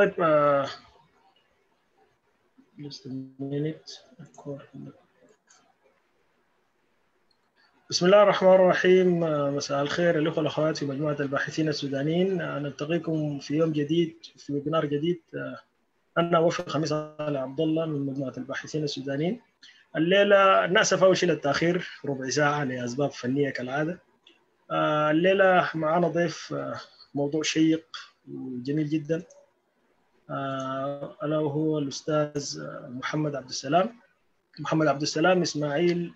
طيب uh, just a minute. بسم الله الرحمن الرحيم. مساء الخير الأخوة والاخوات في مجموعة الباحثين السودانيين. نلتقيكم في يوم جديد في ويبنار جديد. أنا وفي خميس علي عبد الله من مجموعة الباحثين السودانيين. الليلة نأسف أول شيء للتأخير ربع ساعة لأسباب فنية كالعادة. الليلة معنا ضيف موضوع شيق وجميل جدا. ألا وهو الأستاذ محمد عبد السلام. محمد عبد السلام إسماعيل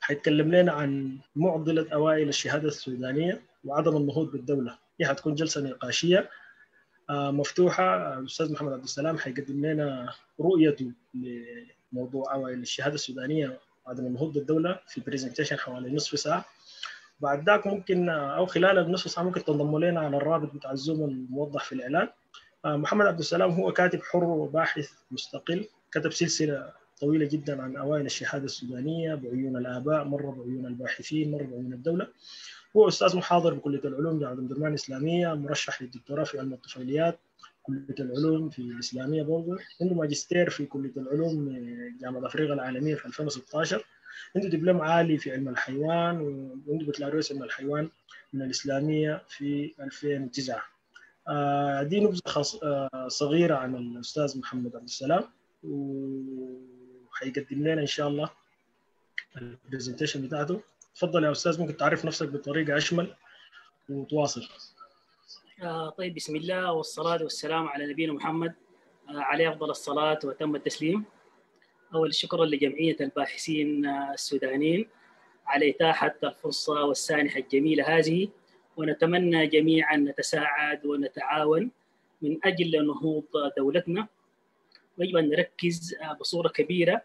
حيتكلم لنا عن معضلة أوائل الشهادة السودانية وعدم النهوض بالدولة. هي حتكون جلسة نقاشية مفتوحة. الأستاذ محمد عبد السلام حيقدم لنا رؤيته لموضوع أوائل الشهادة السودانية وعدم النهوض بالدولة في presentation حوالي نصف ساعة. بعد ذاك ممكن أو خلال النصف ساعة ممكن تنضموا لنا على الرابط بتاع الزوم الموضح في الإعلان. محمد عبد السلام هو كاتب حر وباحث مستقل كتب سلسلة طويلة جدا عن أوائل الشهادة السودانية بعيون الآباء مره بعيون الباحثين مره بعيون الدولة. هو أستاذ محاضر بكلية العلوم جامعه ام درمان الإسلامية مرشح للدكتوراه في علم الطفيليات كلية العلوم في الإسلامية برضه عنده ماجستير في كلية العلوم جامعة افريقيا العالمية في 2016 عنده دبلوم عالي في علم الحيوان وعنده بكالوريوس علم الحيوان من الإسلامية في 2009 دي نبذة صغيرة عن الأستاذ محمد عبد السلام وحيقدم لنا إن شاء الله البرزنتيشن بتاعته. تفضل يا أستاذ ممكن تعرف نفسك بطريقة أشمل وتواصل. آه طيب بسم الله والصلاة والسلام على نبينا محمد آه عليه أفضل الصلاة وتم التسليم. أول شكرا لجمعية الباحثين السودانيين على إتاحة الفرصة والسانحة الجميلة هذه ونتمنى جميعا نتساعد ونتعاون من أجل نهوض دولتنا. ويجب أن نركز بصورة كبيرة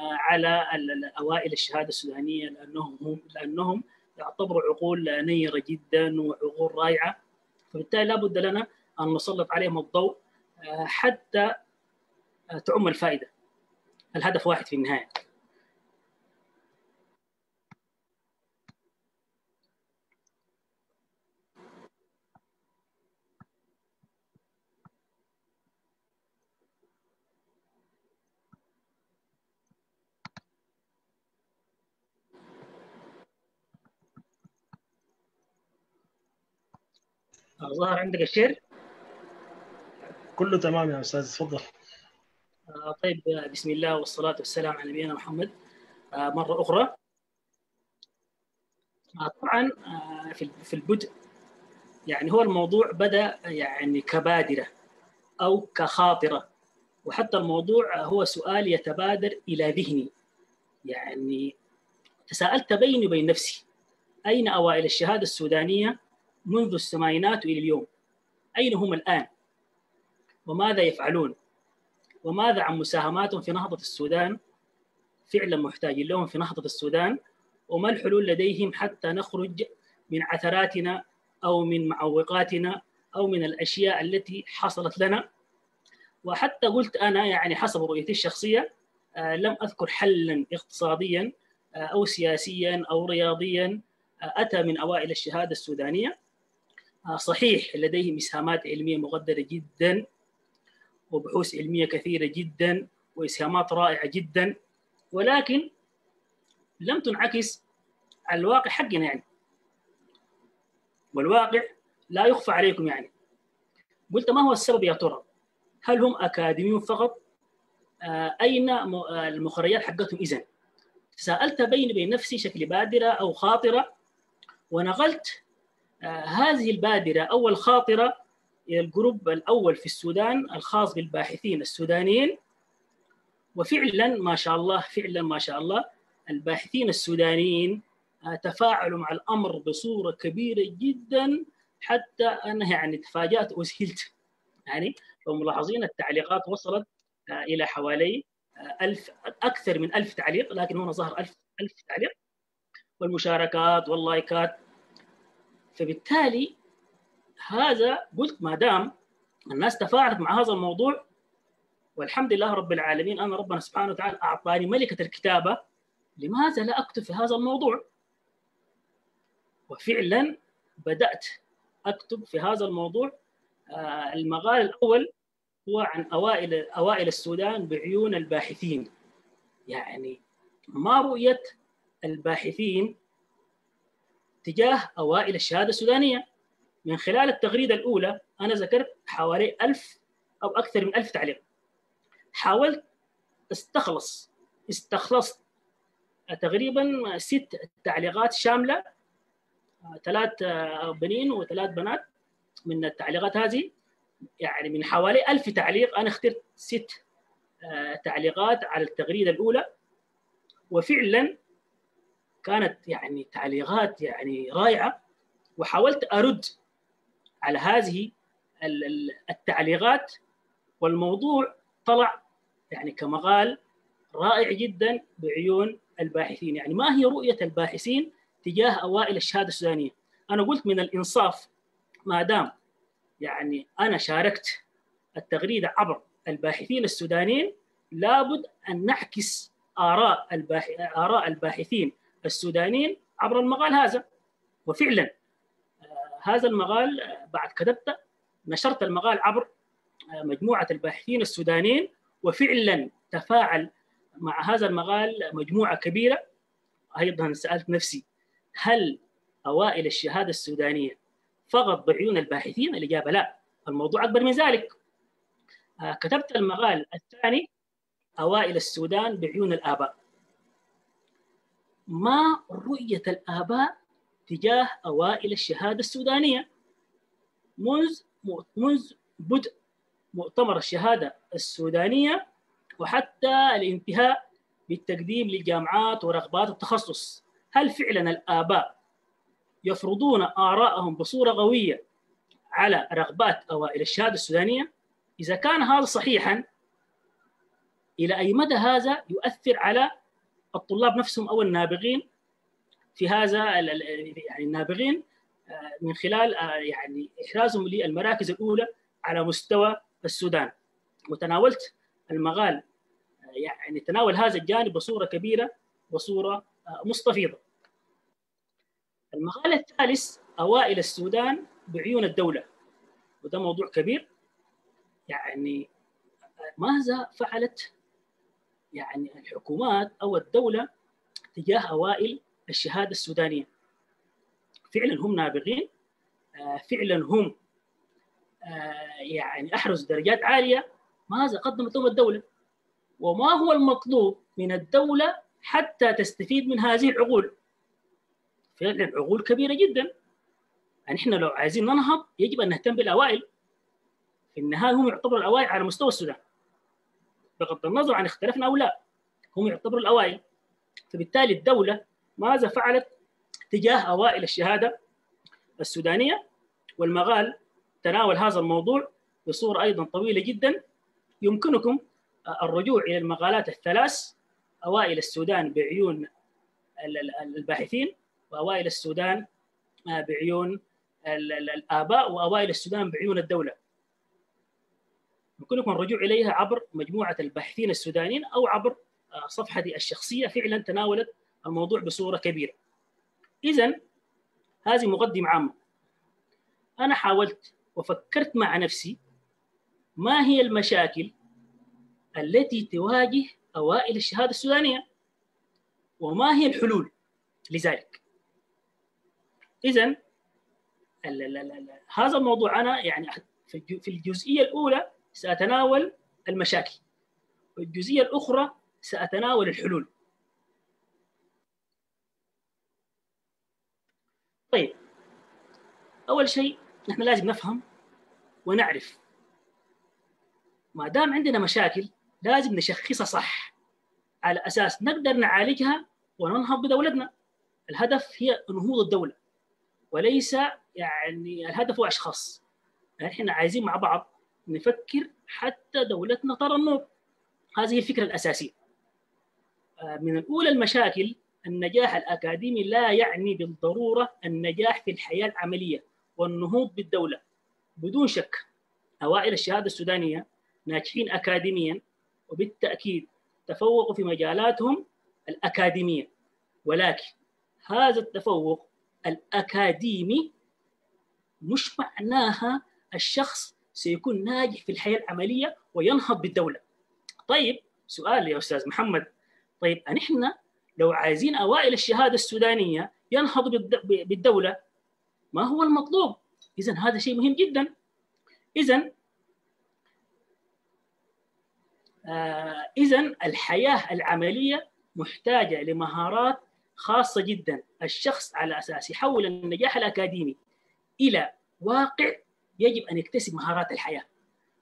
على أوائل الشهادة السودانية لانهم هم لأنهم يعتبروا عقول نيرة جدا وعقول رائعة. فبالتالي لابد لنا أن نسلط عليهم الضوء حتى تعم الفائدة. الهدف واحد في النهاية. ظهر عندك الشير كله تمام يا أستاذ تفضل. آه طيب بسم الله والصلاة والسلام على نبينا محمد. آه مرة أخرى. آه طبعا في في البدء يعني هو الموضوع بدأ يعني كبادرة أو كخاطرة. وحتى الموضوع هو سؤال يتبادر إلى ذهني. يعني تساءلت بيني وبين نفسي أين أوائل الشهادة السودانية؟ منذ الثمانينات إلى اليوم. أين هم الآن؟ وماذا يفعلون؟ وماذا عن مساهماتهم في نهضة السودان؟ فعلا محتاجين لهم في نهضة السودان. وما الحلول لديهم حتى نخرج من عثراتنا أو من معوقاتنا أو من الأشياء التي حصلت لنا؟ وحتى قلت أنا يعني حسب رؤيتي الشخصية آه لم أذكر حلا اقتصاديا آه أو سياسيا أو رياضيا آه أتى من أوائل الشهادة السودانية. صحيح لديهم إسهامات علمية مقدرة جدا وبحوث علمية كثيرة جدا وإسهامات رائعة جدا ولكن لم تنعكس على الواقع حقنا يعني. والواقع لا يخفى عليكم يعني. قلت ما هو السبب يا ترى؟ هل هم أكاديميون فقط؟ أين المخرجات حقتهم إذن؟ سألت بيني وبين نفسي شكل بادرة أو خاطرة ونقلت هذه البادرة أو الخاطرة إلى الجروب الأول في السودان الخاص بالباحثين السودانيين. وفعلا ما شاء الله فعلا ما شاء الله الباحثين السودانيين تفاعلوا مع الأمر بصورة كبيرة جدا حتى أنا يعني تفاجأت وسهلت يعني فملاحظين التعليقات وصلت إلى حوالي ألف أكثر من ألف تعليق لكن هنا ظهر ألف, ألف تعليق. والمشاركات واللايكات فبالتالي هذا قلت ما دام الناس تفاعلت مع هذا الموضوع والحمد لله رب العالمين انا ربنا سبحانه وتعالى أعطاني ملكة الكتابة لماذا لا أكتب في هذا الموضوع؟ وفعلا بدأت أكتب في هذا الموضوع المقال الأول هو عن أوائل أوائل السودان بعيون الباحثين يعني ما رؤية الباحثين تجاه أوائل الشهادة السودانية. من خلال التغريدة الأولى أنا ذكرت حوالي ألف أو أكثر من ألف تعليق. حاولت استخلص استخلصت تقريبا ست تعليقات شاملة ثلاث بنين وثلاث بنات من التعليقات هذه. يعني من حوالي ألف تعليق أنا اخترت ست تعليقات على التغريدة الأولى. وفعلا كانت يعني تعليقات يعني رائعة وحاولت أرد على هذه التعليقات والموضوع طلع يعني كمقال رائع جدا بعيون الباحثين. يعني ما هي رؤية الباحثين تجاه أوائل الشهادة السودانية؟ أنا قلت من الإنصاف ما دام يعني أنا شاركت التغريدة عبر الباحثين السودانيين لابد أن نعكس آراء آراء الباحثين السودانيين عبر المقال هذا. وفعلا هذا المقال بعد كتبته نشرت المقال عبر مجموعة الباحثين السودانيين وفعلا تفاعل مع هذا المقال مجموعة كبيرة. أيضا سألت نفسي هل أوائل الشهادة السودانية فقط بعيون الباحثين؟ الإجابة لا الموضوع أكبر من ذلك. كتبت المقال الثاني أوائل السودان بعيون الآباء. ما رؤية الآباء تجاه أوائل الشهادة السودانية. منذ منذ بدء مؤتمر الشهادة السودانية وحتى الانتهاء بالتقديم للجامعات ورغبات التخصص. هل فعلا الآباء يفرضون آراءهم بصورة قوية على رغبات أوائل الشهادة السودانية؟ إذا كان هذا صحيحا إلى أي مدى هذا يؤثر على الطلاب نفسهم أو النابغين في هذا يعني النابغين من خلال يعني إحرازهم للمراكز الأولى على مستوى السودان. وتناولت المقال يعني تناول هذا الجانب بصورة كبيرة وصورة مستفيضة. المقال الثالث أوائل السودان بعيون الدولة. وده موضوع كبير. يعني ماذا فعلت يعني الحكومات أو الدولة تجاه أوائل الشهادة السودانية. فعلا هم نابغين فعلا هم يعني أحرزوا درجات عالية ماذا قدمت لهم الدولة؟ وما هو المطلوب من الدولة حتى تستفيد من هذه العقول؟ فعلا عقول كبيرة جدا. يعني لو عايزين ننهض يجب أن نهتم بالأوائل. في النهاية هم يعتبروا الأوائل على مستوى السودان. بغض النظر عن اختلفنا أو لا هم يعتبروا الأوائل. فبالتالي الدولة ماذا فعلت تجاه أوائل الشهادة السودانية؟ والمغال تناول هذا الموضوع بصورة أيضا طويلة جدا. يمكنكم الرجوع إلى المقالات الثلاث أوائل السودان بعيون الباحثين وأوائل السودان بعيون الآباء وأوائل السودان بعيون الدولة. يمكنكم الرجوع إليها عبر مجموعة الباحثين السودانيين أو عبر صفحتي الشخصية. فعلا تناولت الموضوع بصورة كبيرة. إذا هذه مقدمة عامة. أنا حاولت وفكرت مع نفسي ما هي المشاكل التي تواجه أوائل الشهادة السودانية وما هي الحلول لذلك. إذا هذا الموضوع أنا يعني في الجزئية الأولى سأتناول المشاكل. والجزئية الأخرى سأتناول الحلول. طيب أول شيء نحن لازم نفهم ونعرف. ما دام عندنا مشاكل لازم نشخصها صح. على أساس نقدر نعالجها وننهض بدولتنا. الهدف هي نهوض الدولة. وليس يعني الهدف هو أشخاص. يعني إحنا عايزين مع بعض نفكر حتى دولتنا ترى النور هذه الفكرة الأساسية. من الأولى المشاكل النجاح الأكاديمي لا يعني بالضرورة النجاح في الحياة العملية والنهوض بالدولة. بدون شك أوائل الشهادة السودانية ناجحين أكاديميا وبالتأكيد تفوقوا في مجالاتهم الأكاديمية. ولكن هذا التفوق الأكاديمي مش معناها الشخص سيكون ناجح في الحياة العملية وينهض بالدولة. طيب سؤال يا أستاذ محمد طيب نحن لو عايزين أوائل الشهادة السودانية ينهضوا بالدولة ما هو المطلوب؟ اذا هذا شيء مهم جدا. اذا آه اذا الحياة العملية محتاجة لمهارات خاصة جدا الشخص على أساس يحول النجاح الأكاديمي إلى واقع يجب أن يكتسب مهارات الحياة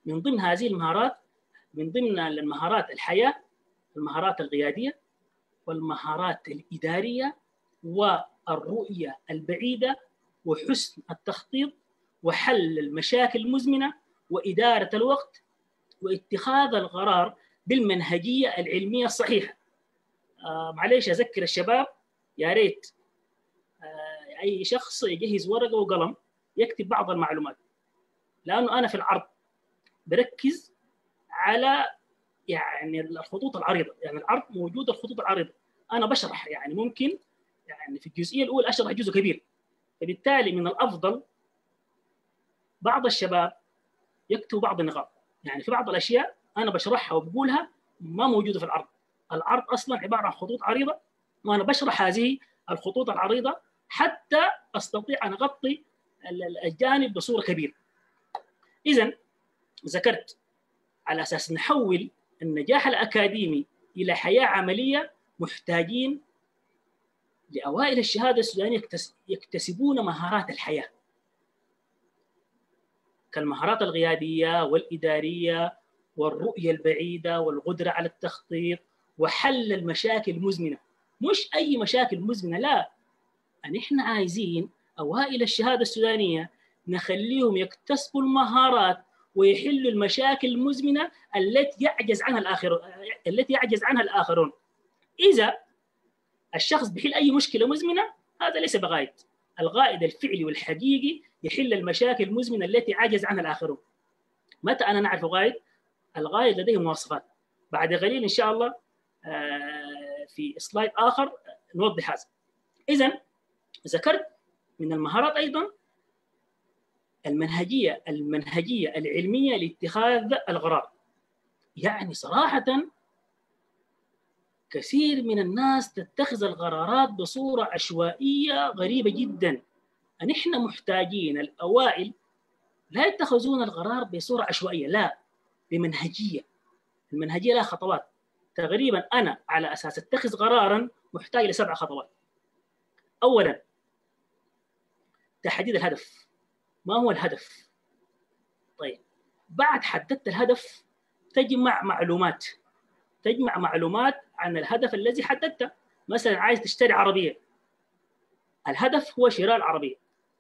من ضمن هذه المهارات من ضمن المهارات الحياة المهارات القياديه والمهارات الإدارية والرؤية البعيدة وحسن التخطيط وحل المشاكل المزمنة وإدارة الوقت واتخاذ القرار بالمنهجية العلمية الصحيحة. آه معليش أذكر الشباب يا ريت آه أي شخص يجهز ورقة وقلم يكتب بعض المعلومات لأنه أنا في العرض بركز على يعني الخطوط العريضة. يعني العرض موجود الخطوط العريضة. أنا بشرح يعني ممكن يعني في الجزئية الأولى أشرح جزء كبير. فبالتالي من الأفضل بعض الشباب يكتبوا بعض النقاط. يعني في بعض الأشياء أنا بشرحها وبقولها ما موجودة في العرض. العرض أصلا عبارة عن خطوط عريضة. وأنا بشرح هذه الخطوط العريضة حتى أستطيع أن أغطي الجانب بصورة كبيرة. اذا ذكرت على أساس نحول النجاح الأكاديمي إلى حياة عملية محتاجين لأوائل الشهادة السودانية يكتسبون مهارات الحياة. كالمهارات القياديه والإدارية والرؤية البعيدة والقدرة على التخطيط وحل المشاكل المزمنة. مش أي مشاكل مزمنة لا. نحن عايزين أوائل الشهادة السودانية نخليهم يكتسبوا المهارات ويحلوا المشاكل المزمنة التي يعجز عنها الآخرون التي يعجز عنها الآخرون. إذا الشخص بيحل أي مشكلة مزمنة هذا ليس بغايد الغائد الفعلي والحقيقي يحل المشاكل المزمنة التي عجز عنها الآخرون. متى أنا نعرف غايد الغايد لديه مواصفات. بعد قليل إن شاء الله في سلايد آخر نوضح هذا. اذا ذكرت من المهارات أيضا. المنهجية المنهجية العلمية لاتخاذ القرار. يعني صراحة كثير من الناس تتخذ القرارات بصورة عشوائية غريبة جدا. نحن محتاجين الأوائل لا يتخذون القرار بصورة عشوائية لا بمنهجية. المنهجية لها خطوات. تقريبا أنا على أساس أتخذ قرارا محتاج لسبع خطوات. اولا تحديد الهدف. ما هو الهدف. طيب بعد حددت الهدف تجمع معلومات. تجمع معلومات عن الهدف الذي حددته. مثلا عايز تشتري عربية. الهدف هو شراء العربية.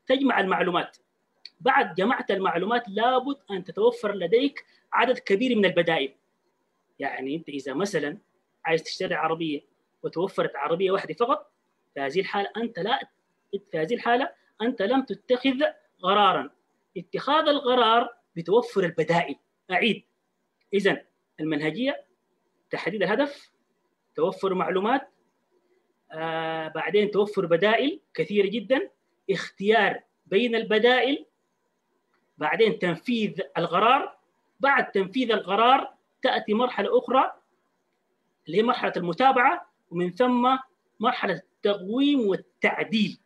تجمع المعلومات. بعد جمعت المعلومات لابد أن تتوفر لديك عدد كبير من البدائل. يعني أنت إذا مثلا عايز تشتري عربية وتوفرت عربية واحدة فقط في هذه الحالة أنت لا في هذه الحالة أنت لم تتخذ قرارا اتخاذ القرار بتوفر البدائل. أعيد. اذا المنهجية تحديد الهدف توفر معلومات آه بعدين توفر بدائل كثيرة جدا اختيار بين البدائل بعدين تنفيذ القرار. بعد تنفيذ القرار تأتي مرحلة أخرى اللي هي مرحلة المتابعة ومن ثم مرحلة التقويم والتعديل.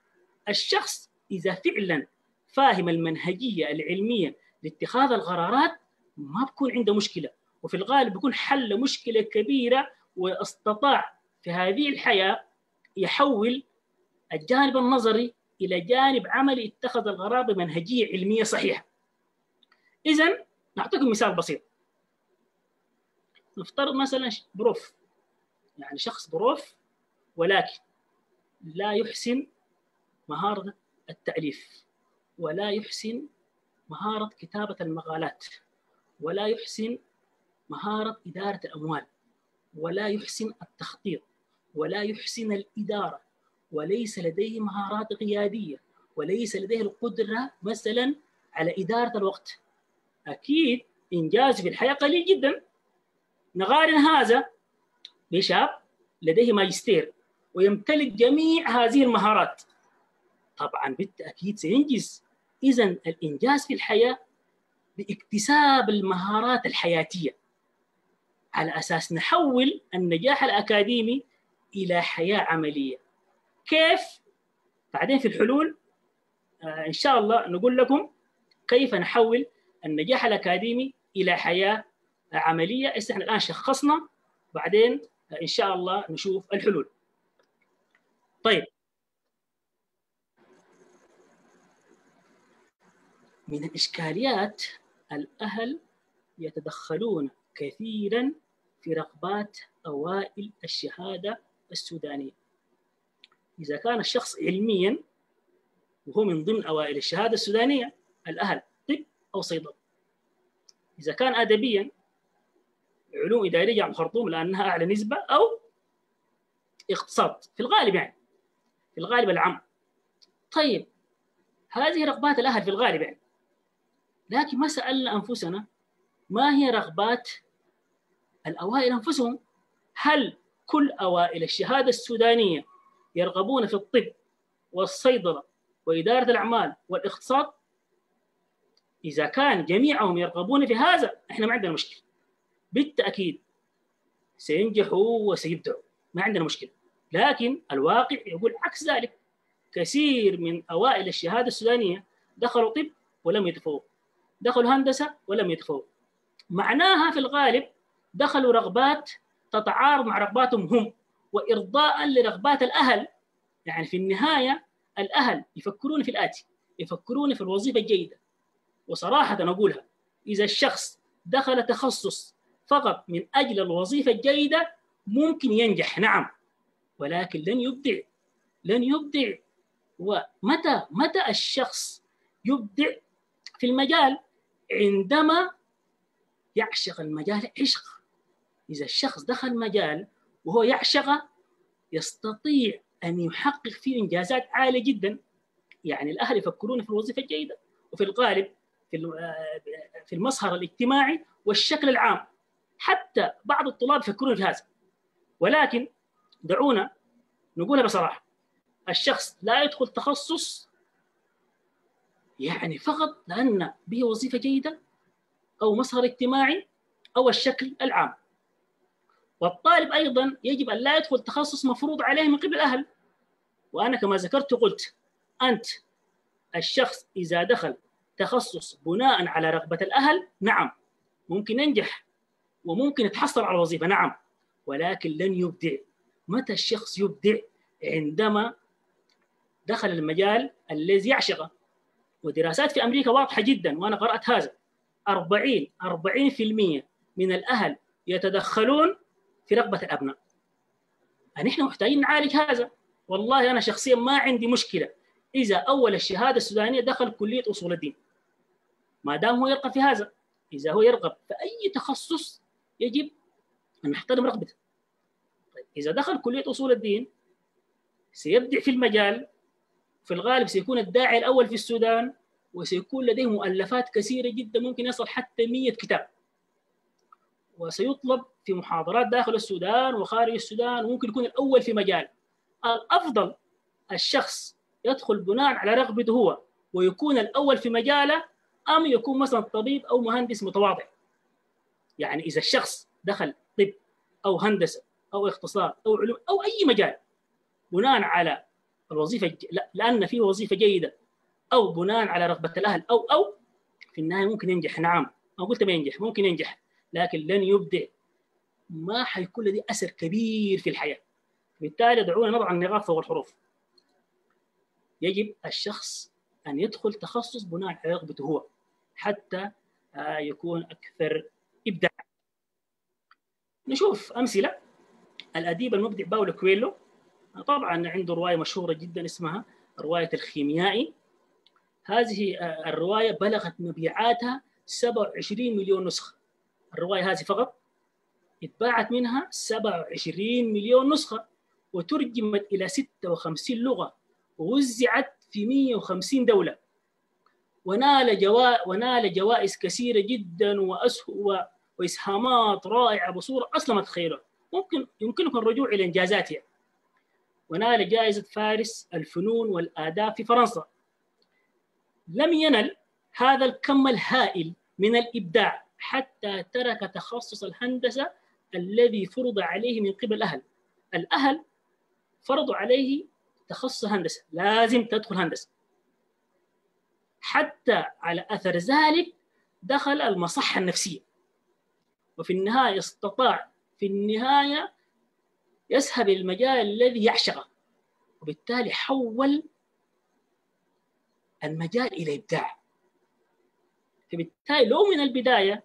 الشخص إذا فعلا فاهم المنهجية العلمية لاتخاذ القرارات ما بكون عنده مشكلة وفي الغالب بيكون حل مشكلة كبيرة واستطاع في هذه الحياة يحول الجانب النظري إلى جانب عملي اتخذ القرار بمنهجية علمية صحيحة. اذا نعطيكم مثال بسيط. نفترض مثلا بروف يعني شخص بروف ولكن لا يحسن مهارة التأليف ولا يحسن مهارة كتابة المقالات ولا يحسن مهارة إدارة الأموال ولا يحسن التخطيط ولا يحسن الإدارة وليس لديه مهارات قيادية وليس لديه القدرة مثلا على إدارة الوقت. أكيد إنجاز في الحياة قليل جدا. نقارن هذا بشاب لديه ماجستير ويمتلك جميع هذه المهارات. طبعا بالتأكيد سينجز. إذا الإنجاز في الحياة باكتساب المهارات الحياتية. على أساس نحول النجاح الأكاديمي إلى حياة عملية. كيف؟ بعدين في الحلول آه إن شاء الله نقول لكم كيف نحول النجاح الأكاديمي إلى حياة عملية. إحنا الآن شخصنا بعدين إن شاء الله نشوف الحلول. طيب من الإشكاليات الأهل يتدخلون كثيرا في رغبات أوائل الشهادة السودانية. إذا كان الشخص علميا وهو من ضمن أوائل الشهادة السودانية الأهل طب أو صيدلة. إذا كان ادبيا علوم إدارية جامعه الخرطوم لأنها أعلى نسبة أو اقتصاد في الغالب يعني في الغالب العام. طيب هذه رغبات الأهل في الغالب يعني. لكن ما سألنا أنفسنا ما هي رغبات الأوائل أنفسهم؟ هل كل أوائل الشهادة السودانية يرغبون في الطب والصيدلة وإدارة الأعمال والاقتصاد؟ إذا كان جميعهم يرغبون في هذا إحنا ما عندنا مشكلة. بالتأكيد سينجحوا وسيبدعوا ما عندنا مشكلة. لكن الواقع يقول عكس ذلك. كثير من أوائل الشهادة السودانية دخلوا طب ولم يتفوقوا. دخلوا هندسة ولم يتفوقوا معناها في الغالب دخلوا رغبات تتعارض مع رغباتهم هم وإرضاء لرغبات الأهل. يعني في النهاية الأهل يفكرون في الآتي يفكرون في الوظيفة الجيدة. وصراحة أقولها إذا الشخص دخل تخصص فقط من أجل الوظيفة الجيدة ممكن ينجح نعم ولكن لن يبدع لن يبدع. ومتى متى الشخص يبدع في المجال؟ عندما يعشق المجال عشق. إذا الشخص دخل مجال وهو يعشقه يستطيع أن يحقق فيه إنجازات عالية جدا. يعني الأهل يفكرون في الوظيفة الجيدة وفي الغالب في في المظهر الاجتماعي والشكل العام. حتى بعض الطلاب يفكرون في هذا. ولكن دعونا نقولها بصراحة الشخص لا يدخل تخصص يعني فقط لأن به وظيفة جيدة أو مظهر اجتماعي أو الشكل العام. والطالب أيضا يجب أن لا يدخل تخصص مفروض عليه من قبل الأهل وأنا كما ذكرت قلت أنت الشخص إذا دخل تخصص بناء على رغبة الأهل نعم ممكن ينجح وممكن يتحصل على وظيفة نعم ولكن لن يبدع. متى الشخص يبدع؟ عندما دخل المجال الذي يعشقه. ودراسات في أمريكا واضحة جدا وأنا قرأت هذا. 40 40% من الأهل يتدخلون في رغبة الأبناء. نحن محتاجين نعالج هذا. والله أنا شخصيا ما عندي مشكلة إذا أول الشهادة السودانية دخل كلية أصول الدين. ما دام هو يرغب في هذا. إذا هو يرغب في أي تخصص يجب أن نحترم رغبته. طيب إذا دخل كلية أصول الدين سيبدع في المجال في الغالب سيكون الداعي الأول في السودان وسيكون لديه مؤلفات كثيرة جدا ممكن يصل حتى 100 كتاب. وسيطلب في محاضرات داخل السودان وخارج السودان وممكن يكون الأول في مجال. الأفضل الشخص يدخل بناء على رغبته هو ويكون الأول في مجاله أم يكون مثلا طبيب أو مهندس متواضع. يعني إذا الشخص دخل طب أو هندسة أو اقتصاد أو علوم أو أي مجال بناء على الوظيفة لأن في وظيفة جيدة أو بناء على رغبة الأهل أو أو في النهاية ممكن ينجح. نعم ما قلت ما ينجح ممكن ينجح لكن لن يبدع. ما حيكون له أثر كبير في الحياة. بالتالي دعونا نضع النقاط فوق الحروف. يجب الشخص أن يدخل تخصص بناء على رغبته هو حتى يكون أكثر إبداع. نشوف أمثلة. الأديب المبدع باولو كويلو طبعا عنده رواية مشهورة جدا اسمها رواية الخيميائي. هذه الرواية بلغت مبيعاتها 27 مليون نسخة. الرواية هذه فقط اتباعت منها 27 مليون نسخة وترجمت إلى 56 لغة ووزعت في 150 دولة. ونال جوا... ونال جوائز كثيرة جدا وأسه... وإسهامات رائعة بصورة أصلا ما تتخيلوها ممكن يمكنكم الرجوع إلى إنجازاتها. ونال جائزة فارس الفنون والآداب في فرنسا. لم ينل هذا الكم الهائل من الإبداع حتى ترك تخصص الهندسة الذي فرض عليه من قبل الأهل الأهل فرضوا عليه تخصص هندسة. لازم تدخل هندسة. حتى على أثر ذلك دخل المصحة النفسية. وفي النهاية استطاع في النهاية يذهب المجال الذي يعشقه. وبالتالي حول المجال إلى إبداع. فبالتالي لو من البداية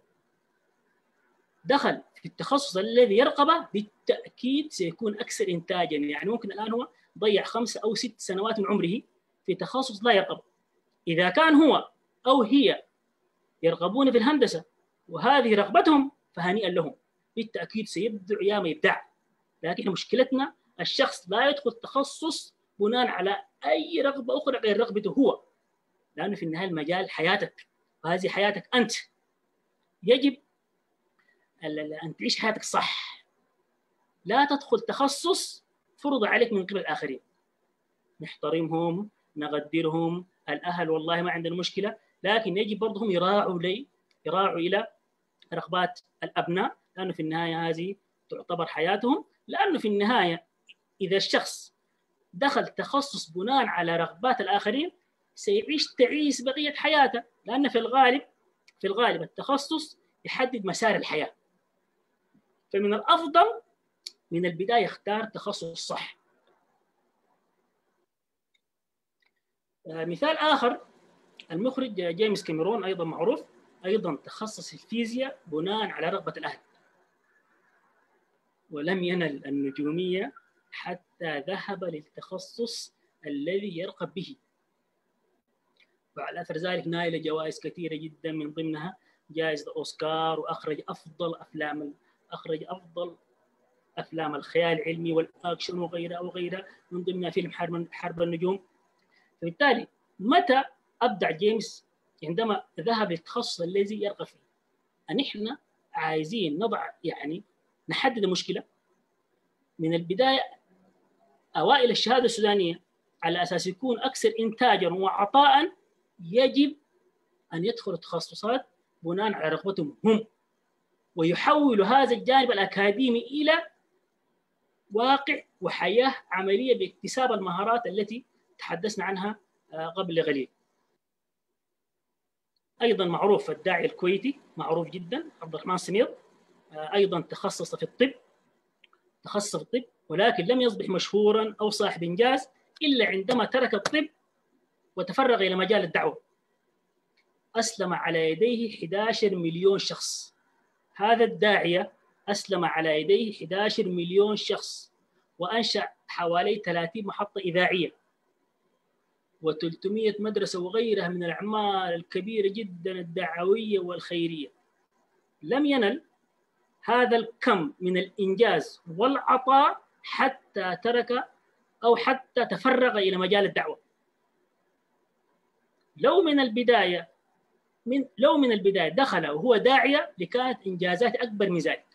دخل في التخصص الذي يرقبه بالتأكيد سيكون أكثر إنتاجا. يعني ممكن الآن هو ضيع خمسة أو ست سنوات من عمره في تخصص لا يرقب. إذا كان هو أو هي يرغبون في الهندسة وهذه رغبتهم فهنيئا لهم. بالتأكيد سيبدع يا ما يبدع. لكن مشكلتنا الشخص لا يدخل تخصص بناء على أي رغبة أخرى غير رغبته هو. لأنه في النهاية المجال حياتك وهذه حياتك أنت. يجب أن تعيش حياتك صح. لا تدخل تخصص فرض عليك من قبل الآخرين. نحترمهم نقدرهم الأهل والله ما عندنا مشكلة لكن يجب برضهم يراعوا لي يراعوا إلى رغبات الأبناء لأنه في النهاية هذه تعتبر حياتهم. لأنه في النهاية إذا الشخص دخل تخصص بناء على رغبات الآخرين سيعيش تعيس بقية حياته. لأن في الغالب في الغالب التخصص يحدد مسار الحياة. فمن الأفضل من البداية اختار تخصص صح. مثال آخر المخرج جيمس كاميرون أيضا معروف. أيضا تخصص الفيزياء بناء على رغبة الأهل. ولم ينل النجومية حتى ذهب للتخصص الذي يرغب به. وعلى أثر ذلك نايل جوائز كثيرة جدا من ضمنها جائزة أوسكار وأخرج أفضل أفلام أخرج أفضل أفلام الخيال العلمي والأكشن وغيرها وغيرها من ضمنها فيلم حرب حرب النجوم. فبالتالي متى أبدع جيمس عندما ذهب للتخصص الذي يرغب فيه؟ أن إحنا عايزين نضع يعني نحدد المشكلة من البداية أوائل الشهادة السودانية على أساس يكون أكثر انتاجا وعطاء يجب أن يدخلوا تخصصات بناء على رغبتهم هم. ويحول هذا الجانب الأكاديمي إلى واقع وحياة عملية باكتساب المهارات التي تحدثنا عنها قبل قليل. أيضا معروف الداعي الكويتي معروف جدا عبد الرحمن سمير. أيضا تخصص في الطب تخصص في الطب ولكن لم يصبح مشهورا أو صاحب انجاز إلا عندما ترك الطب وتفرغ إلى مجال الدعوة. أسلم على يديه 11 مليون شخص. هذا الداعية أسلم على يديه 11 مليون شخص وأنشأ حوالي 30 محطة إذاعية. و300 مدرسة وغيرها من الأعمال الكبيرة جدا الدعوية والخيرية. لم ينل هذا الكم من الإنجاز والعطاء حتى ترك أو حتى تفرغ إلى مجال الدعوة. لو من البداية من لو من البداية دخل وهو داعية لكانت إنجازات أكبر من ذلك.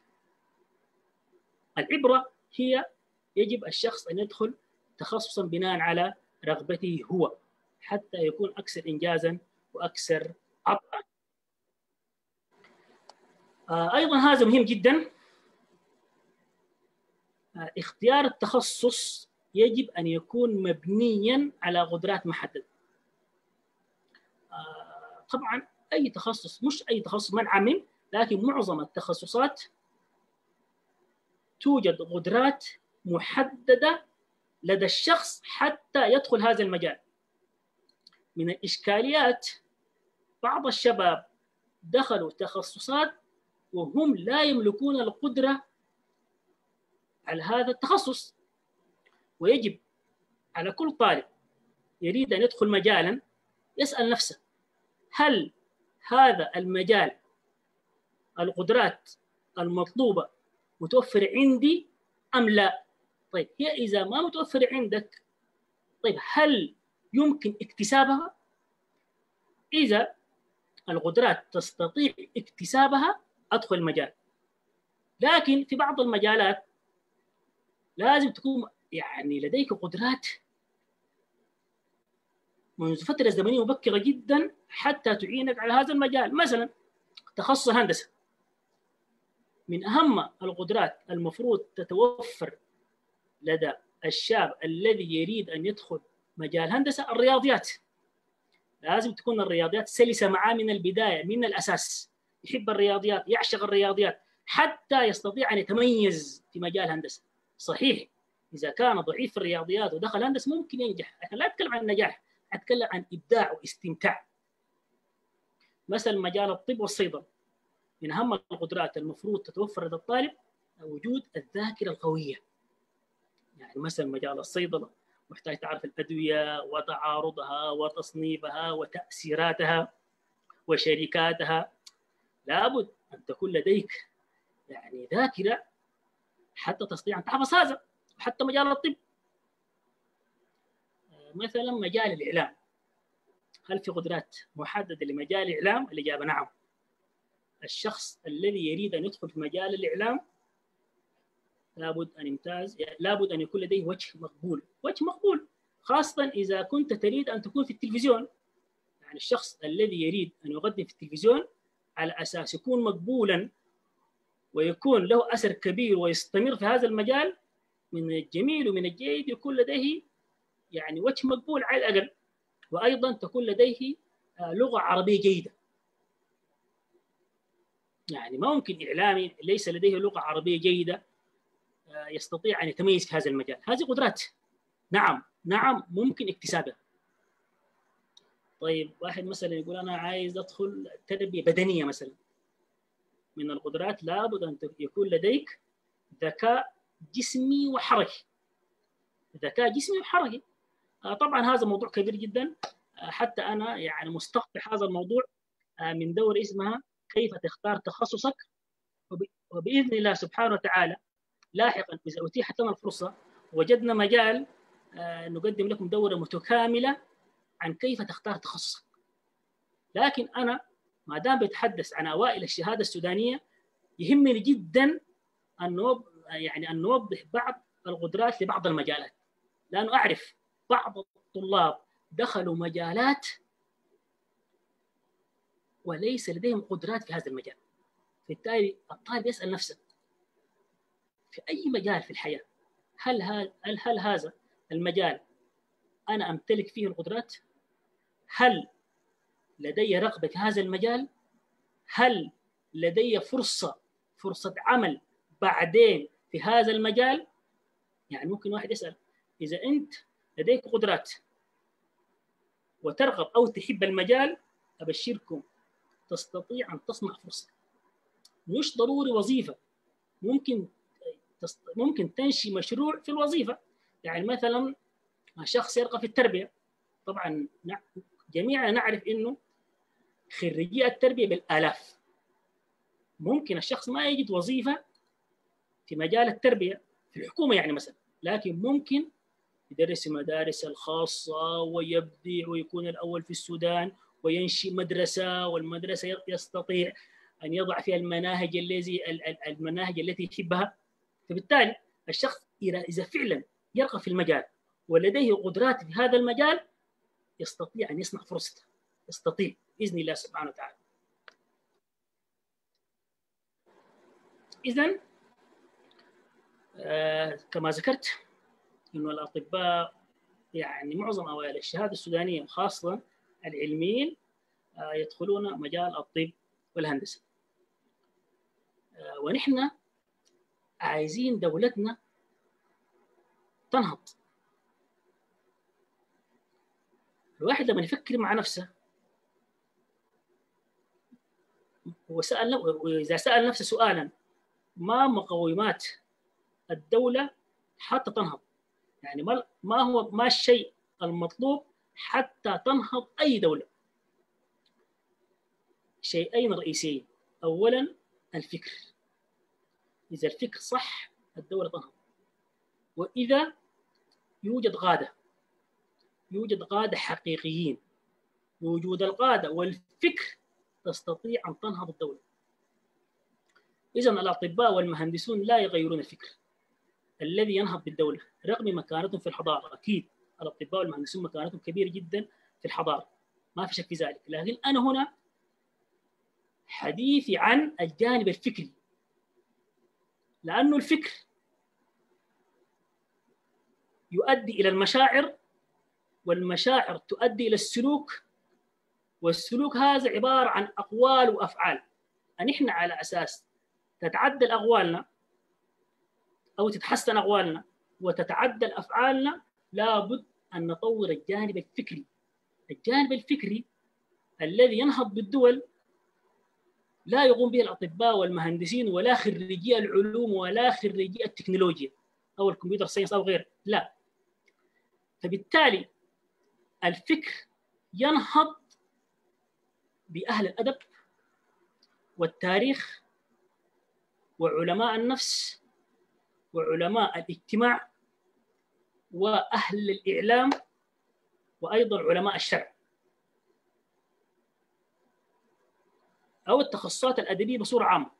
العبرة هي يجب الشخص أن يدخل تخصصا بناء على رغبته هو حتى يكون أكثر انجازا وأكثر عطاء. أيضا هذا مهم جدا. اختيار التخصص يجب أن يكون مبنيا على قدرات محددة. طبعا أي تخصص مش أي تخصص ما نعمم لكن معظم التخصصات توجد قدرات محددة لدى الشخص حتى يدخل هذا المجال. من الإشكاليات بعض الشباب دخلوا تخصصات وهم لا يملكون القدرة على هذا التخصص ويجب على كل طالب يريد أن يدخل مجالا يسأل نفسه هل هذا المجال القدرات المطلوبة متوفرة عندي أم لا؟ طيب هي إذا ما متوفرة عندك طيب هل يمكن اكتسابها؟ إذا القدرات تستطيع اكتسابها أدخل المجال. لكن في بعض المجالات لازم تكون يعني لديك قدرات منذ فترة زمنية مبكرة جدا حتى تعينك على هذا المجال. مثلا تخصص الهندسه من أهم القدرات المفروض تتوفر لدى الشاب الذي يريد أن يدخل مجال هندسة الرياضيات. لازم تكون الرياضيات سلسة معاه من البداية من الأساس. يحب الرياضيات يعشق الرياضيات حتى يستطيع أن يتميز في مجال هندسه صحيح إذا كان ضعيف في الرياضيات ودخل هندسه ممكن ينجح إحنا لا نتكلم عن النجاح أتكلم عن إبداع واستمتاع. مثلا مجال الطب والصيدلة من أهم القدرات المفروض تتوفر لدى الطالب وجود الذاكرة القوية. يعني مثلا مجال الصيدلة محتاج تعرف الأدوية وتعارضها وتصنيفها وتاثيراتها وشركاتها. لابد أن تكون لديك يعني ذاكرة حتى تستطيع أن تحفظ هذا وحتى مجال الطب مثلا مجال الإعلام هل في قدرات محددة لمجال الإعلام؟ الإجابة نعم. الشخص الذي يريد أن يدخل في مجال الإعلام لابد أن يمتاز لابد أن يكون لديه وجه مقبول، وجه مقبول خاصة إذا كنت تريد أن تكون في التلفزيون. يعني الشخص الذي يريد أن يقدم في التلفزيون على أساس يكون مقبولا ويكون له أثر كبير ويستمر في هذا المجال من الجميل ومن الجيد يكون لديه يعني وجه مقبول على الأقل. وأيضا تكون لديه لغة عربية جيدة. يعني ما ممكن إعلامي ليس لديه لغة عربية جيدة يستطيع أن يتميز في هذا المجال. هذه قدرات. نعم نعم ممكن اكتسابها. طيب واحد مثلا يقول أنا عايز أدخل تربية بدنية مثلا. من القدرات لابد أن يكون لديك ذكاء جسمي وحركي. ذكاء جسمي وحركي. طبعا هذا موضوع كبير جدا. حتى أنا يعني مستقبح هذا الموضوع من دوره اسمها كيف تختار تخصصك. وبإذن الله سبحانه وتعالى لاحقا إذا أتيحت لنا الفرصة وجدنا مجال نقدم لكم دورة متكاملة عن كيف تختار تخصصك. لكن أنا ما دام بتحدث عن أوائل الشهادة السودانية يهمني جدا ان يعني ان نوضح بعض القدرات لبعض المجالات. لأنه أعرف بعض الطلاب دخلوا مجالات وليس لديهم قدرات في هذا المجال. بالتالي الطالب يسأل نفسه في أي مجال في الحياة؟ هل هل هل هذا المجال أنا أمتلك فيه القدرات؟ هل لدي رغبة في هذا المجال؟ هل لدي فرصة فرصة عمل بعدين في هذا المجال؟ يعني ممكن واحد يسأل إذا أنت لديك قدرات وترغب أو تحب المجال أبشركم تستطيع أن تصنع فرصة مش ضروري وظيفة ممكن ممكن تنشي مشروع في الوظيفة يعني مثلا شخص يرغب في التربية طبعا جميعنا نعرف إنه خريجي التربية بالآلاف. ممكن الشخص ما يجد وظيفة في مجال التربية في الحكومة يعني مثلا لكن ممكن يدرس المدارس الخاصة ويبدع ويكون الأول في السودان وينشئ مدرسة والمدرسة يستطيع أن يضع فيها المناهج الذي المناهج التي يحبها. فبالتالي الشخص إذا فعلا يرغب في المجال ولديه قدرات في هذا المجال يستطيع أن يصنع فرصته. يستطيع بإذن الله سبحانه وتعالى. اذا آه كما ذكرت انه الأطباء يعني معظم أوائل الشهادة السودانية وخاصة العلميين آه يدخلون مجال الطب والهندسة. آه ونحن عايزين دولتنا تنهض. الواحد لما يفكر مع نفسه وسأل وإذا سأل نفسه سؤالا ما مقومات الدولة حتى تنهض؟ يعني ما ما هو ما الشيء المطلوب حتى تنهض أي دولة؟ شيئين رئيسيين. أولا الفكر. إذا الفكر صح الدولة تنهض. وإذا يوجد قادة يوجد قادة حقيقيين. وجود القادة والفكر تستطيع أن تنهض الدولة. إذا الأطباء والمهندسون لا يغيرون الفكر الذي ينهض بالدولة رغم مكانتهم في الحضارة. أكيد الأطباء والمهندسون مكانتهم كبيرة جدا في الحضارة. ما في شك في ذلك. لكن أنا هنا حديثي عن الجانب الفكري. لأنه الفكر يؤدي إلى المشاعر والمشاعر تؤدي إلى السلوك والسلوك هذا عبارة عن أقوال وأفعال. نحن على أساس تتعدل أقوالنا أو تتحسن أقوالنا وتتعدل أفعالنا لابد أن نطور الجانب الفكري. الجانب الفكري الذي ينهض بالدول لا يقوم به الأطباء والمهندسين ولا خريجي العلوم ولا خريجي التكنولوجيا أو الكمبيوتر ساينس أو غيره لا. فبالتالي الفكر ينهض بأهل الأدب والتاريخ وعلماء النفس وعلماء الاجتماع وأهل الإعلام وأيضا علماء الشرع. أو التخصصات الأدبية بصورة عامة.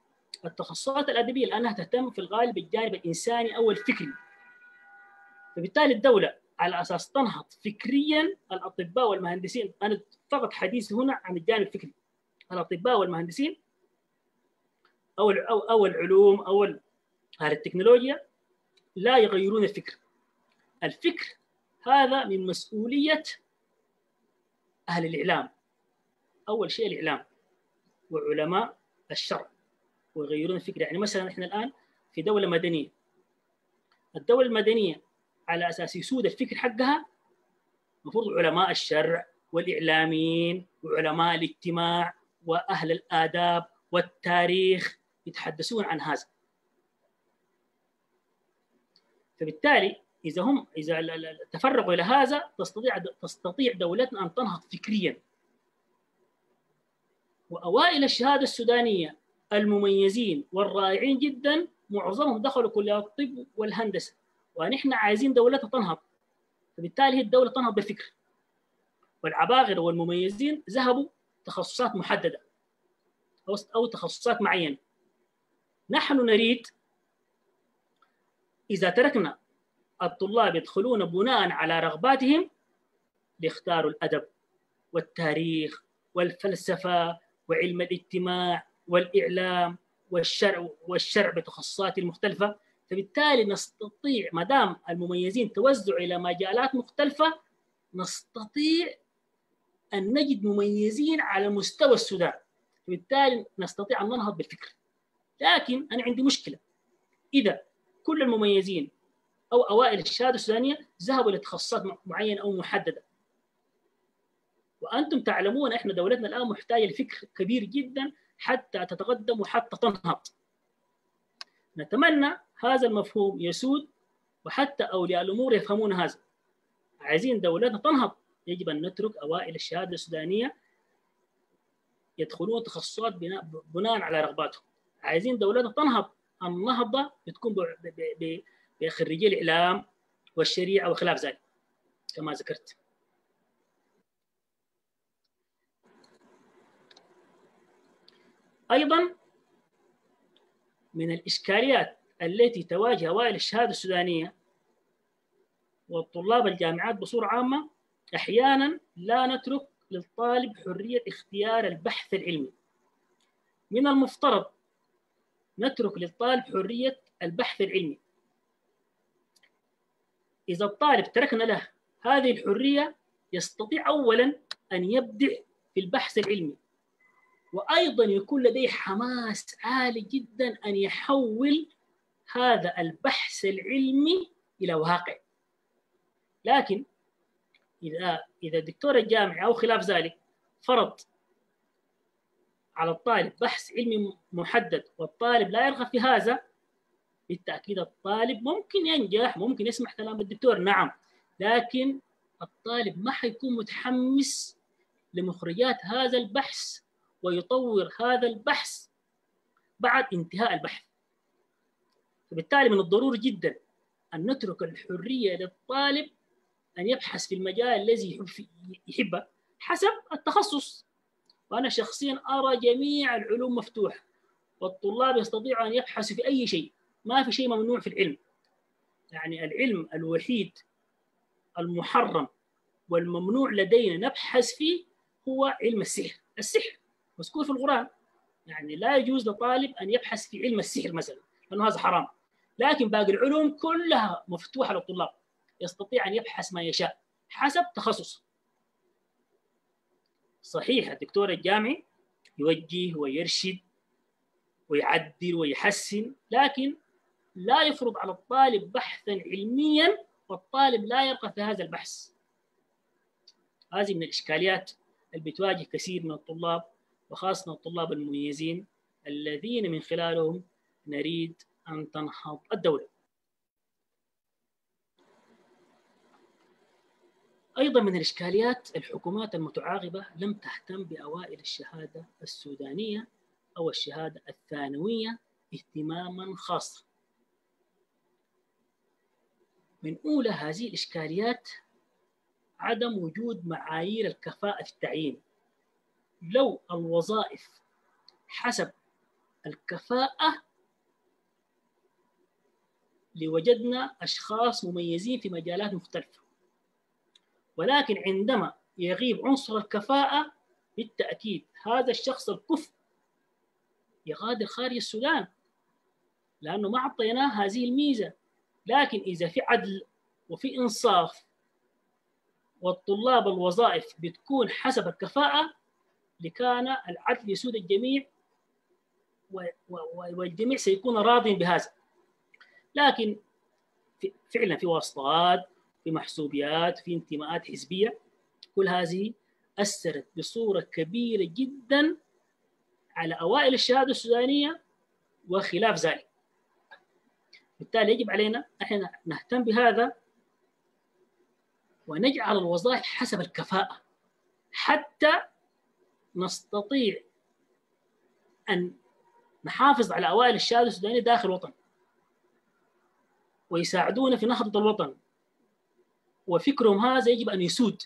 التخصصات الأدبية لأنها تهتم في الغالب بالجانب الإنساني أو الفكري. فبالتالي الدولة على أساس تنهض فكريا الأطباء والمهندسين. أنا فقط حديث هنا عن الجانب الفكري. الأطباء والمهندسين أو أو العلوم أهل التكنولوجيا لا يغيرون الفكر. الفكر هذا من مسؤولية أهل الإعلام. أول شيء الإعلام وعلماء الشرع ويغيرون الفكر. يعني مثلا إحنا الآن في دولة مدنية. الدولة المدنية على أساس يسود الفكر حقها المفروض علماء الشرع والإعلاميين وعلماء الاجتماع وأهل الآداب والتاريخ يتحدثون عن هذا. فبالتالي إذا هم إذا تفرغوا إلى هذا تستطيع تستطيع دولتنا أن تنهض فكريا. وأوائل الشهادة السودانية المميزين والرائعين جدا معظمهم دخلوا كليات الطب والهندسة. ونحن عايزين دولتنا تنهض. فبالتالي هي الدولة تنهض بالفكر. والعباقرة والمميزين ذهبوا تخصصات محددة أو أو تخصصات معينة. نحن نريد إذا تركنا الطلاب يدخلون بناء على رغباتهم ليختاروا الأدب والتاريخ والفلسفة وعلم الاجتماع والإعلام والشرع والشرع بتخصصاته المختلفة. فبالتالي نستطيع ما دام المميزين توزعوا إلى مجالات مختلفة نستطيع أن نجد مميزين على مستوى السودان. فبالتالي نستطيع أن ننهض بالفكر. لكن أنا عندي مشكلة. إذا كل المميزين أو أوائل الشهادة السودانية ذهبوا لتخصصات معينة أو محددة. وأنتم تعلمون إحنا دولتنا الآن محتاجة لفكر كبير جدا حتى تتقدم وحتى تنهض. نتمنى هذا المفهوم يسود وحتى أولياء الأمور يفهمون هذا. عايزين دولتنا تنهض. يجب أن نترك أوائل الشهادة السودانية يدخلون تخصصات بناء على رغباتهم. عايزين دولتنا تنهض. النهضة بتكون بخريجي الإعلام والشريعة وخلاف ذلك كما ذكرت. أيضا من الإشكاليات التي تواجه اوائل الشهادة السودانية وطلاب الجامعات بصورة عامة أحيانا لا نترك للطالب حرية اختيار البحث العلمي. من المفترض نترك للطالب حرية البحث العلمي. إذا الطالب تركنا له هذه الحرية يستطيع اولا أن يبدع في البحث العلمي. وأيضا يكون لديه حماس عالي جدا أن يحول هذا البحث العلمي إلى واقع. لكن إذا إذا الدكتور الجامعي أو خلاف ذلك فرض على الطالب بحث علمي محدد والطالب لا يرغب في هذا بالتأكيد الطالب ممكن ينجح ممكن يسمع كلام الدكتور نعم. لكن الطالب ما حيكون متحمس لمخرجات هذا البحث ويطور هذا البحث بعد انتهاء البحث. فبالتالي من الضروري جدا أن نترك الحرية للطالب أن يبحث في المجال الذي يحبه حسب التخصص. وأنا شخصيا أرى جميع العلوم مفتوحة والطلاب يستطيعوا أن يبحثوا في أي شيء ما في شيء ممنوع في العلم. يعني العلم الوحيد المحرم والممنوع لدينا نبحث فيه هو علم السحر. السحر مذكور في القرآن. يعني لا يجوز لطالب أن يبحث في علم السحر مثلا لأنه هذا حرام. لكن باقي العلوم كلها مفتوحة للطلاب. يستطيع أن يبحث ما يشاء حسب تخصصه. صحيح الدكتور الجامعي يوجه ويرشد ويعدل ويحسن لكن لا يفرض على الطالب بحثا علميا والطالب لا يبقى في هذا البحث. هذه من الإشكاليات اللي بتواجه كثير من الطلاب وخاصة الطلاب المميزين الذين من خلالهم نريد أن تنهض الدولة. أيضا من الإشكاليات الحكومات المتعاقبة لم تهتم بأوائل الشهادة السودانية أو الشهادة الثانوية اهتماما خاصا. من أولى هذه الإشكاليات عدم وجود معايير الكفاءة في التعيين. لو الوظائف حسب الكفاءة لوجدنا أشخاص مميزين في مجالات مختلفة. ولكن عندما يغيب عنصر الكفاءة بالتأكيد هذا الشخص الكفء يغادر خارج السودان لأنه ما أعطيناه هذه الميزة. لكن إذا في عدل وفي إنصاف والطلاب الوظائف بتكون حسب الكفاءة لكان العدل يسود الجميع والجميع سيكون راض بهذا. لكن فعلا في واسطات في محسوبيات في انتماءات حزبية كل هذه أثرت بصورة كبيرة جدا على أوائل الشهادة السودانية وخلاف ذلك. بالتالي يجب علينا إحنا نهتم بهذا ونجعل الوظائف حسب الكفاءة. حتى نستطيع أن نحافظ على أوائل الشهادة السودانية داخل الوطن. ويساعدونا في نهضة الوطن. وفكرهم هذا يجب أن يسود.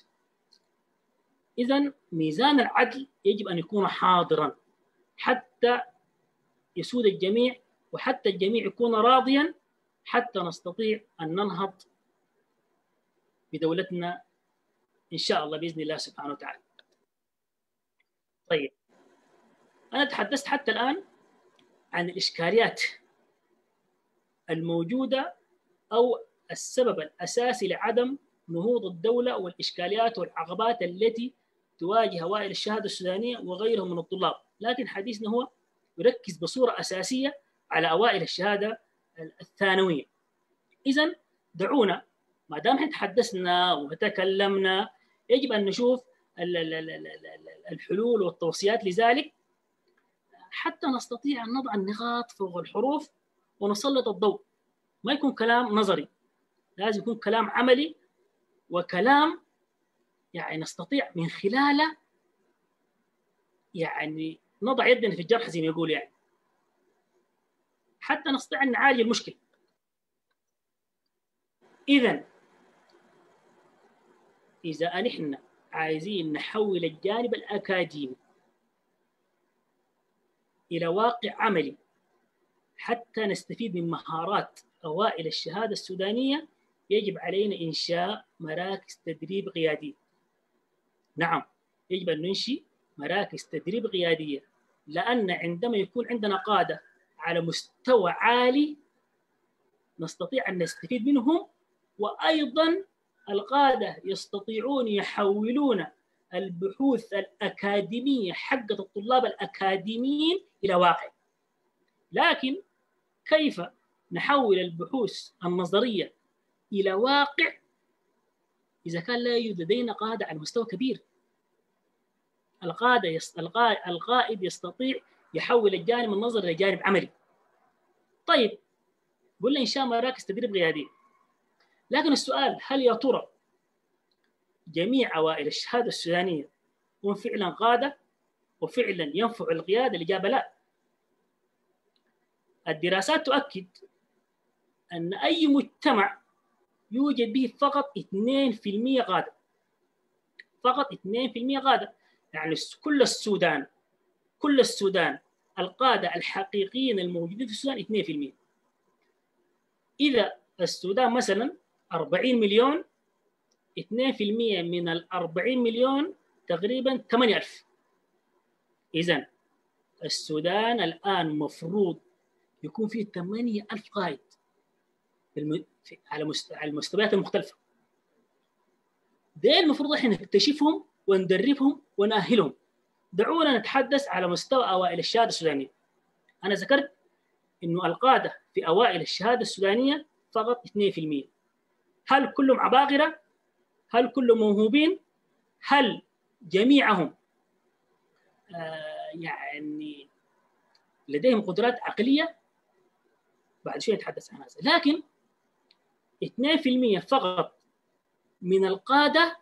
إذا ميزان العدل يجب أن يكون حاضرا حتى يسود الجميع وحتى الجميع يكون راضيا حتى نستطيع أن ننهض بدولتنا إن شاء الله بإذن الله سبحانه وتعالى. طيب أنا تحدثت حتى الآن عن الإشكاليات الموجودة أو السبب الأساسي لعدم نهوض الدولة والإشكاليات والعقبات التي تواجه أوائل الشهادة السودانية وغيرهم من الطلاب. لكن حديثنا هو يركز بصورة أساسية على أوائل الشهادة الثانوية. إذا دعونا ما دام تحدثنا وتكلمنا يجب أن نشوف الحلول والتوصيات لذلك حتى نستطيع أن نضع النقاط فوق الحروف ونسلط الضوء. ما يكون كلام نظري لازم يكون كلام عملي وكلام يعني نستطيع من خلاله يعني نضع يدنا في الجرح زي ما يقول يعني. حتى نستطيع أن نعالج المشكلة. اذا إذا نحن عايزين نحول الجانب الأكاديمي إلى واقع عملي حتى نستفيد من مهارات اوائل الشهادة السودانية يجب علينا انشاء مراكز تدريب قيادية. نعم يجب أن ننشئ مراكز تدريب قيادية لأن عندما يكون عندنا قادة على مستوى عالي نستطيع أن نستفيد منهم وأيضا القادة يستطيعون يحولون البحوث الأكاديمية حقت الطلاب الأكاديميين إلى واقع. لكن كيف نحول البحوث النظرية إلى واقع إذا كان لا يوجد لدينا قادة على مستوى كبير. القادة يست... القائد يستطيع يحول الجانب النظري لجانب عملي. طيب قلنا انشاء مراكز تدريب قياديه لكن السؤال هل يا ترى جميع أوائل الشهادة السودانية هم فعلا قادة وفعلا ينفع القيادة؟ الإجابة لا. الدراسات تؤكد أن أي مجتمع يوجد به فقط 2% قاده فقط 2% قاده يعني كل السودان كل السودان القادة الحقيقيين الموجودين في السودان 2% إذا السودان مثلا 40 مليون 2% من ال 40 مليون تقريبا 8000 اذا السودان الآن مفروض يكون فيه 8000 قائد. على على المستويات المختلفة دي المفروض إحنا نكتشفهم وندربهم ونأهلهم دعونا نتحدث على مستوى أوائل الشهادة السودانية أنا ذكرت إنه القادة في أوائل الشهادة السودانية فقط 2% هل كلهم عباقرة؟ هل كلهم موهوبين؟ هل جميعهم آه يعني لديهم قدرات عقلية؟ بعد شوية نتحدث عن هذا لكن 2% فقط من القادة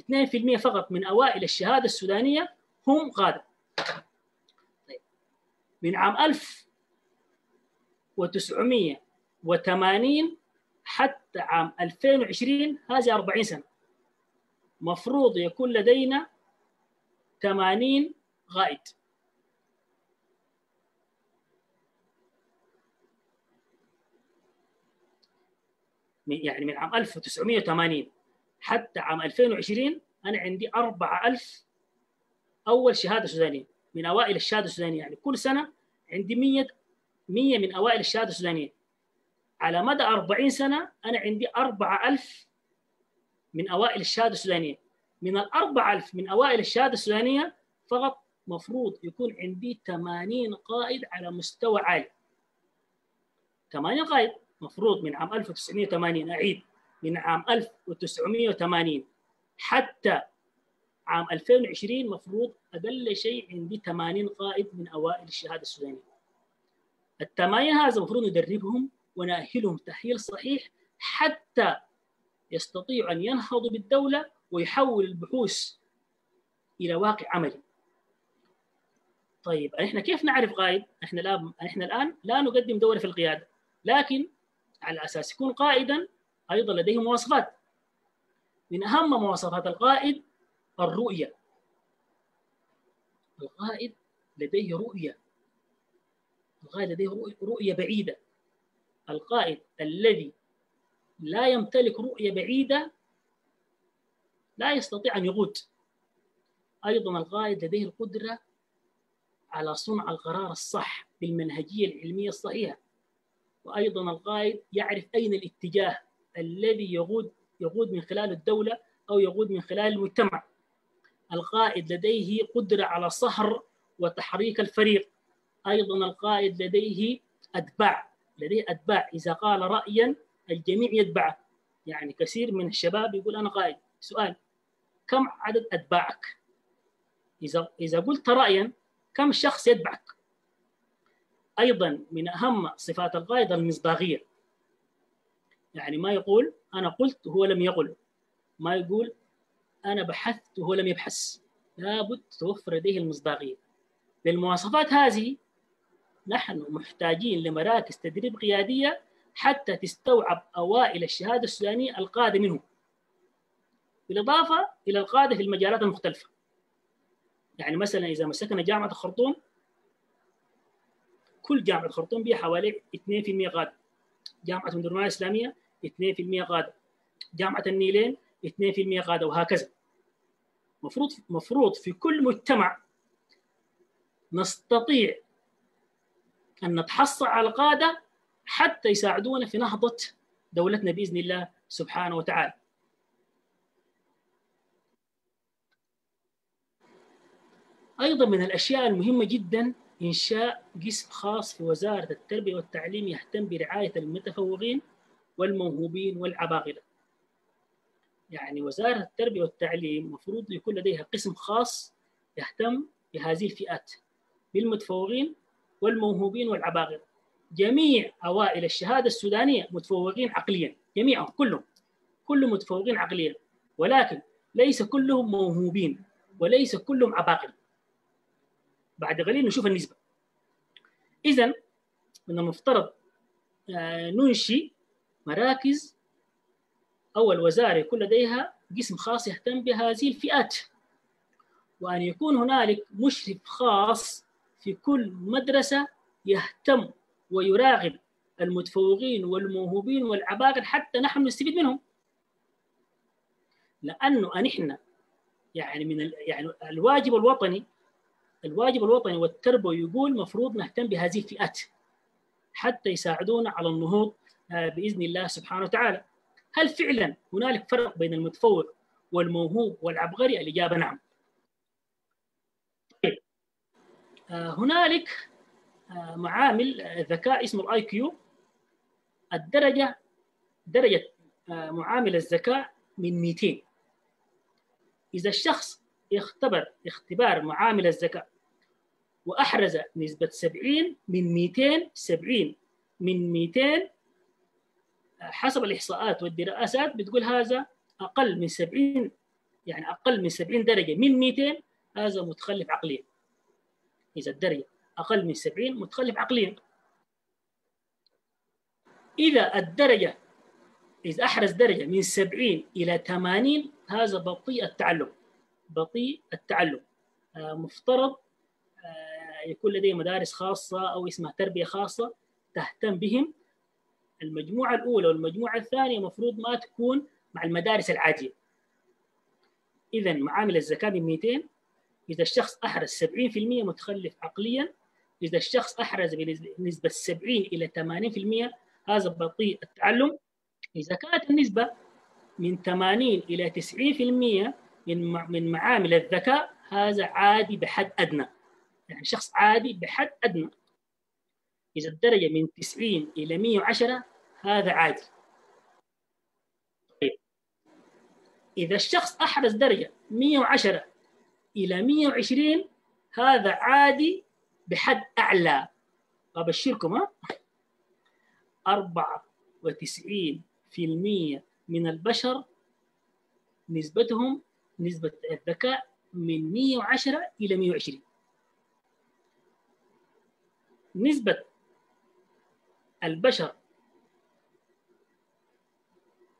2% فقط من أوائل الشهادة السودانية هم قادة. طيب. من عام 1980 حتى عام 2020 هذه 40 سنة. مفروض يكون لدينا 80 قائد يعني من عام 1980 حتى عام 2020 أنا عندي 4000 أول شهادة سودانية من أوائل الشهادة السودانية. يعني كل سنة عندي 100 100 من أوائل الشهادة السودانية. على مدى 40 سنة أنا عندي 4000 من أوائل الشهادة السودانية. من ال 4000 من أوائل الشهادة السودانية فقط مفروض يكون عندي 80 قائد على مستوى عالي. 80 قائد. مفروض من عام 1980 أعيد من عام 1980 حتى عام 2020 مفروض أقل شيء عندي 80 قائد من أوائل الشهادة السودانية. الثمانين هذا المفروض ندربهم ونأهلهم تأهيل صحيح حتى يستطيعوا أن ينهضوا بالدولة ويحول البحوث إلى واقع عملي. طيب إحنا كيف نعرف قائد؟ إحنا الان إحنا الآن لا نقدم دولة في القيادة لكن على أساس يكون قائدا أيضا لديه مواصفات. من أهم مواصفات القائد الرؤية. القائد لديه رؤية. القائد لديه رؤية بعيدة. القائد الذي لا يمتلك رؤية بعيدة لا يستطيع أن يقود أيضا القائد لديه القدرة على صنع القرار الصح بالمنهجية العلمية الصحيحة. وأيضا القائد يعرف أين الاتجاه الذي يقود يقود من خلال الدولة أو يقود من خلال المجتمع. القائد لديه قدرة على صهر وتحريك الفريق. أيضا القائد لديه أتباع، لديه أتباع إذا قال رايا الجميع يتبعه. يعني كثير من الشباب يقول أنا قائد، سؤال كم عدد أتباعك؟ اذا إذا قلت رايا كم شخص يتبعك؟ أيضا من أهم صفات القائد المصداقيه يعني ما يقول أنا قلت هو لم يقل ما يقول أنا بحثت وهو لم يبحث. لابد توفر لديه المصداقيه بالمواصفات هذه نحن محتاجين لمراكز تدريب قيادية حتى تستوعب أوائل الشهادة السودانية القادة منهم. بالإضافة إلى القادة في المجالات المختلفة. يعني مثلا إذا مسكنا جامعة الخرطوم كل جامعة الخرطوم بها حوالي 2% قاده جامعة ام درمان الإسلامية 2% قاده جامعة النيلين 2% قاده وهكذا. مفروض مفروض في كل مجتمع نستطيع أن نتحصل على القادة حتى يساعدونا في نهضة دولتنا بإذن الله سبحانه وتعالى. أيضا من الأشياء المهمة جدا إنشاء قسم خاص في وزارة التربية والتعليم يهتم برعاية المتفوقين والموهوبين والعباقرة. يعني وزارة التربية والتعليم مفروض يكون لديها قسم خاص يهتم بهذه الفئات بالمتفوقين والموهوبين والعباقرة. جميع أوائل الشهادة السودانية متفوقين عقليا جميعهم كلهم كلهم متفوقين عقليا. ولكن ليس كلهم موهوبين وليس كلهم عباقرة. بعد قليل نشوف النسبة. إذا من المفترض ننشي مراكز أو الوزارة يكون لديها قسم خاص يهتم بهذه الفئات. وأن يكون هنالك مشرف خاص في كل مدرسة يهتم ويراقب المتفوقين والموهوبين والعباقر حتى نحن نستفيد منهم. لأنه نحن يعني من يعني الواجب الوطني الواجب الوطني والتربوي يقول مفروض نهتم بهذه الفئات حتى يساعدونا على النهوض بإذن الله سبحانه وتعالى. هل فعلا هنالك فرق بين المتفوق والموهوب والعبقري؟ الإجابة نعم. طيب هنالك معامل ذكاء اسمه ال IQ الدرجة درجة معامل الذكاء من 200 إذا الشخص يختبر اختبار معامل الذكاء وأحرز نسبة 70 من 200 70 من 200 حسب الإحصاءات والدراسات بتقول هذا أقل من 70 يعني أقل من 70 درجة من 200 هذا متخلف عقليا. إذا الدرجة أقل من 70 متخلف عقليا. إذا الدرجة إذا أحرز درجة من 70 إلى 80 هذا بطيء التعلم. بطيء التعلم. مفترض يكون لديه مدارس خاصة أو اسمها تربية خاصة تهتم بهم. المجموعة الأولى والمجموعة الثانية مفروض ما تكون مع المدارس العادية. اذا معامل الزكاة من 200 إذا الشخص أحرز 70% متخلف عقليا إذا الشخص أحرز بنسبة 70 إلى 80% هذا بطيء التعلم. إذا كانت النسبة من 80 إلى 90% من من معامل الذكاء هذا عادي بحد أدنى. يعني شخص عادي بحد أدنى. إذا الدرجة من 90 إلى 110 هذا عادي. طيب. إذا الشخص أحرز درجة 110 إلى 120 هذا عادي بحد أعلى. أبشركم ها؟ 94% من البشر نسبتهم نسبة الذكاء من 110 إلى 120 نسبة البشر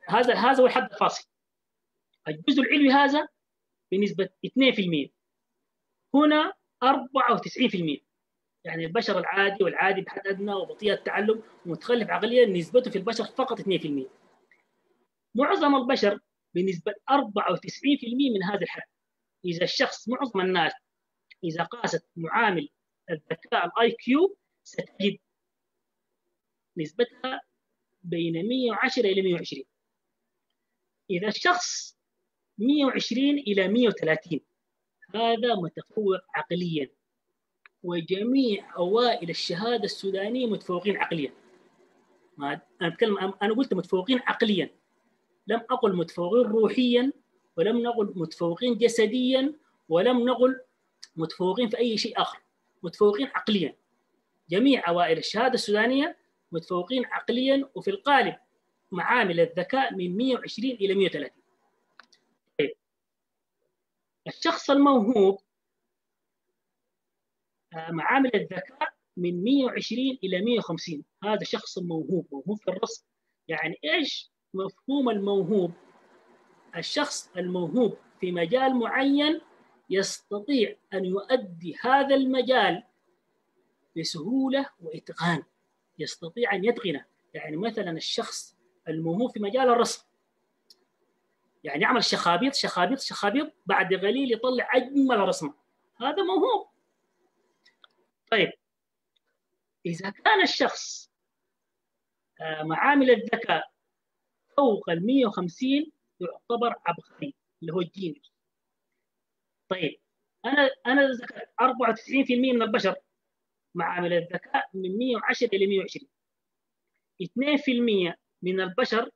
هذا هذا هو الحد الفاصل الجزء العلوي هذا بنسبة 2% هنا 94% يعني البشر العادي والعادي بحد أدنى وبطيء التعلم ومتخلف عقليا نسبته في البشر فقط 2% معظم البشر بنسبة 94% من هذا الحد. إذا الشخص معظم الناس إذا قاست معامل الذكاء ال IQ ستجد نسبتها بين 110 إلى 120 إذا الشخص 120 إلى 130 هذا متفوق عقليا وجميع أوائل الشهادة السودانية متفوقين عقليا. أنا أتكلم أنا قلت متفوقين عقليا. لم أقل متفوقين روحيا ولم نقل متفوقين جسديا ولم نقل متفوقين في أي شيء آخر متفوقين عقليا. جميع أوائل الشهادة السودانية متفوقين عقليا وفي القالب معامل الذكاء من 120 إلى 130 طيب. الشخص الموهوب معامل الذكاء من 120 إلى 150 هذا شخص موهوب موهوب في الرسم. يعني إيش؟ مفهوم الموهوب. الشخص الموهوب في مجال معين يستطيع أن يؤدي هذا المجال بسهولة وإتقان. يستطيع أن يتقنه. يعني مثلا الشخص الموهوب في مجال الرسم. يعني يعمل شخابيط شخابيط شخابيط بعد قليل يطلع أجمل رسمة. هذا موهوب. طيب. إذا كان الشخص معامل الذكاء فوق ال 150 يعتبر عبقري اللي هو الجينيوس طيب أنا أنا ذكرت 94% من البشر معامل الذكاء من 110 إلى 120 2% من البشر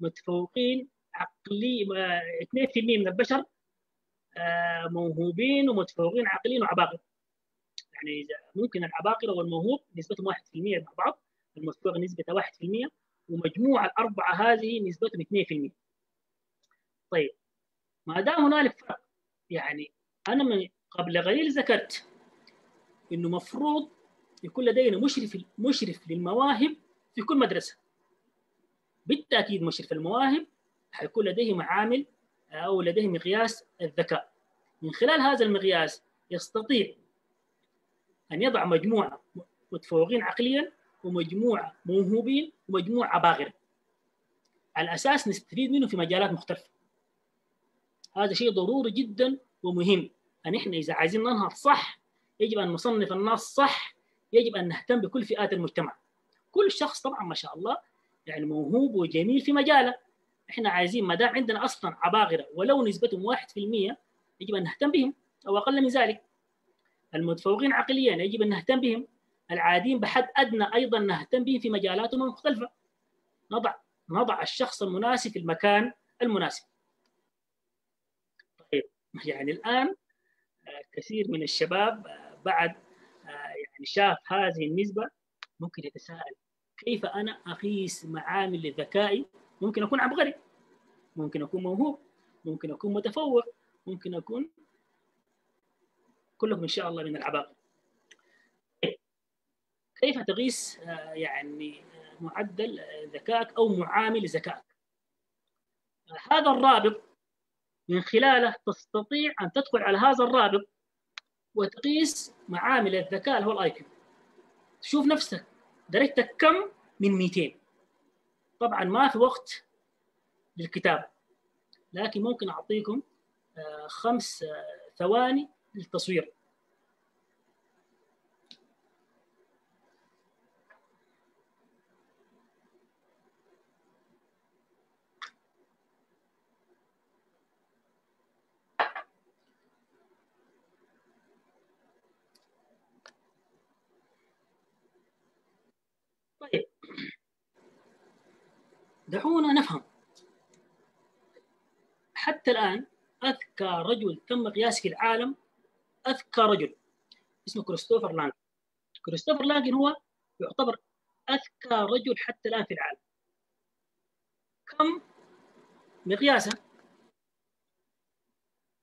متفوقين عقلي 2% من البشر موهوبين ومتفوقين عقليا وعباقرة. يعني ممكن العباقرة والموهوب نسبتهم 1% مع بعض المتفوق نسبته 1% ومجموع الأربعة هذه نسبتهم 2% طيب ما دام هنالك فرق يعني أنا من قبل قليل ذكرت إنه مفروض يكون لدينا مشرف مشرف للمواهب في كل مدرسة. بالتأكيد مشرف المواهب حيكون لديه معامل أو لديه مقياس الذكاء. من خلال هذا المقياس يستطيع أن يضع مجموعة متفوقين عقليا ومجموعة موهوبين ومجموعة عباقرة. على أساس نستفيد منه في مجالات مختلفة. هذا شيء ضروري جدا ومهم. أن إحنا إذا عايزين ننهض صح يجب أن نصنف الناس صح يجب أن نهتم بكل فئات المجتمع. كل شخص طبعا ما شاء الله يعني موهوب وجميل في مجاله. إحنا عايزين ما دام عندنا أصلا عباقرة ولو نسبتهم 1% يجب أن نهتم بهم أو أقل من ذلك. المتفوقين عقليا يجب أن نهتم بهم. العاديين بحد أدنى أيضا نهتم بهم في مجالاتهم المختلفة. نضع نضع الشخص المناسب في المكان المناسب. طيب يعني الآن كثير من الشباب بعد يعني شاف هذه النسبة ممكن يتساءل كيف أنا أقيس معامل ذكائي ممكن أكون عبقري. ممكن أكون موهوب. ممكن أكون متفوق. ممكن اكون كلهم إن شاء الله من العباقرة كيف تقيس يعني معدل ذكائك أو معامل ذكائك؟ هذا الرابط من خلاله تستطيع أن تدخل على هذا الرابط وتقيس معامل الذكاء اللي هو ال IQ تشوف نفسك درجتك كم من 200 طبعا ما في وقت للكتابة لكن ممكن أعطيكم خمس ثواني للتصوير طيب دعونا نفهم. حتى الآن أذكى رجل تم قياسه في العالم أذكى رجل. اسمه كريستوفر لانج كريستوفر لانج هو يعتبر أذكى رجل حتى الآن في العالم. كم مقياسه؟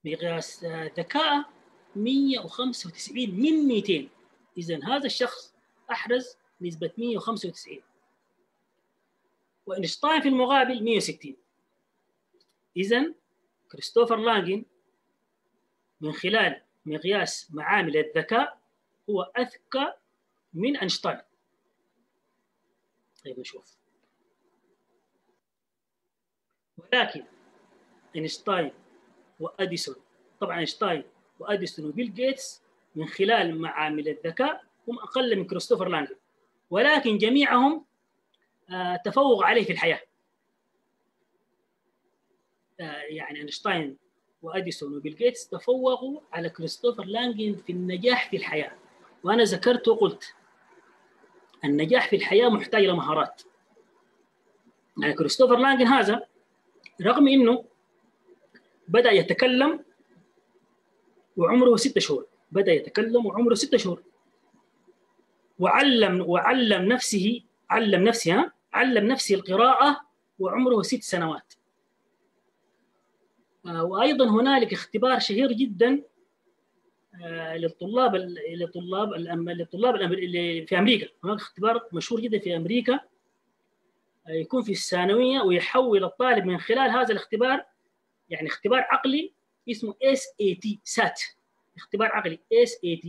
مقياس ذكاء 195 من 200 إذا هذا الشخص أحرز نسبة 195 وإنشتاين في المقابل 160 إذا كريستوفر لانجن من خلال مقياس معامل الذكاء هو أذكى من أينشتاين. طيب نشوف. ولكن أينشتاين وأديسون طبعا أينشتاين وأديسون وبيل جيتس من خلال معامل الذكاء هم أقل من كريستوفر لانجن ولكن جميعهم تفوق عليه في الحياة. يعني أينشتاين وأديسون وبيل جيتس تفوقوا على كريستوفر لانجن في النجاح في الحياة. وأنا ذكرت وقلت النجاح في الحياة محتاج لمهارات يعني كريستوفر لانجن هذا رغم إنه بدأ يتكلم وعمره ستة شهور. بدأ يتكلم وعمره ستة شهور. وعلم وعلم نفسه علم نفسه علم نفسه القراءة وعمره ست سنوات. وأيضا هنالك اختبار شهير جدا للطلاب للطلاب للطلاب اللي في أمريكا. هناك اختبار مشهور جدا في أمريكا يكون في الثانوية ويحول الطالب من خلال هذا الاختبار يعني اختبار عقلي اسمه SAT سات اختبار عقلي SAT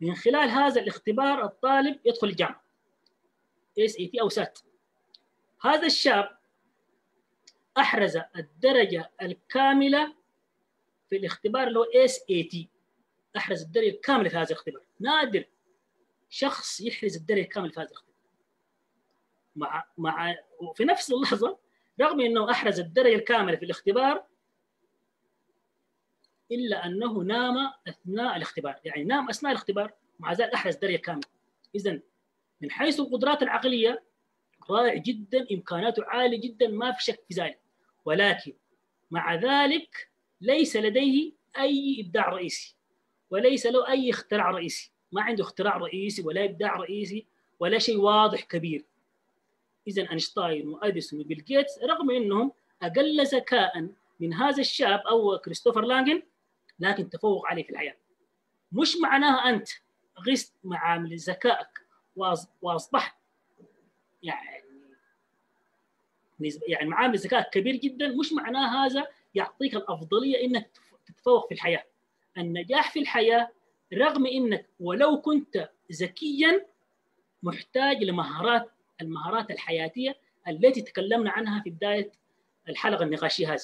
من خلال هذا الاختبار الطالب يدخل الجامعة. SAT أو سات هذا الشاب أحرز الدرجة الكاملة في الاختبار اللي هو SAT. أحرز الدرجة الكاملة في هذا الاختبار. نادر شخص يحرز الدرجة الكاملة في هذا الاختبار. مع مع وفي نفس اللحظة رغم إنه أحرز الدرجة الكاملة في الاختبار إلا أنه نام أثناء الاختبار. يعني نام أثناء الاختبار مع ذلك أحرز درجه كامله اذا من حيث القدرات العقلية رائع جدا إمكاناته عالية جدا ما في شك في ذلك. ولكن مع ذلك ليس لديه أي إبداع رئيسي وليس له أي اختراع رئيسي. ما عنده اختراع رئيسي ولا إبداع رئيسي ولا شيء واضح كبير. اذا أينشتاين وأديسون وبيل جيتس رغم إنهم أقل ذكاء من هذا الشاب أو كريستوفر لانجن لكن تفوق عليه في الحياة. مش معناها أنت قست معامل ذكائك. واصبحت يعني يعني معامل ذكاء كبير جدا مش معناه هذا يعطيك الأفضلية إنك تتفوق في الحياة. النجاح في الحياة رغم إنك ولو كنت ذكيا محتاج لمهارات المهارات الحياتية التي تكلمنا عنها في بداية الحلقة النقاشية هذه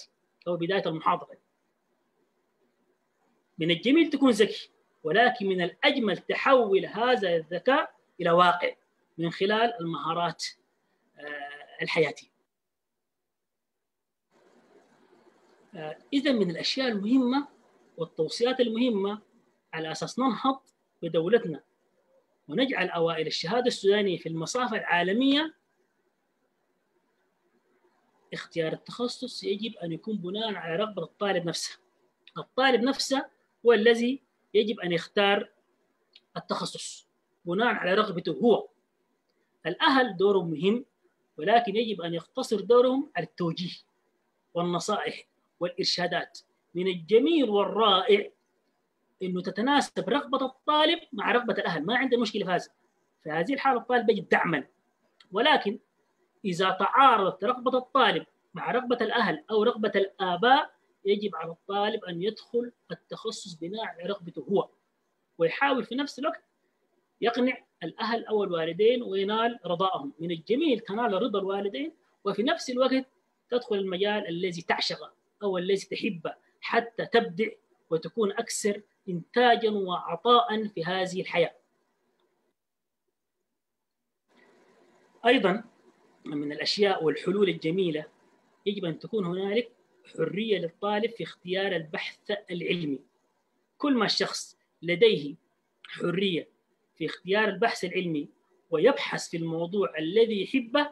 أو بداية المحاضرة. من الجميل تكون ذكي ولكن من الأجمل تحول هذا الذكاء إلى واقع من خلال المهارات الحياتية. إذا من الأشياء المهمة والتوصيات المهمة على أساس ننهض بدولتنا ونجعل أوائل الشهادة السودانية في المصافة العالمية اختيار التخصص يجب أن يكون بناء على رغبة الطالب نفسه. الطالب نفسه هو الذي يجب أن يختار التخصص. بناء على رغبته هو. الأهل دورهم مهم ولكن يجب أن يقتصر دورهم على التوجيه والنصائح والإرشادات. من الجميل والرائع إنه تتناسب رغبة الطالب مع رغبة الأهل. ما عنده مشكلة في هذا. في هذه الحالة الطالب يجب دعما. ولكن إذا تعارضت رغبة الطالب مع رغبة الأهل أو رغبة الآباء يجب على الطالب أن يدخل التخصص بناء على رغبته هو ويحاول في نفس الوقت يقنع الأهل أو الوالدين وينال رضاءهم من الجميل تنال رضا الوالدين وفي نفس الوقت تدخل المجال الذي تعشقه أو الذي تحبه حتى تبدع وتكون أكثر انتاجا وعطاء في هذه الحياة. أيضا من الأشياء والحلول الجميلة يجب أن تكون هنالك حرية للطالب في اختيار البحث العلمي. كل ما الشخص لديه حرية في اختيار البحث العلمي ويبحث في الموضوع الذي يحبه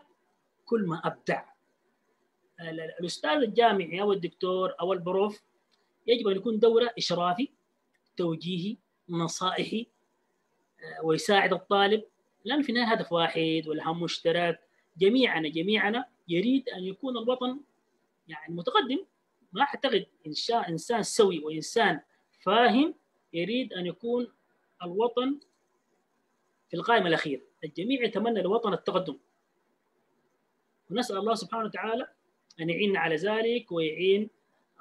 كل ما أبدع. الأستاذ الجامعي أو الدكتور أو البروف يجب أن يكون دوره إشرافي توجيهي نصائحي ويساعد الطالب. لأن في النهاية هدف واحد والهم مشترك. جميعنا جميعنا يريد أن يكون الوطن يعني متقدم. ما أعتقد انسان إنسان سوي وإنسان فاهم يريد أن يكون الوطن في القائمة الأخيرة الجميع يتمنى للوطن التقدم ونسأل الله سبحانه وتعالى أن يعيننا على ذلك ويعين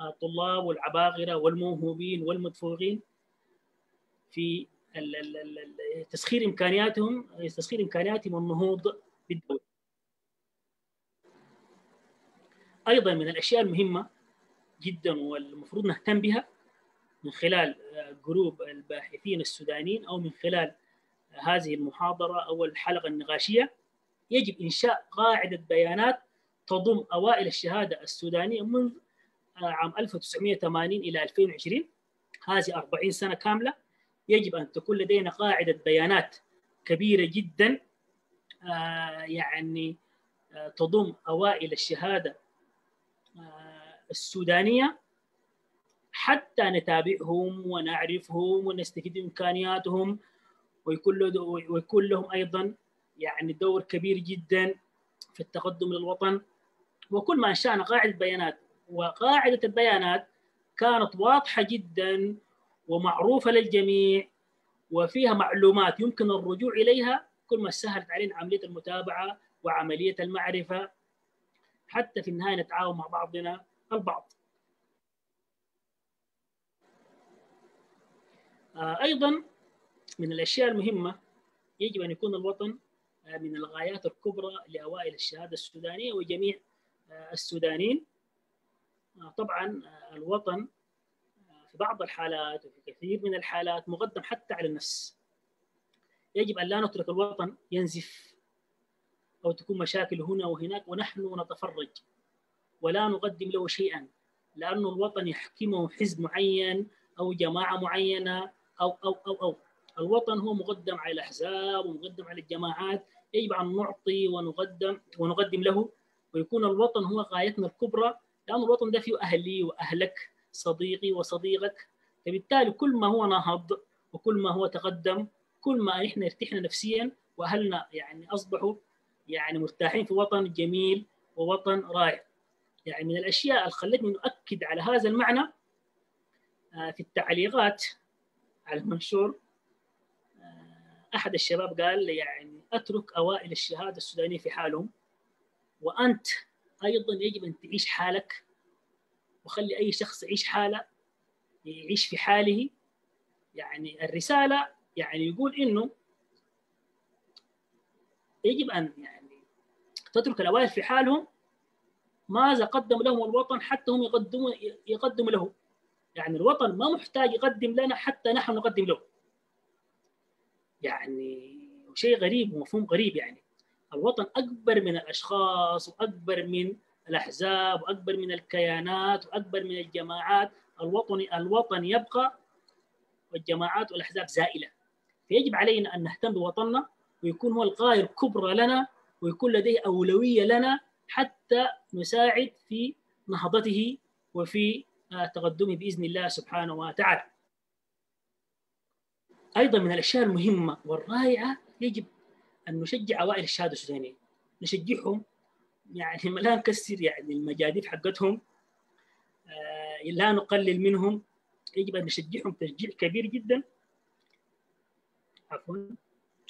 الطلاب والعباقرة والموهوبين والمدفوعين في تسخير إمكانياتهم تسخير إمكانياتهم النهوض بالدولة. أيضا من الأشياء المهمة جدا والمفروض نهتم بها من خلال جروب الباحثين السودانيين أو من خلال هذه المحاضرة أو الحلقة النقاشية يجب إنشاء قاعدة بيانات تضم أوائل الشهادة السودانية منذ عام 1980 إلى 2020 هذه 40 سنة كاملة. يجب أن تكون لدينا قاعدة بيانات كبيرة جدا آه يعني آه تضم أوائل الشهادة آه السودانية. حتى نتابعهم ونعرفهم ونستفيد من امكانياتهم ويكون ويكون لهم أيضا يعني دور كبير جدا في التقدم للوطن. وكل ما انشانا قاعدة بيانات وقاعدة البيانات كانت واضحة جدا ومعروفة للجميع وفيها معلومات يمكن الرجوع إليها كل ما سهلت علينا عملية المتابعة وعملية المعرفة. حتى في النهاية نتعاون مع بعضنا البعض. أيضا من الأشياء المهمة يجب أن يكون الوطن من الغايات الكبرى لأوائل الشهادة السودانية وجميع السودانيين. طبعا الوطن في بعض الحالات وفي كثير من الحالات مقدم حتى على النفس. يجب أن لا نترك الوطن ينزف أو تكون مشاكل هنا وهناك ونحن نتفرج ولا نقدم له شيئا لأن الوطن يحكمه حزب معين أو جماعة معينة أو أو أو أو. الوطن هو مقدم على الأحزاب ومقدم على الجماعات. يجب أن نعطي ونقدم ونقدم له ويكون الوطن هو غايتنا الكبرى. لأن الوطن ده فيه أهلي وأهلك صديقي وصديقك. فبالتالي كل ما هو نهض وكل ما هو تقدم كل ما إحنا ارتحنا نفسيا وأهلنا يعني أصبحوا يعني مرتاحين في وطن جميل ووطن رائع. يعني من الأشياء اللي خلتني نؤكد على هذا المعنى في التعليقات على المنشور أحد الشباب قال يعني أترك أوائل الشهادة السودانية في حالهم وأنت أيضا يجب أن تعيش حالك وخلي أي شخص يعيش حاله يعيش في حاله. يعني الرسالة يعني يقول إنه يجب أن يعني تترك الأوائل في حالهم. ماذا قدم لهم الوطن حتى هم يقدموا يقدموا له؟ يعني الوطن ما محتاج يقدم لنا حتى نحن نقدم له. يعني شيء غريب ومفهوم غريب يعني. الوطن أكبر من الأشخاص وأكبر من الأحزاب وأكبر من الكيانات وأكبر من الجماعات. الوطن الوطن يبقى والجماعات والأحزاب زائلة. فيجب علينا أن نهتم بوطننا ويكون هو الغايه الكبرى لنا ويكون لديه أولوية لنا حتى نساعد في نهضته وفي تقدمه بإذن الله سبحانه وتعالى. أيضا من الأشياء المهمة والرائعة يجب أن نشجع أوائل الشهادة السودانية. نشجعهم يعني لا نكسر يعني المجاديف حقتهم لا نقلل منهم. يجب أن نشجعهم تشجيع كبير جدا. عفوا.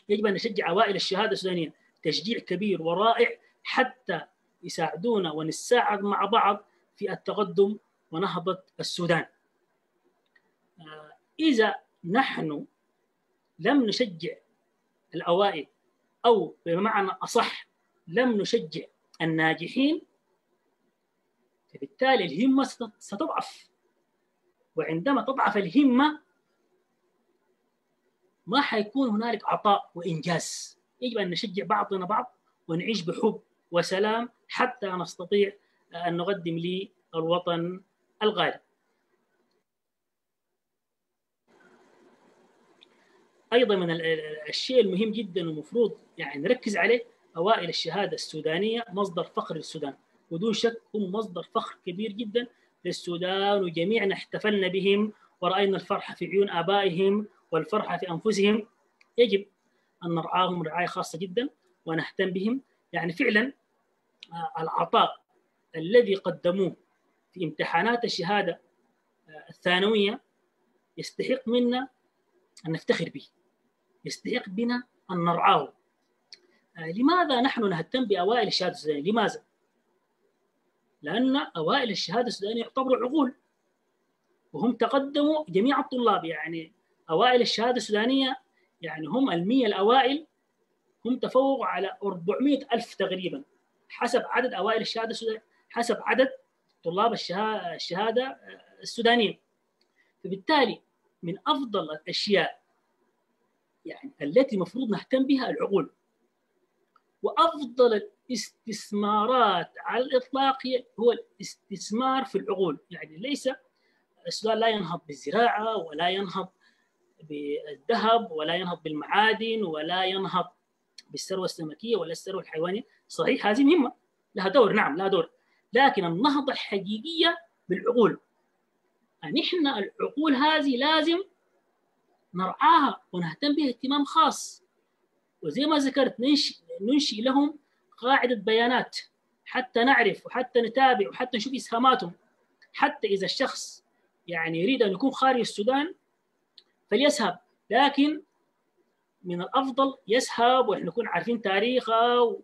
يجب أن نشجع أوائل الشهادة السودانية تشجيع كبير ورائع حتى يساعدونا ونساعد مع بعض في التقدم ونهضة السودان. إذا نحن لم نشجع الأوائل أو بمعنى أصح لم نشجع الناجحين فبالتالي الهمة ستضعف. وعندما تضعف الهمة ما حيكون هنالك عطاء وإنجاز. يجب أن نشجع بعضنا بعض ونعيش بحب وسلام حتى نستطيع أن نقدم للوطن الغالي. أيضا من الشيء المهم جدا والمفروض يعني نركز عليه أوائل الشهادة السودانية مصدر فخر للسودان. بدون شك هم مصدر فخر كبير جدا للسودان وجميعنا احتفلنا بهم ورأينا الفرحة في عيون آبائهم والفرحة في أنفسهم. يجب أن نرعاهم رعاية خاصة جدا ونهتم بهم. يعني فعلا العطاء الذي قدموه في امتحانات الشهادة الثانوية يستحق منا أن نفتخر به. يستحق بنا أن نرعاه لماذا نحن نهتم بأوائل الشهادة السودانية؟ لماذا؟ لأن أوائل الشهادة السودانية يعتبروا عقول وهم تقدموا جميع الطلاب يعني أوائل الشهادة السودانية يعني هم المية الأوائل هم تفوقوا على 400 ألف تقريبا حسب عدد أوائل الشهادة السودانية حسب عدد طلاب الشهادة السودانيه فبالتالي من أفضل الأشياء يعني التي المفروض نهتم بها العقول. وأفضل الاستثمارات على الإطلاق هو الاستثمار في العقول. يعني ليس السودان لا ينهض بالزراعة ولا ينهض بالذهب ولا ينهض بالمعادن ولا ينهض بالثروة السمكية ولا الثروة الحيوانية. صحيح هذه مهمة. لها دور. نعم لها دور. لكن النهضة الحقيقية بالعقول. نحن العقول هذه لازم نرعاها ونهتم بها اهتمام خاص. وزي ما ذكرت ننشئ, لهم قاعدة بيانات حتى نعرف وحتى نتابع وحتى نشوف إسهاماتهم. حتى إذا الشخص يعني يريد أن يكون خارج السودان فليذهب لكن من الأفضل يذهب ونحن نكون عارفين تاريخه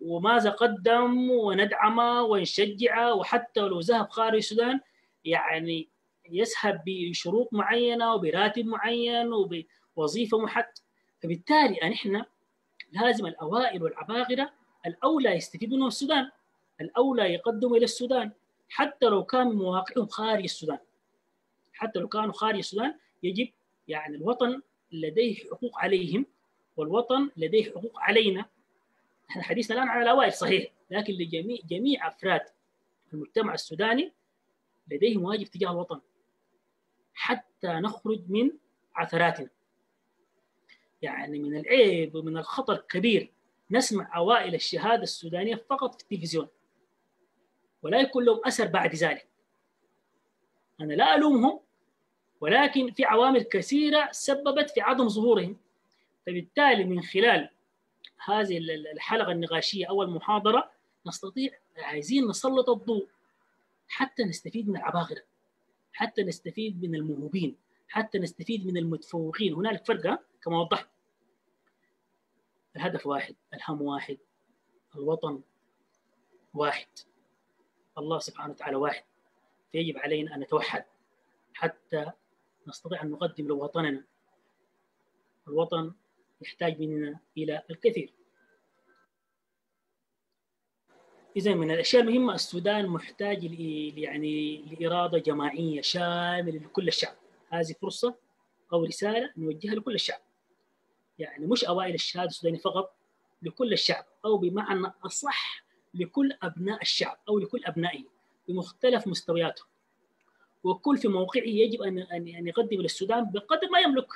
وماذا قدم وندعمه ونشجعه. وحتى لو ذهب خارج السودان يعني يذهب بشروط معينة وبراتب معين وبوظيفة محدده فبالتالي نحن لازم الأوائل والعباقره الأولى يستفيدوا من السودان الأولى يقدموا إلى السودان حتى لو كان مواقعهم خارج السودان. حتى لو كانوا خارج السودان يجب يعني الوطن لديه حقوق عليهم والوطن لديه حقوق علينا. إحنا حديثنا الآن على الأوائل صحيح لكن لجميع جميع أفراد المجتمع السوداني لديهم واجب تجاه الوطن. حتى نخرج من عثراتنا. يعني من العيب ومن الخطر الكبير نسمع أوائل الشهادة السودانية فقط في التلفزيون. ولا يكون لهم أثر بعد ذلك. أنا لا ألومهم ولكن في عوامل كثيرة سببت في عدم ظهورهم. فبالتالي من خلال هذه الحلقة النقاشية أو المحاضرة نستطيع عايزين نسلط الضوء حتى نستفيد من العباقرة. حتى نستفيد من الموهوبين حتى نستفيد من المتفوقين. هنالك فرق كما وضحت. الهدف واحد الهم واحد الوطن واحد الله سبحانه وتعالى واحد. فيجب علينا أن نتوحد حتى نستطيع أن نقدم لوطننا. الوطن يحتاج مننا إلى الكثير. إذا من الأشياء المهمة السودان محتاج يعني لإرادة جماعية شاملة لكل الشعب. هذه فرصة أو رسالة نوجهها لكل الشعب. يعني مش أوائل الشهادة السودانية فقط لكل الشعب أو بمعنى أصح لكل أبناء الشعب أو لكل ابنائه بمختلف مستوياته وكل في موقعه يجب أن أن يقدم للسودان بقدر ما يملك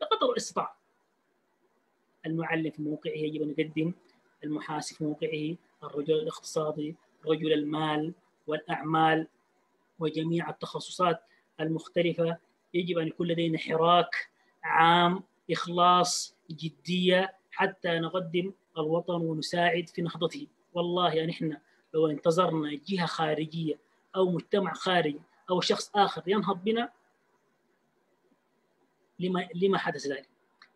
بقدر الاستطاعة. المعلم في موقعه يجب أن يقدم المحاسب في موقعه الرجل الاقتصادي رجل المال والأعمال وجميع التخصصات المختلفة يجب أن يكون لدينا حراك عام إخلاص جدية حتى نقدم الوطن ونساعد في نهضته. والله نحن لو انتظرنا جهة خارجية أو مجتمع خارجي أو شخص آخر ينهض بنا لما لما حدث ذلك؟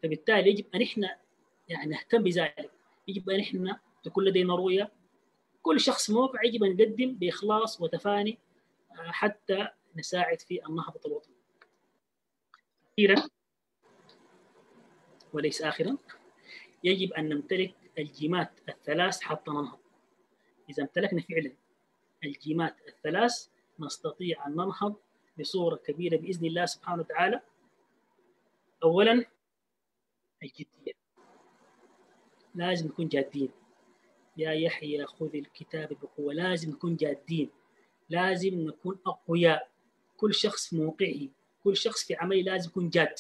فبالتالي يجب أن إحنا يعني نهتم بذلك. يجب أن إحنا تكون لدينا رؤية كل شخص موقع يجب أن يقدم بإخلاص وتفاني حتى نساعد في النهضة الوطن. أخيرا وليس اخرا يجب أن نمتلك الجيمات الثلاث حتى ننهض. إذا امتلكنا فعلا الجيمات الثلاث نستطيع أن ننهض بصورة كبيرة بإذن الله سبحانه وتعالى. اولا الجدية لازم نكون جادين يا يحيى خذ الكتاب بقوة. لازم نكون جادين لازم نكون أقوياء. كل شخص في موقعه كل شخص في عمله لازم يكون جاد.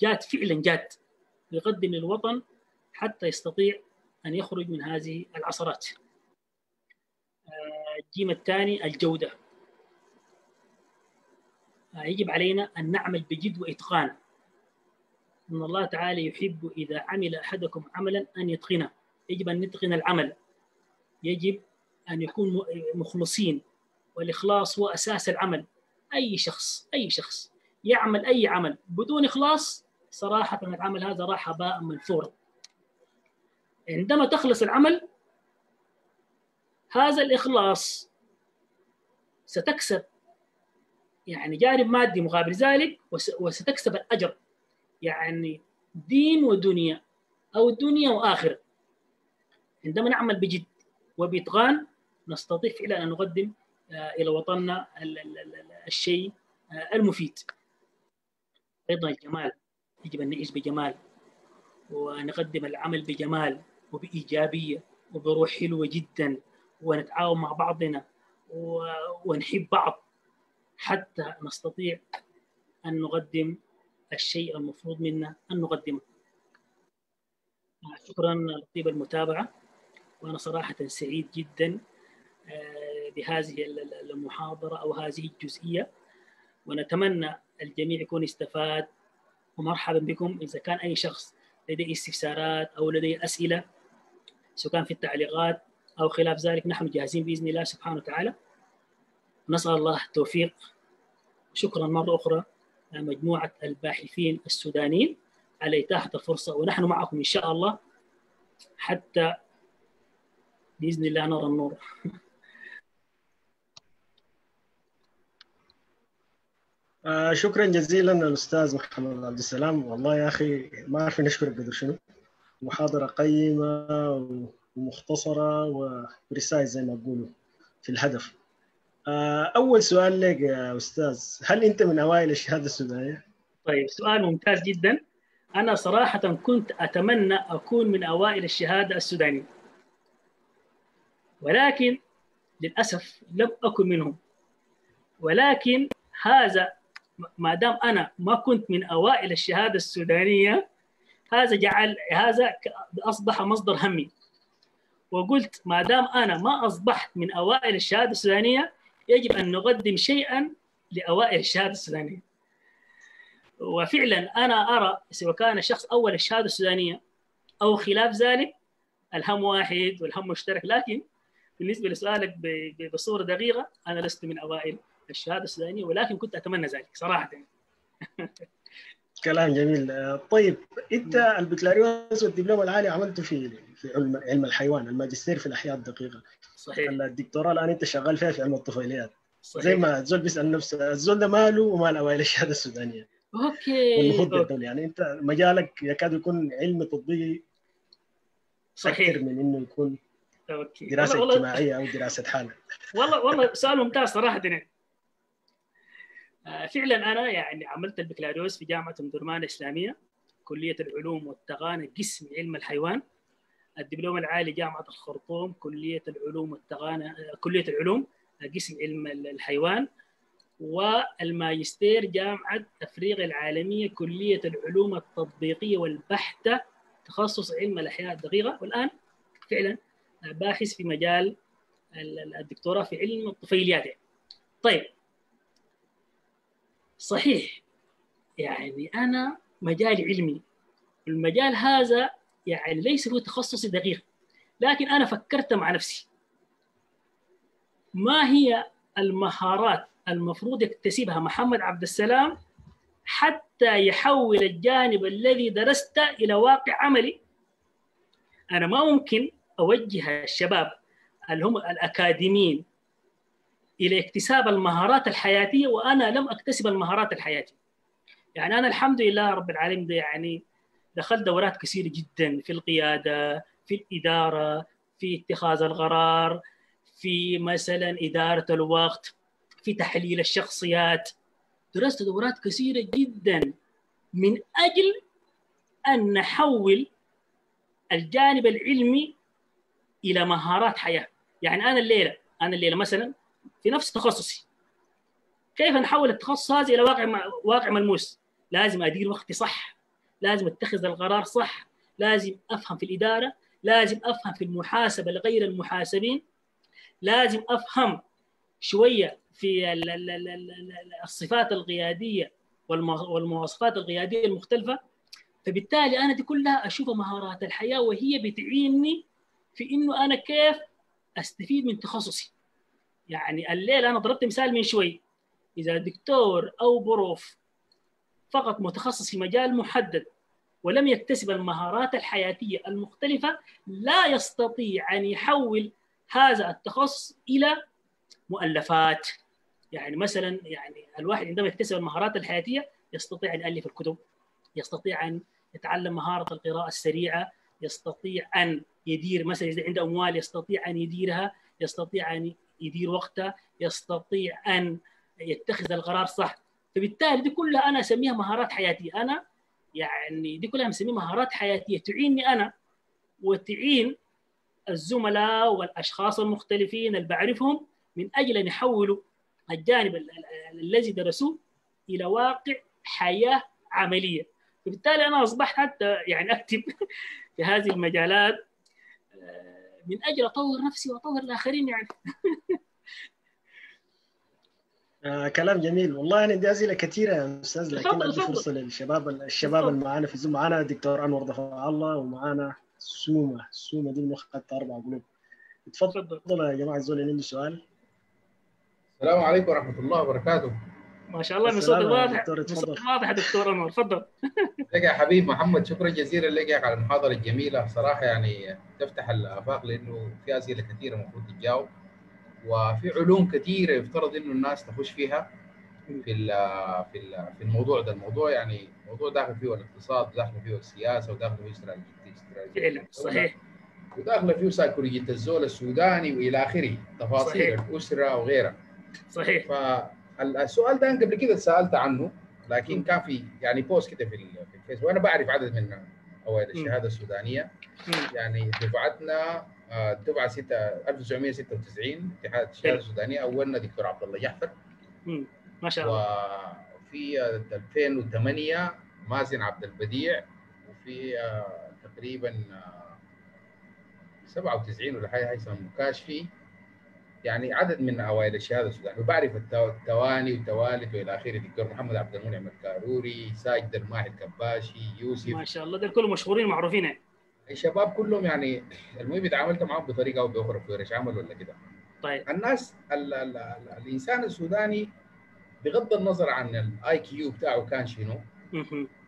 جاد فعلا جاد. يقدم للوطن حتى يستطيع أن يخرج من هذه العصرات. الجيم الثاني الجودة. يجب علينا أن نعمل بجد وإتقان. إن الله تعالى يحب إذا عمل أحدكم عملا أن يتقنه. يجب أن نتقن العمل. يجب أن يكون مخلصين. والإخلاص هو أساس العمل. أي شخص أي شخص يعمل أي عمل بدون إخلاص صراحة العمل هذا راح هباء منثورا عندما تخلص العمل هذا الإخلاص ستكسب يعني جانب مادي مقابل ذلك وستكسب الأجر. يعني دين ودنيا أو دنيا وآخرة. عندما نعمل بجد وبإتقان نستطيع فعلا أن نقدم إلى وطننا الشيء المفيد. أيضا الجمال يجب أن نعيش بجمال ونقدم العمل بجمال وبإيجابية وبروح حلوة جدا ونتعاون مع بعضنا ونحب بعض حتى نستطيع أن نقدم الشيء المفروض منا أن نقدمه. شكرا لطيب المتابعة. وأنا صراحة سعيد جدا بهذه المحاضرة أو هذه الجزئية. ونتمنى الجميع يكون استفاد. ومرحبا بكم إذا كان أي شخص لديه استفسارات أو لديه أسئلة سواء كان في التعليقات أو خلاف ذلك نحن جاهزين بإذن الله سبحانه وتعالى. نسأل الله التوفيق. شكرا مرة أخرى مجموعة الباحثين السودانيين على إتاحة الفرصة ونحن معكم إن شاء الله حتى بإذن الله نرى النور. آه شكرا جزيلا الأستاذ محمد عبد السلام. والله يا أخي ما أعرف نشكرك قدر شنو؟ محاضرة قيمة ومختصرة ورسائل زي ما تقولوا في الهدف. آه أول سؤال لك يا أستاذ هل أنت من أوائل الشهادة السودانية؟ طيب سؤال ممتاز جدا. أنا صراحة كنت أتمنى أكون من أوائل الشهادة السودانية. ولكن للأسف لم أكن منهم. ولكن هذا ما دام أنا ما كنت من أوائل الشهادة السودانية هذا جعل هذا أصبح مصدر همي. وقلت ما دام أنا ما أصبحت من أوائل الشهادة السودانية يجب أن نقدم شيئا لأوائل الشهادة السودانية. وفعلا أنا أرى سواء كان الشخص أول الشهادة السودانية أو خلاف ذلك الهم واحد والهم مشترك لكن بالنسبة لسؤالك بصورة دقيقة أنا لست من أوائل الشهادة السودانية ولكن كنت أتمنى ذلك صراحة. كلام جميل. طيب أنت البكالوريوس والدبلوم العالي عملته في في علم علم الحيوان الماجستير في الأحياء الدقيقة. صحيح. الدكتوراه الآن أنت شغال فيها في علم الطفيليات. صحيح. زي ما الزول بيسأل نفسه الزول ده ماله ومال أوائل الشهادة السودانية؟ okay بالدولة يعني أنت مجالك يكاد يكون علم تطبيقي صحيح. أكثر من إنه يكون okay. دراسة والله اجتماعية أو دراسة حالة. والله والله سؤال ممتاز صراحة. يعني. فعلا أنا يعني عملت البكالوريوس في جامعة أم درمان الإسلامية كلية العلوم والتقانه قسم علم الحيوان. الدبلوم العالي جامعة الخرطوم كلية العلوم والتقانه كلية العلوم قسم علم الحيوان. والماجستير جامعة افريقيا العالمية كلية العلوم التطبيقية والبحتة تخصص علم الأحياء الدقيقة. والآن فعلا باحث في مجال الدكتوراه في علم الطفيليات طيب. صحيح. يعني أنا مجالي علمي. المجال هذا يعني ليس هو تخصصي دقيق. لكن أنا فكرت مع نفسي. ما هي المهارات المفروض يكتسبها محمد عبد السلام حتى يحول الجانب الذي درسته إلى واقع عملي؟ أنا ما ممكن أوجه الشباب اللي هم الأكاديميين إلى اكتساب المهارات الحياتية وأنا لم أكتسب المهارات الحياتية. يعني أنا الحمد لله رب العالمين يعني دخلت دورات كثيرة جدا في القيادة في الإدارة في اتخاذ القرار في مثلا إدارة الوقت في تحليل الشخصيات. درست دورات كثيرة جدا من أجل أن نحول الجانب العلمي إلى مهارات حياة. يعني أنا الليلة أنا الليلة مثلا في نفس تخصصي. كيف نحول التخصص هذا إلى واقع واقع ملموس؟ لازم أدير وقتي صح لازم أتخذ القرار صح لازم أفهم في الإدارة لازم أفهم في المحاسبة لغير المحاسبين لازم أفهم شوية في الصفات القيادية والمواصفات القيادية المختلفة. فبالتالي أنا دي كلها اشوفها مهارات الحياة وهي بتعيني في إنه أنا كيف أستفيد من تخصصي. يعني الليلة أنا ضربت مثال من شوي. إذا دكتور أو بروف فقط متخصص في مجال محدد ولم يكتسب المهارات الحياتية المختلفة لا يستطيع أن يحول هذا التخصص إلى مؤلفات. يعني مثلا يعني الواحد عندما يكتسب المهارات الحياتية يستطيع أن يألف الكتب يستطيع أن يتعلم مهارة القراءة السريعة يستطيع أن يدير مثلا إذا عنده أموال يستطيع أن يديرها يستطيع أن يدير وقته يستطيع أن يتخذ القرار صح. فبالتالي دي كلها أنا أسميها مهارات حياتية. أنا يعني دي كلها مسميها مهارات حياتية. تعيني أنا وتعين الزملاء والأشخاص المختلفين اللي بعرفهم من أجل أن يحولوا الجانب الذي درسوه إلى واقع حياة عملية. فبالتالي أنا أصبحت حتى يعني أكتب في هذه المجالات من أجل أطور نفسي وأطور الآخرين يعني. آه كلام جميل. والله أنا عندي أسئلة كثيرة يا أستاذ لكن ادي فرصه للشباب الشباب اللي معانا في زوم معانا دكتور أنور ضفاء الله ومعانا سومة. سومة دي اللي اخذت أربع قلوب. اتفضل يا جماعة الزول اللي عنده سؤال. السلام عليكم ورحمة الله وبركاته. ما شاء الله من صوت واضح من صوت واضح يا دكتور أنور تفضل. لك يا حبيب محمد شكرا جزيلا لك على المحاضرة الجميلة. صراحة يعني تفتح الآفاق لأنه في أسئلة كثيرة المفروض تجاوب وفي علوم كثيرة يفترض إنه الناس تخش فيها في ال في ال في الموضوع ده. الموضوع يعني موضوع داخل فيه الاقتصاد وداخل فيه السياسة وداخل فيه استراتيجية صحيح. وداخل فيه سيكولوجيه الزول السوداني وإلى آخره تفاصيل صحيح. الأسرة وغيرها. صحيح. فالسؤال ده قبل كده سألت عنه لكن كان في يعني بوست كده في في الفيسبوك وأنا بعرف عدد من أوائل الشهادة السودانية. يعني دفعتنا دفعة 6 1996 اتحاد الشهادة السودانية أولنا دكتور عبد الله جعفر ما شاء الله. وفي 2008 مازن عبد البديع وفي تقريبا 97 ولا حاجة هيثم مكاشفي. يعني عدد من أوائل الشهادة السودانية وبعرف التواني والتوالد والى آخره دكتور محمد عبد المنعم الكاروري ساجد الماهي الكباشي يوسف. ما شاء الله دول كلهم مشهورين معروفين يعني الشباب كلهم يعني المهم اتعاملت معاهم بطريقة أو بأخرى في ورش عمل ولا كده. طيب. الناس ال ال ال الإنسان السوداني بغض النظر عن ال IQ بتاعه كان شنو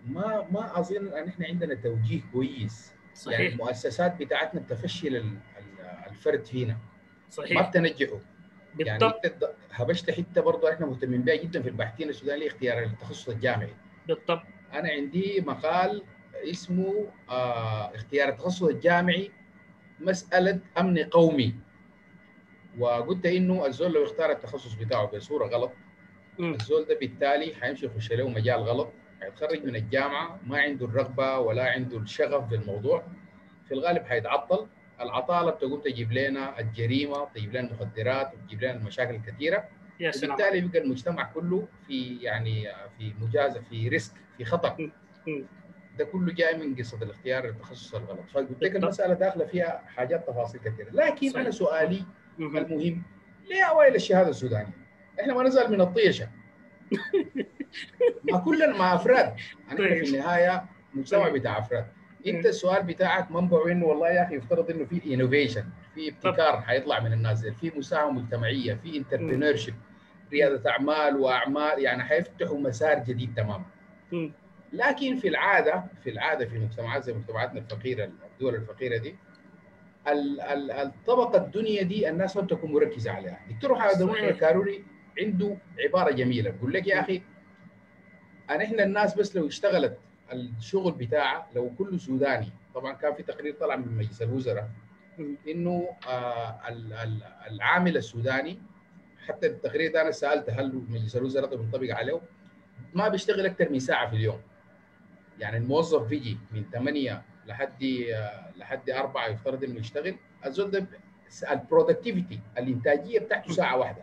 ما ما أظن إن إحنا عندنا توجيه كويس. صحيح. يعني المؤسسات بتاعتنا بتفشل الفرد فينا صحيح. ما بتنجحه بالضبط. يعني هبشت حتة برضه إحنا مهتمين بها جدا في الباحثين السودانيين اختيار التخصص الجامعي. بالضبط. أنا عندي مقال اسمه آه اختيار التخصص الجامعي مسألة أمن قومي. وقلت إنه الزول لو اختار التخصص بتاعه بصورة غلط م. الزول ده بالتالي حيمشي يخش له مجال غلط حيتخرج من الجامعة ما عنده الرغبة ولا عنده الشغف بالموضوع في الغالب حيتعطل. العطالة بتقوم تجيب لنا الجريمة تجيب لنا المخدرات وتجيب لنا المشاكل الكثيرة يا سلام وبالتالي بيبقى المجتمع كله في يعني في مجازفه في ريسك في خطر. ده كله جاي من قصة الاختيار التخصص الغلط فقلت لك. المسألة داخلة فيها حاجات تفاصيل كثيرة لكن صحيح. أنا سؤالي. المهم ليه أوائل الشهادة السودانية؟ إحنا ما نزال من الطيشة ما كلنا مع أفراد طيب. في النهاية مجتمع. بتاع أفراد إنت مم. السؤال بتاعك منبعه إنه والله يا أخي يفترض إنه في innovation في ابتكار حيطلع من الناس في مساهمة مجتمعية في entrepreneur ريادة أعمال وأعمال يعني حيفتحوا مسار جديد تماما. لكن في العادة في العادة في مجتمعات زي مجتمعاتنا الفقيرة الدول الفقيرة دي ال- ال- الطبقة الدنيا دي الناس ما بتكون مركزة عليها دكتور محمد. الكاروري عنده عبارة جميلة بيقول لك يا أخي إحنا الناس بس لو اشتغلت الشغل بتاعها لو كل سوداني. طبعا كان في تقرير طلع من مجلس الوزراء. إنه آه ال- ال- العامل السوداني حتى التقرير ده أنا سالت هل مجلس الوزراء ده منطبق عليه؟ ما بيشتغل أكثر من ساعة في اليوم. يعني الموظف بيجي من 8 لحد آه، لحد 4 يفترض إنه يشتغل. الزول ده البرودكتيفيتي الإنتاجية بتاعته ساعة واحدة.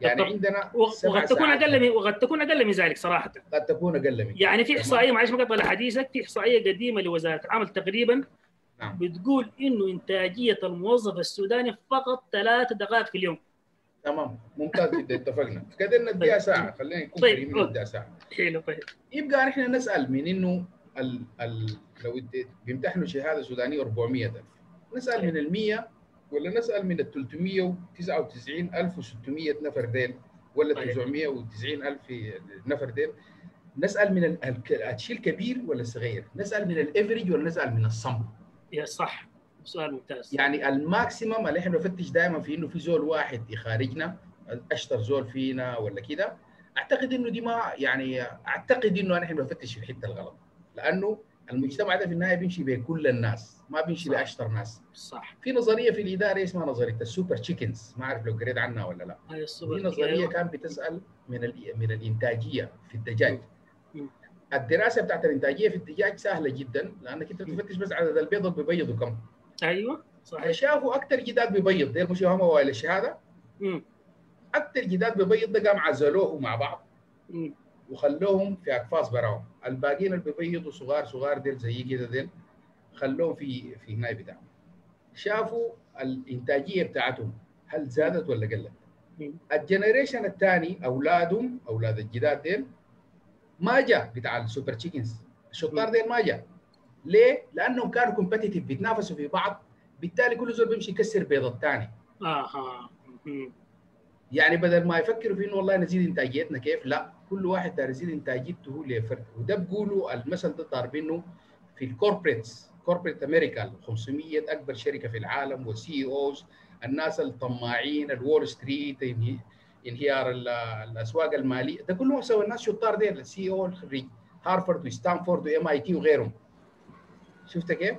يعني. عندنا وقد تكون. أقل من وقد تكون أقل من ذلك صراحة قد تكون أقل من يعني في. إحصائية معلش ما اقطع حديثك في إحصائية قديمة لوزارة العمل تقريبا نعم. بتقول إنه إنتاجية الموظف السوداني فقط ثلاث دقائق في اليوم تمام ممتاز جدا اتفقنا قدرنا نديها طيب. ساعة خلينا نكون طيب. كريمين نديها ساعة حلو طيب يبقى نحن نسأل من إنه ال ال لو بيمتحنوا شهادة سودانية 400000 نسأل من ال 100 ولا نسأل من ال 399600 نفر ديل ولا طيب. 990000 نفر ديل؟ نسأل من ال- ال- الشيء الكبير ولا الصغير؟ نسأل من ال average ولا نسأل من ال sum؟ يا صح. سؤال ممتاز. يعني ال maximum اللي إحنا بنفتش دائما في إنه في زول واحد يخارجنا أشطر زول فينا ولا كده؟ أعتقد إنه دي ما يعني أعتقد إنه نحن بنفتش في الحتة الغلط لأنه المجتمع ده في النهاية بيمشي بين كل الناس ما بيمشي صح. لاشطر ناس. صح. في نظرية في الإدارة اسمها نظرية ال super chickens ما أعرف لو قريت عنها ولا لا. الصبر دي نظرية كان بتسأل من من الإنتاجية في الدجاج. الدراسة بتاعت الإنتاجية في الدجاج سهلة جدا لأنك أنت بتفتش بس عدد البيض اللي بيبيضوا كم. أيوه صحيح. شافوا أكثر جداد بيبيض ديل مش هم اوائل الشهادة. أكثر جداد بيبيض ده قام عزلوه مع بعض. مم. وخلوهم في أقفاص براهم. الباقيين اللي بيبيضوا صغار صغار ديل زي كده ديل خلوهم في في هناي بتاعهم شافوا الإنتاجية بتاعتهم هل زادت ولا قلت. ال generation الثاني أولادهم أولاد الجداد ديل ما جاء بتاع ال super chickens الشطار. ديل ما جاء ليه؟ لأنهم كانوا competitive بيتنافسوا في بعض بالتالي كل زول بيمشي يكسر بيض الثاني أها مم. يعني بدل ما يفكروا في إنه والله نزيد إنتاجيتنا كيف؟ لا كل واحد دار يزيد إنتاجيته لفرد وده بيقولوا المثل ده ضاربينه في ال corporates corporate America 500 أكبر شركة في العالم وال CEOs الناس الطماعين ال Wall Street انهي- إنهيار ال- الأسواق المالية. ده كلهم سوى الناس شطار ديل ال CEO هارفرد وستانفورد و MIT وغيرهم. شفت كيف؟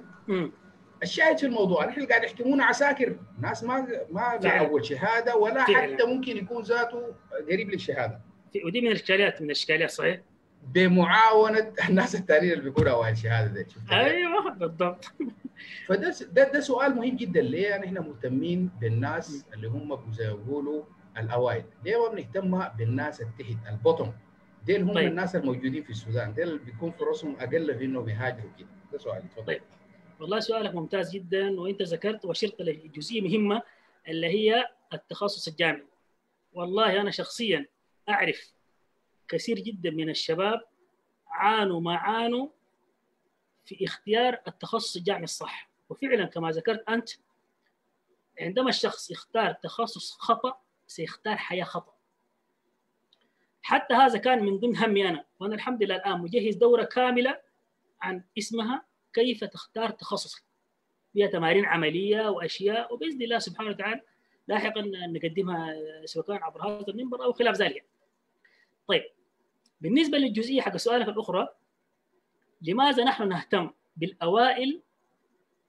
الشاهد في الموضوع. نحن قاعد يحكمونا عساكر ناس ما ما لا. أول شهاده ولا فعلا. حتى ممكن يكون ذاته قريب للشهادة. ودي من الاشكاليات من الإشكاليات صحيح؟ بمعاونة الناس التانيين اللي بيكونوا اوائل شهاده دي؟ أيوه بالضبط. فده ده, ده سؤال مهم جدا. ليه إحنا مهتمين بالناس اللي هم زي ما بيقولوا الأوائل؟ ليه ما بنهتم بالناس التحت البوتوم؟ ديل هم طيب. الناس الموجودين في السودان. ديل بيكون فرصهم أقل في إنهم يهاجروا كده. ده سؤالي تفضل. طيب. والله سؤالك ممتاز جدا وإنت ذكرت واشرت لجزئية مهمة اللي هي التخصص الجامعي. والله أنا شخصيا أعرف كثير جدا من الشباب عانوا ما عانوا في اختيار التخصص الجامعي الصح. وفعلا كما ذكرت أنت عندما الشخص يختار تخصص خطأ سيختار حياة خطأ. حتى هذا كان من ضمن همي أنا وأنا الحمد لله الآن مجهز دورة كاملة عن اسمها كيف تختار تخصصك فيها تمارين عملية وأشياء وبإذن الله سبحانه وتعالى لاحقا نقدمها سواء كان عبر هذا المنبر أو خلاف ذلك. طيب بالنسبة للجزئية حق سؤالك الأخرى لماذا نحن نهتم بالأوائل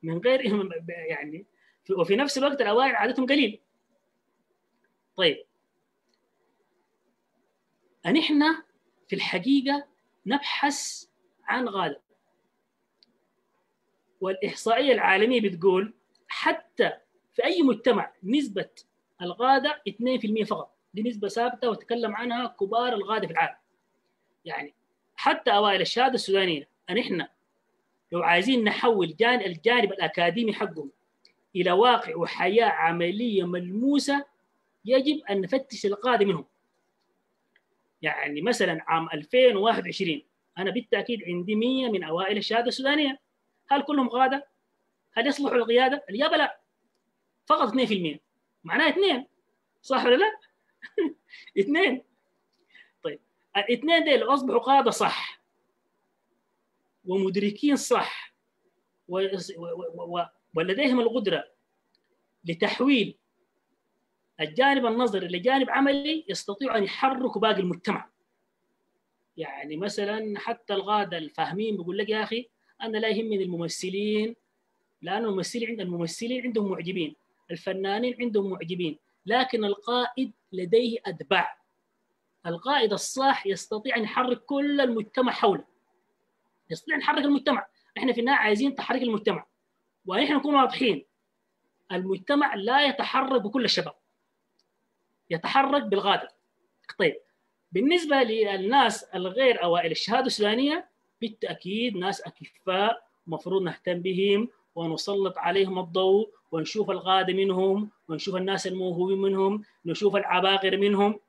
من غير يعني وفي نفس الوقت الأوائل عددهم قليل. طيب نحن في الحقيقة نبحث عن غادة والإحصائية العالمية بتقول حتى في أي مجتمع نسبة الغادة 2% فقط. دي نسبة ثابتة وتكلم عنها كبار الغادة في العالم. يعني حتى أوائل الشهاده السودانيه ان إحنا لو عايزين نحول جانب الجانب الأكاديمي حقهم إلى واقع وحياة عملية ملموسة يجب أن نفتش القاده منهم. يعني مثلا عام 2021 أنا بالتأكيد عندي 100 من أوائل الشهاده السودانيه هل كلهم قاده؟ هل يصلحوا للقياده؟ الإجابة لا. فقط 2% معناها اثنين. صح ولا لا؟ اثنين. طيب. الاثنين ديل أصبحوا قادة صح. ومدركين صح. و... و... و... ولديهم القدرة لتحويل الجانب النظري لجانب عملي يستطيعوا أن يحركوا باقي المجتمع. يعني مثلا حتى الغادة الفاهمين بيقول لك يا أخي أنا لا يهمني الممثلين لأن الممثلين عند الممثلين عندهم معجبين الفنانين عندهم معجبين لكن القائد لديه أتباع. القائد الصاح يستطيع أن يحرك كل المجتمع حوله. يستطيع أن يحرك المجتمع. إحنا في النهاية عايزين تحريك المجتمع. ونحن نكون واضحين المجتمع لا يتحرك بكل الشباب يتحرك بالغادة. طيب بالنسبة للناس الغير أوائل الشهادة السودانية بالتأكيد ناس أكفاء مفروض نهتم بهم ونسلط عليهم الضوء ونشوف الغادة منهم ونشوف الناس الموهوبين منهم نشوف العباقرة منهم.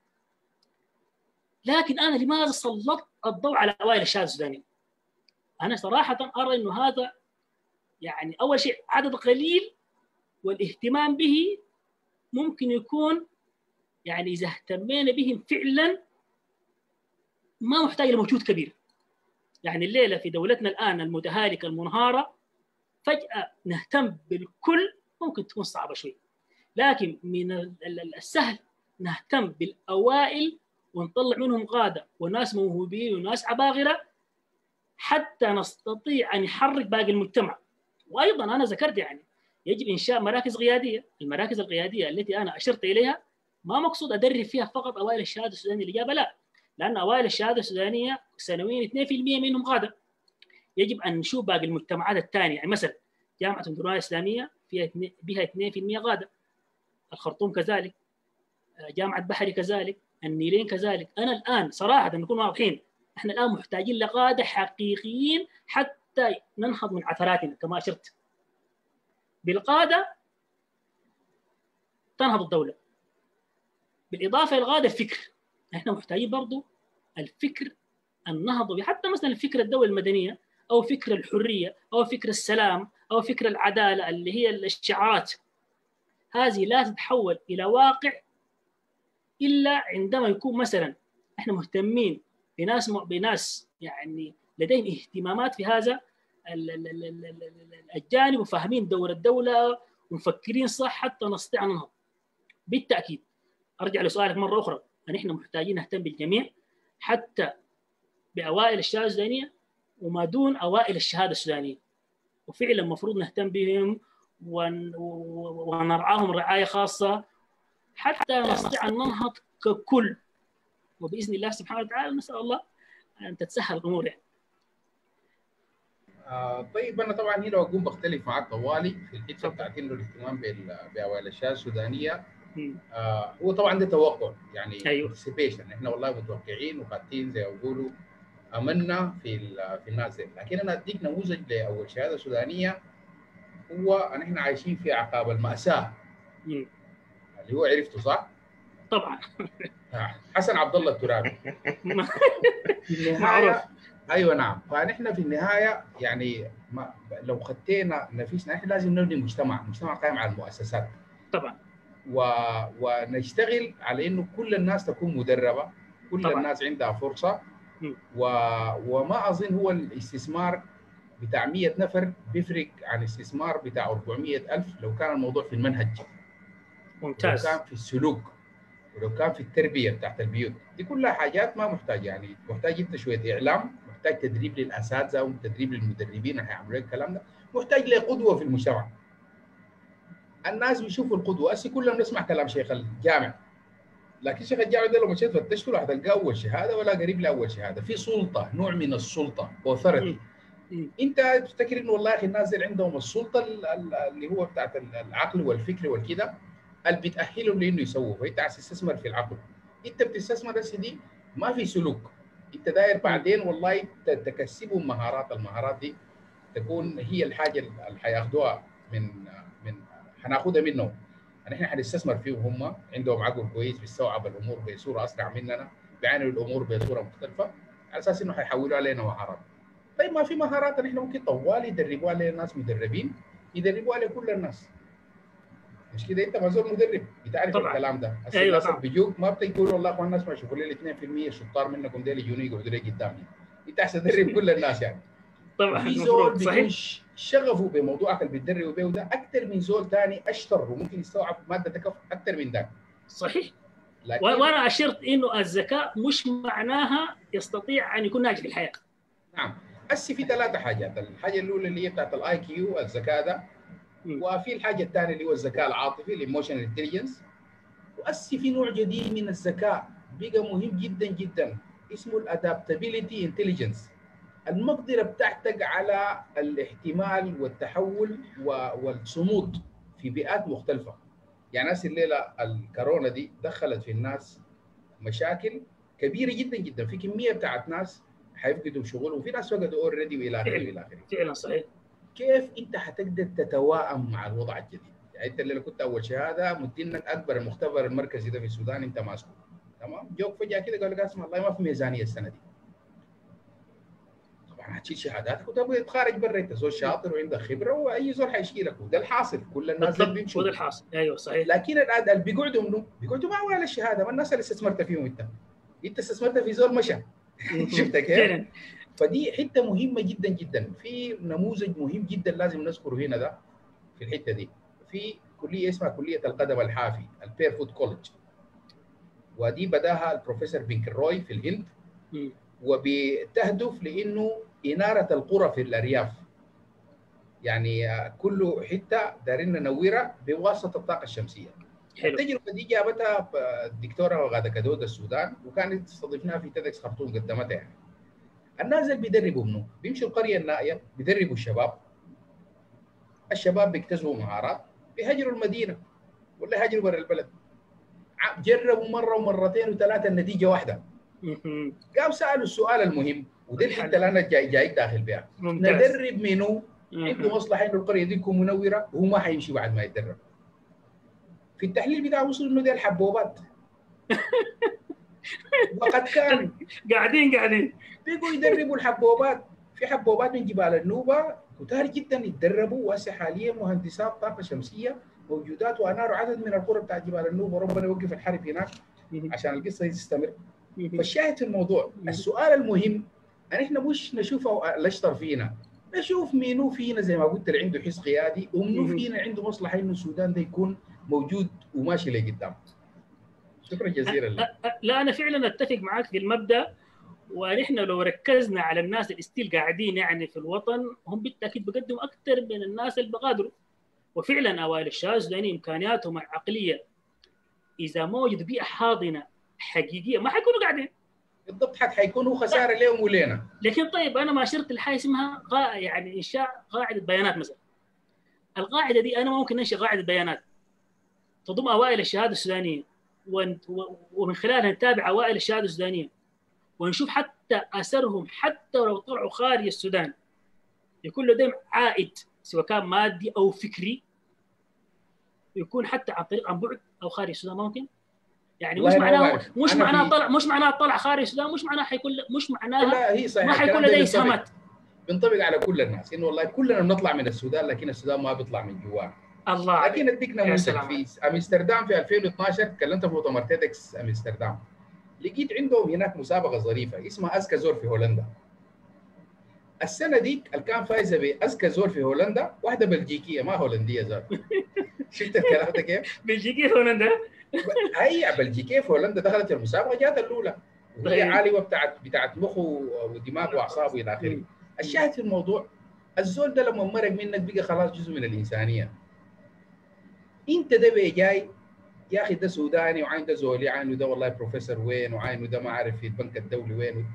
لكن أنا لماذا سلطت الضوء على أوائل الشهادة السودانية أنا صراحة أرى أنه هذا يعني أول شيء عدد قليل والاهتمام به ممكن يكون يعني إذا اهتمينا بهم فعلا ما محتاج لموجود كبير. يعني الليلة في دولتنا الآن المتهالكة المنهارة فجأة نهتم بالكل ممكن تكون صعبة شوي. لكن من السهل نهتم بالأوائل ونطلع منهم قادة وناس موهوبين وناس عباغرة حتى نستطيع أن نحرك باقي المجتمع. وأيضا أنا ذكرت يعني يجب إنشاء مراكز قيادية المراكز القيادية التي أنا أشرت إليها ما مقصود أدرب فيها فقط أوائل الشهادة السودانية الإجابة لا. لأن أوائل الشهادة السودانية سنويا 2% منهم قادة يجب أن نشوف باقي المجتمعات الثانية. يعني مثلا جامعة الدنيا الإسلامية فيها بها 2% قادة الخرطوم كذلك. جامعة بحري كذلك. النيلين كذلك. أنا الآن صراحة نكون واضحين. إحنا الآن محتاجين لقادة حقيقيين حتى ننهض من عثراتنا كما أشرت بالقادة تنهض الدولة. بالإضافة إلى القادة الفكر إحنا محتاجين برضو الفكر النهضة حتى مثلا الفكرة الدولة المدنية أو فكر الحرية أو فكر السلام أو فكر العدالة اللي هي الشعارات هذه لا تتحول إلى واقع إلا عندما يكون مثلا إحنا مهتمين بناس بناس يعني لديهم اهتمامات في هذا الجانب وفاهمين دور الدولة ومفكرين صح حتى نستطيع أن ننهض. بالتأكيد أرجع لسؤالك مرة أخرى. أن إحنا محتاجين نهتم بالجميع حتى بأوائل الشهادة السودانية وما دون أوائل الشهادة السودانية. وفعلا المفروض نهتم بهم ون... ونرعاهم رعاية خاصة حتى نستطيع أن ننهض ككل. وبإذن الله سبحانه وتعالى نسأل الله أن تتسهل الأمور يعني. آه طيب أنا طبعا هنا أقوم بختلف معك طوالي في الحتة بتاعت إنه الاهتمام بأوائل الاشياء السودانية. آه هو طبعا ده توقع يعني anticipation. إحنا والله متوقعين وخاتين زي ما بيقولوا املنا في في الناس دي. لكن أنا أديك نموذج لأول شهاده سودانية هو إن إحنا عايشين في عقاب المأساة. مم. اللي هو عرفته صح؟ طبعا. حسن عبد الله الترابي. في النهايه معروف. أيوه نعم. فنحن في النهاية يعني ما لو خدينا نفسنا إحنا لازم نبني مجتمع مجتمع قائم على المؤسسات. طبعا. و... ونشتغل على إنه كل الناس تكون مدربة. كل طبعاً. الناس عندها فرصة. و... وما أظن هو الاستثمار بتاع 100 نفر بيفرق عن استثمار بتاع 400 ألف لو كان الموضوع في المنهج. ممتاز. لو كان في السلوك. ولو كان في التربية بتاعت البيوت. دي كلها حاجات ما محتاج يعني. محتاج أنت شوية إعلام. محتاج تدريب للأساتذة وتدريب للمدربين. اللي هيعملوا لك الكلام ده. محتاج لقدوة في المجتمع. الناس بيشوفوا القدوة. هسه كلنا بنسمع كلام شيخ الجامع. لكن شيخ الجامعة ده لو مشيت فتشته له حتلقاه أول شهاده ولا قريب لأول شهاده في سلطة نوع من السلطة اوثورتي. أنت تفتكر إنه والله يا أخي الناس اللي عندهم السلطة ال- ال- اللي هو بتاعت ال- العقل والفكر والكده اللي بتأهلهم لإنه يسووا فانت عايز تستثمر في العقل. أنت بتستثمر بس دي ما في سلوك. أنت داير بعدين والله تكسبهم مهارات. المهارات دي تكون هي الحاجة اللي حياخدوها من من حناخدها منهم نحن حنستثمر فيهم هم. عندهم عقل كويس بيستوعب الأمور بصورة أسرع مننا بيعانوا الأمور بصورة مختلفة. على أساس إنه حيحولوا علينا مهارات. طيب ما في مهارات نحن ممكن طوال يدربوا علينا ناس مدربين يدربوا على كل الناس. مش كده؟ أنت ما زول مدرب بتعرف طبعاً. الكلام ده. الناس طبعاً. بيجوك ما بتقول والله أخوان الناس ما شوفوا لي 2% شطار منكم ديل يجوني يقعدوا لي قدامي. أنت احسن تدرب كل الناس يعني. طبعا في زول صحيح؟ شغفه بموضوعك اللي بتدربه به ده أكثر من زول ثاني أشطر وممكن يستوعب مادة تكف أكثر من ذاك صحيح. لكن وأنا أشرت إنه الذكاء مش معناها يستطيع أن يكون ناجح في الحياة. نعم. هسه في ثلاثة حاجات، الحاجة الأولى اللي هي بتاعت ال IQ الذكاء ده. وفي الحاجة الثانية اللي هو الذكاء العاطفي ال emotional intelligence وهسه في نوع جديد من الذكاء بقى مهم جدا جدا اسمه ال adaptability intelligence المقدرة بتاعتك على الاحتمال والتحول والصمود في بيئات مختلفة. يعني هسه الليلة الكورونا دي دخلت في الناس مشاكل كبيرة جدا جدا. في كمية بتاعت ناس حيفقدوا شغلهم وفي ناس فقدوا already وإلى آخره وإلى آخره. فعلا صحيح. كيف أنت حتقدر تتواءم مع الوضع الجديد؟ يعني أنت اللي كنت أول شهادة مدينك أكبر المختبر المركزي ده في السودان أنت ماسكه. تمام؟ جوك فجأة كده قال لك أسمع والله ما في ميزانية السنة دي. حتشيل شهاداتك وتبقى تخارج برا انت زول شاطر وعندك خبرة وأي زول حيشيلك وده الحاصل كل الناس بيمشوا هو ده الحاصل. أيوه صحيح. لكن الان اللي بيقعدوا منه بيقعدوا ما ولا الشهادة ما الناس اللي استثمرت فيهم انت. انت استثمرت في زول مشى. شفت كيف؟ فدي حتة مهمة جدا جدا. في نموذج مهم جدا لازم نذكره هنا ده في الحتة دي. في كلية اسمها كلية القدم الحافي ال Barefoot College ودي بدأها البروفيسور بنكر روي في الهند. وبتهدف لإنه إنارة القرى في الأرياف. يعني آه، كل حتة دارين ننورها بواسطة الطاقة الشمسية. حلو. التجربه دي جابتها الدكتورة غادة كدود السودان وكانت استضفناها في تدكس خرطوم قدمتها يعني. الناس اللي بيدربوا منه بيمشوا القرية النائية بيدربوا الشباب. الشباب بيكتسبوا مهارات بيهاجروا المدينة ولا يهاجروا برا البلد. جربوا مرة ومرتين وثلاثة النتيجة واحدة. مهم. قام سألوا السؤال المهم ودي الحته اللي أنا جاي جايك داخل بها. ممتاز. ندرب منه عنده. مصلحه انه القرية دي تكون منورة وهو ما حيمشي بعد ما يتدرب. في التحليل بتاعه وصل إنه دي الحبوبات وقد كان. قاعدين قاعدين. بيقوا يدربوا الحبوبات. في حبوبات من جبال النوبة كتار جدا يتدربوا وهسه حاليا مهندسات طاقة شمسية موجودات واناروا عدد من القرى بتاع جبال النوبة. وربنا يوقف الحرب هناك. عشان القصة تستمر. فالشاهد في الموضوع السؤال المهم ان إحنا مش نشوف الاشطر فينا. نشوف مينو فينا زي ما قلت اللي عنده حس قيادي ومنو. فينا عنده مصلحة إنه السودان ده يكون موجود وماشي لقدام. شكرا جزيلا لك. أ- أ- لا أنا فعلا أتفق معك في المبدأ ونحن لو ركزنا على الناس اللي ستيل قاعدين يعني في الوطن هم بالتأكيد بيقدموا أكثر من الناس اللي بقادروا وفعلا أوائل الشباب السودانيين إمكانياتهم العقلية إذا ما وجدوا بيئة حاضنة حقيقية ما حيكونوا قاعدين. بالضبط حق حيكون هو خسارة لهم ولينا. لكن طيب أنا ما اشرت لحاجه اسمها. يعني إنشاء قاعدة بيانات مثلا. القاعدة دي أنا ممكن انشئ قاعدة بيانات تضم أوائل الشهادة السودانيه ومن خلالها نتابع أوائل الشهادة السودانيه ونشوف حتى أثرهم حتى لو طلعوا خارج السودان. يكون لديهم عائد سواء كان مادي أو فكري. يكون حتى عن طريق عن بعد أو خارج السودان ممكن. يعني مش معناه. مش معناه طلع مش معناه طلع خارج السودان مش معناه حيكون مش معناها لا هي صحيح. ما حيكون لديه اسهامات بينطبق على كل الناس إنه والله كلنا بنطلع من السودان لكن السودان ما بيطلع من جواه. الله. لكن اديك نموذج في أمستردام في 2012 تكلمت في مؤتمر تيدكس أمستردام. لقيت عندهم هناك مسابقة ظريفة اسمها أذكى زور في هولندا. السنة دي اللي كان فايزة بأذكى زور في هولندا واحدة بلجيكية ما هولندية ذات شفت الكلام ده كيف؟ بلجيكي هولندا؟ هي بلجيكيه في هولندا دخلت المسابقة جات الأولى. وهي طيب. عالية بتاعت بتاعت مخه ودماغ وأعصابه إلى آخره. الشاهد في الموضوع الزول ده لما مرق منك بقى خلاص جزء من الإنسانية. أنت ده بقى جاي يا أخي ده سوداني وعين ده زولي عين ده والله بروفيسور وين وعين ده ما عارف في البنك الدولي وين.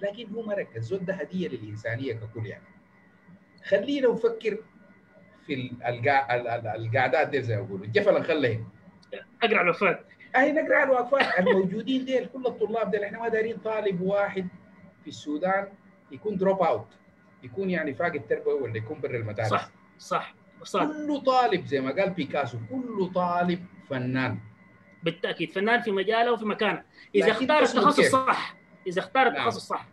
لكن هو مرق. الزول ده هدية للإنسانية ككل يعني. خلينا نفكر في القع... القعدات دي زي ما يقولوا الجفل نخليه اقرا الوفات اهي نقرأ على الوقفات الموجودين ديل كل الطلاب ديل إحنا ما دارين طالب واحد في السودان يكون drop out يكون يعني فاقد التربيه ولا يكون برا المدارس. صح صح صح. كل طالب زي ما قال بيكاسو كل طالب فنان. بالتأكيد فنان في مجاله وفي مكانه. إذا اختار التخصص؟ صح إذا اختار نعم. التخصص صح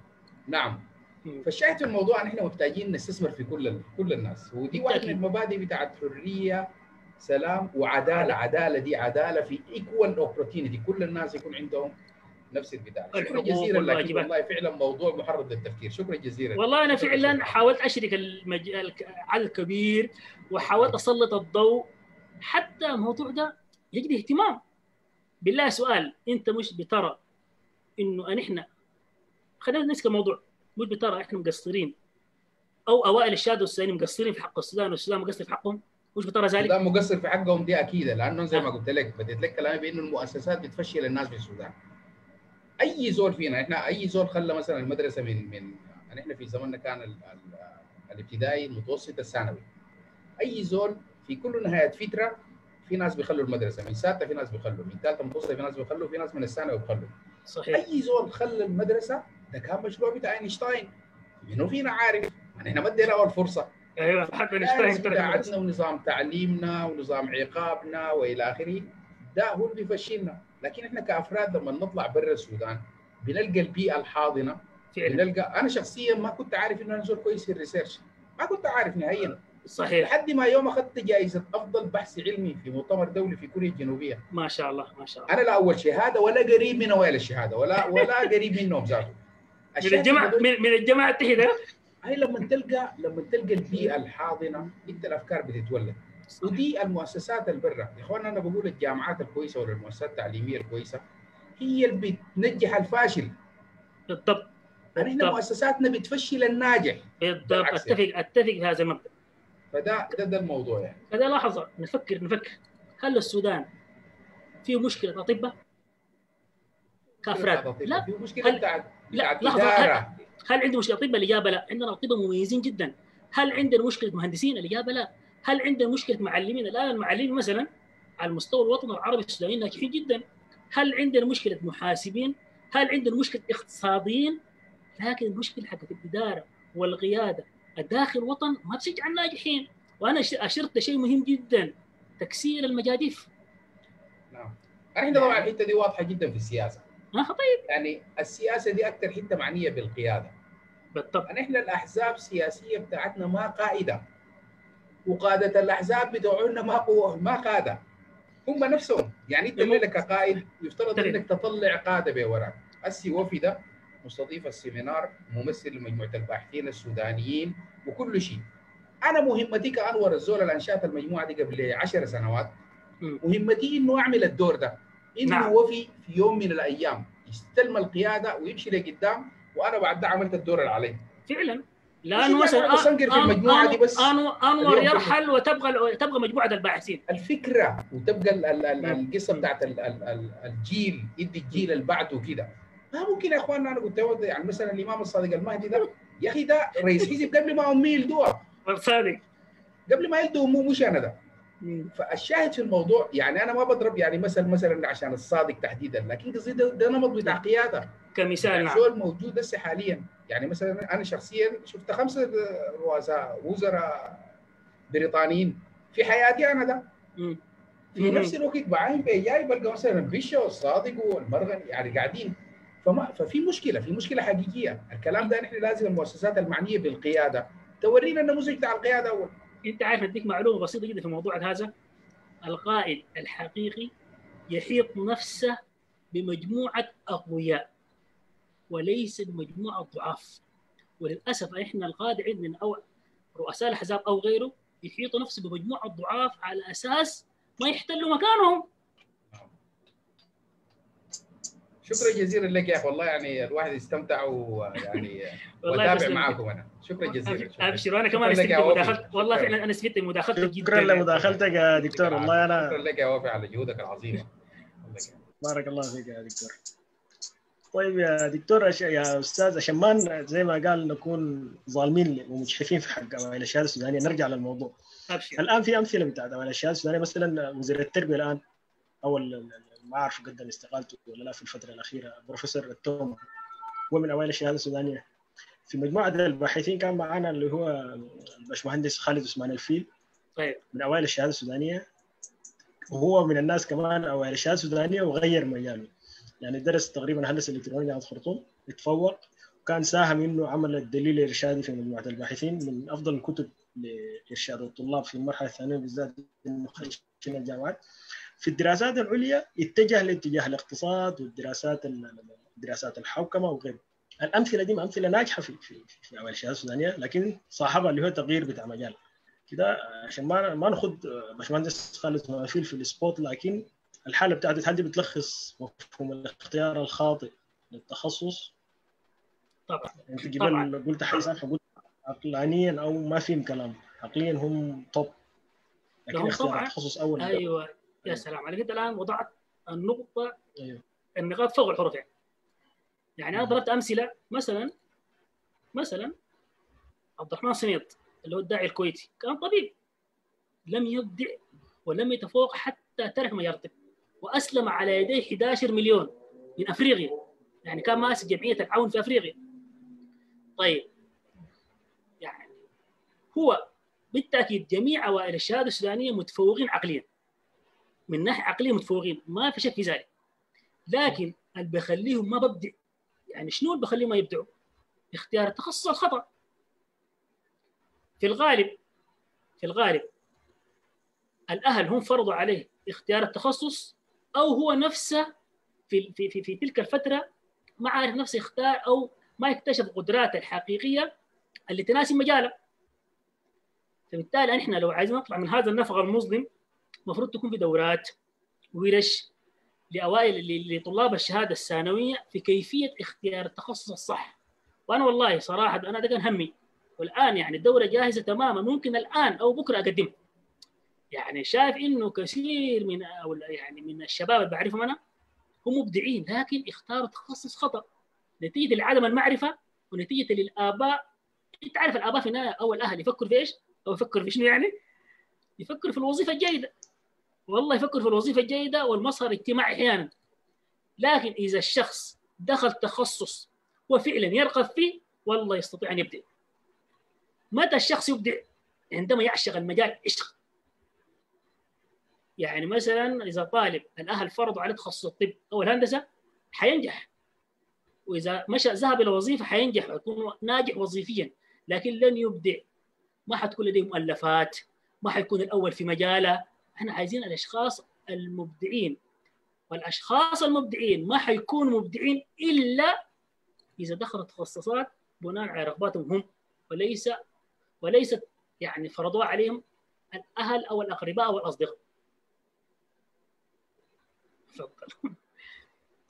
نعم. فالشاهد في الموضوع إن إحنا محتاجين نستثمر في كل ال- كل الناس. ودي واحدة من. المبادئ بتاعت حرية سلام وعدالة عدالة دي عدالة في equal opportunity كل الناس يكون عندهم نفس البداية. شكرا الحقوق جزيلا لك والواجبات. والله فعلا موضوع محرض للتفكير. شكرا جزيلا. والله أنا شكراً فعلا جزيلاً. حاولت أشرك المج... الك- عدد كبير وحاولت أسلط الضوء. حتى الموضوع ده يجد اهتمام. بالله سؤال أنت مش بترى إنه أن إحنا خلينا نمسك الموضوع. مش بترى إحنا مقصرين. أو أوائل الشهاده السوداني مقصرين في حق السودان والسودان مقصر في حقهم؟ مش بترى ذلك؟ السودان مقصر في حقهم دي أكيد لأنه زي ما قلت لك بديت لك كلامي بانه المؤسسات بتفشل الناس في السودان. أي زول فينا إحنا أي زول خلى مثلا المدرسة من من يعني إحنا في زماننا كان ال ال الابتدائي المتوسط الثانوي. أي زول في كل نهاية فترة في ناس بيخلوا المدرسة من سادسه في ناس بيخلوا من ثالثه متوسطه في ناس بيخلوا في ناس من الثانوي بيخلوا. صحيح. أي زول خلى المدرسة ده كان مشروع بتاع أينشتاين. منو فينا عارف؟ يعني إحنا ما ادينا أول فرصة. أيوه حتى بتاعتنا ونظام تعليمنا ونظام عقابنا وإلى آخره. ده هو اللي بيفشلنا. لكن إحنا كأفراد لما نطلع برا السودان بنلقى البيئة الحاضنة فعلا بنلقى أنا شخصيا ما كنت عارف إنه أنا زول كويس في الريسيرش. ما كنت عارف نهائيا. صحيح. لحد ما يوم أخذت جائزة أفضل بحث علمي في مؤتمر دولي في كوريا الجنوبية. ما شاء الله ما شاء الله. أنا لا أول شهادة ولا قريب من اوائل الشهادة ولا ولا قريب منهم ذاته. من الجماعة من, الجماعة المتحده هاي لما تلقى لما تلقى البيئة الحاضنة انت الأفكار بتتولد. ودي المؤسسات البرة. يا اخوانا أنا بقول الجامعات الكويسة ولا المؤسسات التعليمية الكويسة هي اللي بتنجح الفاشل. بالضبط. يعني إحنا بالضبط. مؤسساتنا بتفشل الناجح. بالضبط. اتفق أتفق في هذا المبدأ. فده ده, ده الموضوع يعني. هذا لحظة نفكر نفكر. هل السودان فيه مشكلة أطباء؟ كافراد لا. في مشكلة هل- بتاعت لا، إدارة. هل عنده مشكلة؟ اطباء الإجابة لا. عندنا اطباء مميزين جدا. هل عندنا مشكلة مهندسين؟ الإجابة لا. هل عندنا مشكلة معلمين؟ الان المعلمين مثلا على المستوى الوطني العربي السودانيين ناجحين جدا. هل عندنا مشكلة محاسبين؟ هل عندنا مشكلة اقتصاديين؟ لكن المشكلة حقت الإدارة والقيادة الداخل الوطن ما بتشجع الناجحين وأنا أشرت لشيء مهم جدا تكسير المجاديف. نعم. إحنا طبعا الحتة دي واضحة جدا في السياسة. طيب. يعني السياسة دي أكثر حتة معنية بالقيادة. بالضبط. يعني إحنا الأحزاب السياسية بتاعتنا ما قائدة. وقادة الأحزاب بتوعنا ما قوة ما قادة. هم نفسهم. يعني أنت الليلة كقائد يفترض. إنك تطلع قادة بوراك السي وفي ده مستضيف ال seminar ممثل لمجموعه الباحثين السودانيين وكل شيء. أنا مهمتي كأنور الزول اللي انشات المجموعة دي قبل 10 سنوات. مهمتي إنه أعمل الدور ده. إنه نعم. وفي في يوم من الأيام. يستلم القيادة ويمشي لقدام وأنا بعد ده عملت الدور اللي علي فعلا. مش لأنه إني مثلا أنا بصنقر في المجموعة دي بس. أنو- أنور اليوم يرحل وتبقى تبقى مجموعة الباحثين. الفكرة وتبقى نعم. القصة بتاعت ال ال ال الجيل يدي الجيل اللي بعده كده. ما ممكن يا اخواننا أنا قلت يعني مثلا الإمام الصادق المهدي ده يا أخي ده رئيس حزب قبل ما أمي يلدوها. صادق قبل ما يلدوا امه مش أنا ده. فالشاهد في الموضوع يعني أنا ما بضرب يعني مثلا مثلا عشان الصادق تحديدا لكن قصدي ده, ده نمط بتاع قيادة. كمثال نعم. زول موجود هسه حاليا؟ يعني مثلا أنا شخصيا شفت خمسة رؤساء وزراء بريطانيين في حياتي أنا ده. في. نفس الوقت بعين بي جاي بلقى مثلا بيشا والصادق والمرغني يعني قاعدين. فما ففي مشكلة في مشكلة حقيقية. الكلام ده نحن لازم المؤسسات المعنية بالقيادة تورينا النموذج بتاع القيادة أول. انت عارف اديك معلومة بسيطة جدا في موضوع هذا؟ القائد الحقيقي يحيط نفسه بمجموعة أقوياء وليس بمجموعة ضعاف. وللأسف إحنا القاده عندنا أو رؤساء الأحزاب أو غيره يحيطوا نفسه بمجموعة ضعاف على أساس ما يحتلوا مكانهم. شكرا جزيلا لك يا أخي والله يعني الواحد استمتع ويعني بسلمك. معاكم أنا. شكرا جزيلا شكراً. أبشر وأنا كمان استفدت. مداخلتك والله. فعلا أنا استفدت من مداخلتك جدا. شكرا لمداخلتك يا دكتور. والله أنا شكرا لك يا وفي على جهودك العظيمة. بارك الله فيك يا دكتور. طيب يا دكتور أش- يا أستاذ عشان ما ن- زي ما قال نكون ظالمين ومجحفين في حق أوائل الشهادة السودانية. نرجع للموضوع. أبشر. الآن في أمثلة بتاعت أوائل الشهادة السودانية. مثلا وزير التربية الآن أو ال- ال- ال- ما أعرف قدم استقالته ولا لا في الفترة الأخيرة. بروفيسور التوم هو من أوائل الشهادة السودانية. في مجموعة الباحثين كان معنا اللي هو الباشمهندس خالد عثمان الفيل. طيب. من أوائل الشهادة السودانية. وهو من الناس كمان أوائل الشهادة السودانية وغير مجاله يعني درس تقريبا هندسة إلكترونية جامعه الخرطوم اتفوق وكان ساهم إنه عمل الدليل الإرشادي في مجموعة الباحثين من أفضل الكتب لإرشاد الطلاب في المرحلة الثانوية بالذات المخرجين الجامعات. في الدراسات العليا اتجه لاتجاه الاقتصاد والدراسات ال- دراسات الحوكمة وغيره. الأمثلة دي أمثلة ناجحة في في, في الشهاده السودانيه لكن صاحبها اللي هو تغيير بتاع مجال. كده عشان ما ما ناخذ باشمهندس خالد مفيل في السبوت لكن الحالة بتاعتك هل دي بتلخص مفهوم الاختيار الخاطئ للتخصص. طبعا. أنت قبل. قلت صح؟ قلت عقلانيا أو ما فيهم كلام عقليا هم توب لكن اختيار. التخصص أول أيوه. يا سلام عليك. أنت الآن وضعت النقطة أيوه النقاط فوق الحروف يعني. يعني أنا ضربت أمثلة مثلا مثلا عبد الرحمن سميط اللي هو الداعي الكويتي. كان طبيب. لم يبدع ولم يتفوق حتى ترك مجال الطب. وأسلم على يديه 11 مليون من أفريقيا. يعني كان ماسك جمعية العون في أفريقيا. طيب. يعني هو بالتأكيد جميع أوائل الشهادة السودانية متفوقين عقليا. من ناحية عقلية متفوقين. ما في شك في ذلك. لكن اللي بيخليهم ما ببدع؟ يعني شنو اللي بيخليهم ما يبدعوا؟ اختيار التخصص الخطأ. في الغالب في الغالب الأهل هم فرضوا عليه اختيار التخصص أو هو نفسه في في في, في تلك الفترة ما عارف نفسه يختار أو ما يكتشف قدراته الحقيقية اللي تناسب مجاله. فبالتالي إحنا لو عايزين نطلع من هذا النفق المظلم المفروض تكون في دورات ورش لأوائل لطلاب الشهادة الثانوية في كيفية اختيار التخصص الصح. وأنا والله صراحة أنا ده كان همي. والآن يعني الدورة جاهزة تماما. ممكن الآن أو بكرة اقدمها يعني شايف إنه كثير من أو يعني من الشباب اللي بعرفهم أنا هم مبدعين. لكن اختاروا تخصص خطأ. نتيجة لعدم المعرفة ونتيجة للآباء. انت عارف الآباء في النهاية أو الأهل يفكروا في إيش؟ أو يفكر في شنو يعني؟ يفكر في الوظيفة الجيدة. والله يفكر في الوظيفة الجيدة والمظهر الاجتماعي أحيانا. لكن إذا الشخص دخل تخصص وفعلا يرغب فيه والله يستطيع أن يبدع. متى الشخص يبدع؟ عندما يعشق المجال عشق. يعني مثلا إذا طالب الاهل فرضوا عليه تخصص الطب أو الهندسة حينجح. وإذا مشى ذهب إلى وظيفة حينجح ويكون ناجح وظيفيا. لكن لن يبدع. ما حتكون لديه مؤلفات ما حيكون الأول في مجاله. إحنا عايزين الأشخاص المبدعين والأشخاص المبدعين ما حيكونوا مبدعين إلا إذا دخلوا تخصصات بناء على رغباتهم هم وليس وليست يعني فرضوها عليهم الأهل أو الأقرباء أو الأصدقاء. تفضل.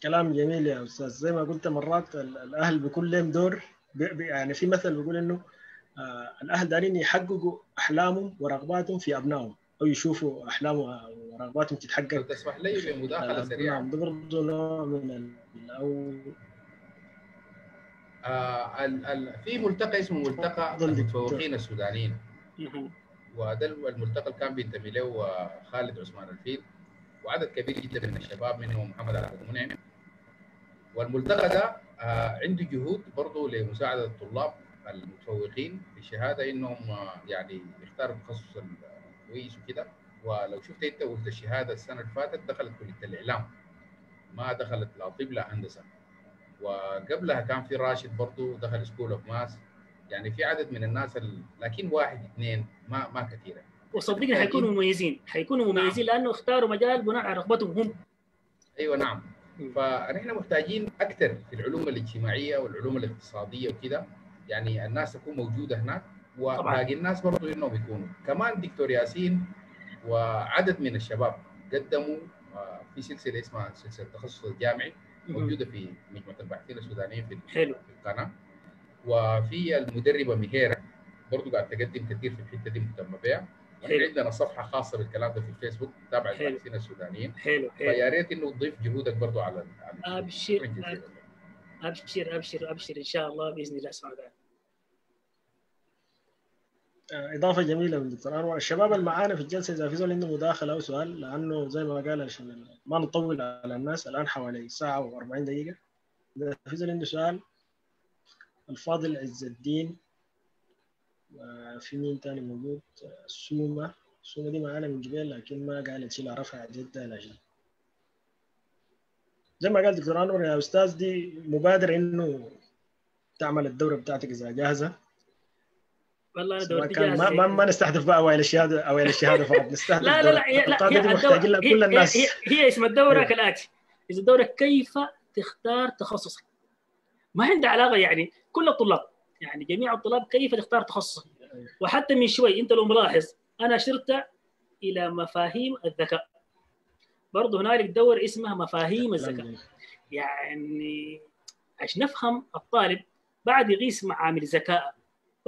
كلام جميل يا أستاذ. زي ما قلت مرات ال- الأهل بيكون لهم دور يعني في مثل بيقول إنه آه، الأهل دارين يحققوا أحلامهم ورغباتهم في أبنائهم. أو يشوفوا احلامهم ورغباتهم تتحقق تسمح لي بمداخله سريعة نعم ده برضه نوع من أو آه ال ال في ملتقى اسمه ملتقى. المتفوقين السودانيين. وده الملتقى اللي كان بينتمي له آه، خالد عثمان الفيل وعدد كبير جدا من الشباب منهم محمد عبد المنعم والملتقى ده آه، عنده جهود برضه لمساعدة الطلاب المتفوقين في الشهادة إنهم آه، يعني يختاروا التخصص الكويس وكده. ولو شفت انت ولد الشهادة السنة اللي فاتت دخلت كلية الإعلام. ما دخلت لا طب لا هندسة. وقبلها كان في راشد برضه دخل school of math يعني في عدد من الناس ال... لكن واحد اثنين ما ما كثيرة. وصدقني حيكونوا مميزين. حيكونوا مميزين لأنه اختاروا مجال بناء على رغبتهم هم. أيوه نعم. فنحن محتاجين أكثر في العلوم الاجتماعية والعلوم الاقتصادية وكده. يعني الناس تكون موجودة هناك. وباقي الناس برضه إنهم يكونوا. كمان دكتور ياسين وعدد من الشباب قدموا آه، في سلسلة اسمها سلسلة التخصص الجامعي. موجودة في مجموعة الباحثين السودانيين في حلو. في القناة. وفي المدربة ميهيرا برضه قاعد تقدم كثير في الحتة دي مهتمة بها. ونحن عندنا صفحة خاصة بالكلام ده في الفيسبوك تابع الباحثين السودانيين. حلو حلو. فيا ريت إنه تضيف جهودك برضه على على أبشر. أبشر أبشر أبشر إن شاء الله بإذن الله سبحانه وتعالى إضافة جميلة من دكتور. انور الشباب اللي معانا في الجلسة إذا في زول عنده مداخلة أو سؤال لأنه زي ما قال عشان ما نطول على الناس الآن حوالي ساعة و40 دقيقة. إذا في زول عنده سؤال الفاضل عز الدين وفي مين تاني موجود؟ سومة. سومة دي معانا من قبل لكن ما قال تشيلها رفع جدا الأجل زي ما قال دكتور أنور يا أستاذ دي مبادرة إنه تعمل الدورة بتاعتك إذا جاهزة. والله أنا دورتي كان ما, جاهزه ما, ما نستهدف بقى أوائل الشهادة أوائل الشهادة فقط. نستهدف لا لا لا هي- لا هي محتاجين لها هي, كل الناس. هي, هي اسم الدورة أيوة. كالآتي إذا الدورة كيف تختار تخصصك. ما عندها علاقة يعني كل الطلاب يعني جميع الطلاب كيف تختار تخصصك. وحتى من شوي أنت لو ملاحظ أنا أشرت إلى مفاهيم الذكاء. برضه هنالك دورة اسمها مفاهيم الذكاء. يعني عشان نفهم الطالب بعد يقيس معامل الذكاء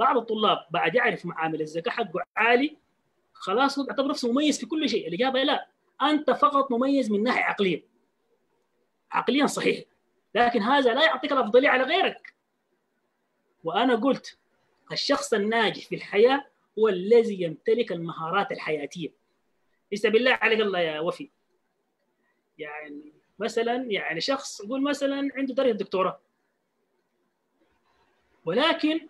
بعض الطلاب بعد يعرف معامل الذكاء حقه عالي خلاص هو بيعتبر نفسه مميز في كل شيء. الاجابه لا أنت فقط مميز من ناحية عقلية. عقليا صحيح. لكن هذا لا يعطيك الأفضلية على غيرك. وأنا قلت الشخص الناجح في الحياة هو الذي يمتلك المهارات الحياتية. ليس بالله عليك الله يا وفي. يعني مثلا يعني شخص قول مثلا عنده درجة دكتوراه. ولكن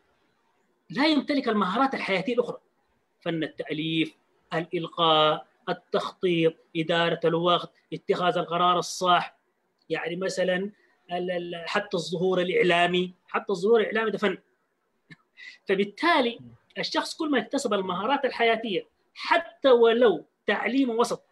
لا يمتلك المهارات الحياتية الأخرى. فن التأليف الإلقاء التخطيط إدارة الوقت اتخاذ القرار الصح. يعني مثلا حتى الظهور الإعلامي حتى الظهور الإعلامي ده فن. فبالتالي الشخص كل ما اكتسب المهارات الحياتية حتى ولو تعليم وسط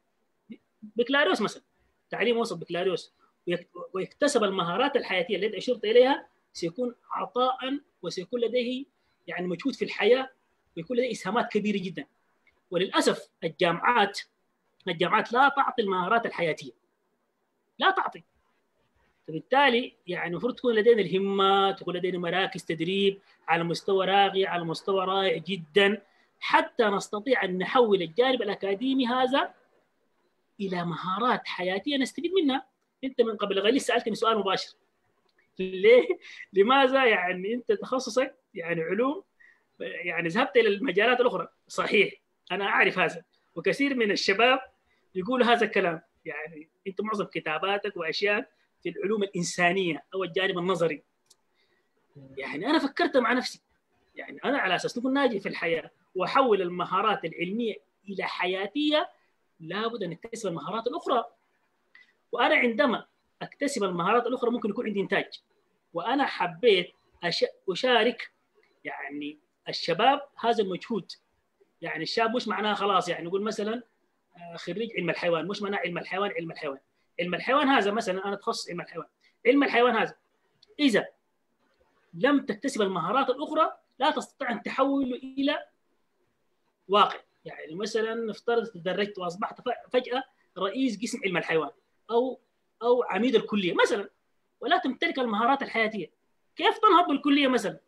بكالوريوس مثلا تعليم وسط بكالوريوس ويك- ويكتسب المهارات الحياتية التي أشرت إليها سيكون عطاء وسيكون لديه يعني مجهود في الحياة ويكون لديه إسهامات كبيرة جدا. وللأسف الجامعات الجامعات لا تعطي المهارات الحياتية. لا تعطي. فبالتالي يعني المفروض تكون لدينا الهمه تكون لدينا مراكز تدريب على مستوى راقي على مستوى رائع جدا. حتى نستطيع أن نحول الجانب الأكاديمي هذا إلى مهارات حياتية نستفيد منها. أنت من قبل قليل سألتني سؤال مباشر. ليه؟ لماذا يعني أنت تخصصك يعني علوم يعني ذهبت إلى المجالات الأخرى؟ صحيح أنا أعرف هذا. وكثير من الشباب يقولوا هذا الكلام. يعني أنت معظم كتاباتك وأشياء في العلوم الإنسانية أو الجانب النظري. يعني أنا فكرت مع نفسي. يعني أنا على أساس نكون ناجح في الحياة وأحول المهارات العلمية إلى حياتية لابد أن أكتسب المهارات الأخرى. وأنا عندما أكتسب المهارات الأخرى ممكن يكون عندي إنتاج. وأنا حبيت. أشارك يعني الشباب هذا المجهود. يعني الشاب مش معناه خلاص يعني نقول مثلا آه، خريج علم الحيوان. مش معناه علم الحيوان علم الحيوان. علم الحيوان هذا مثلا أنا تخصص علم الحيوان. علم الحيوان هذا إذا لم تكتسب المهارات الأخرى لا تستطيع أن تحوله إلى واقع. يعني مثلا نفترض تدرجت وأصبحت فجأة رئيس قسم علم الحيوان أو أو عميد الكلية. مثلا ولا تمتلك المهارات الحياتية. كيف تنهض بالكلية مثلا؟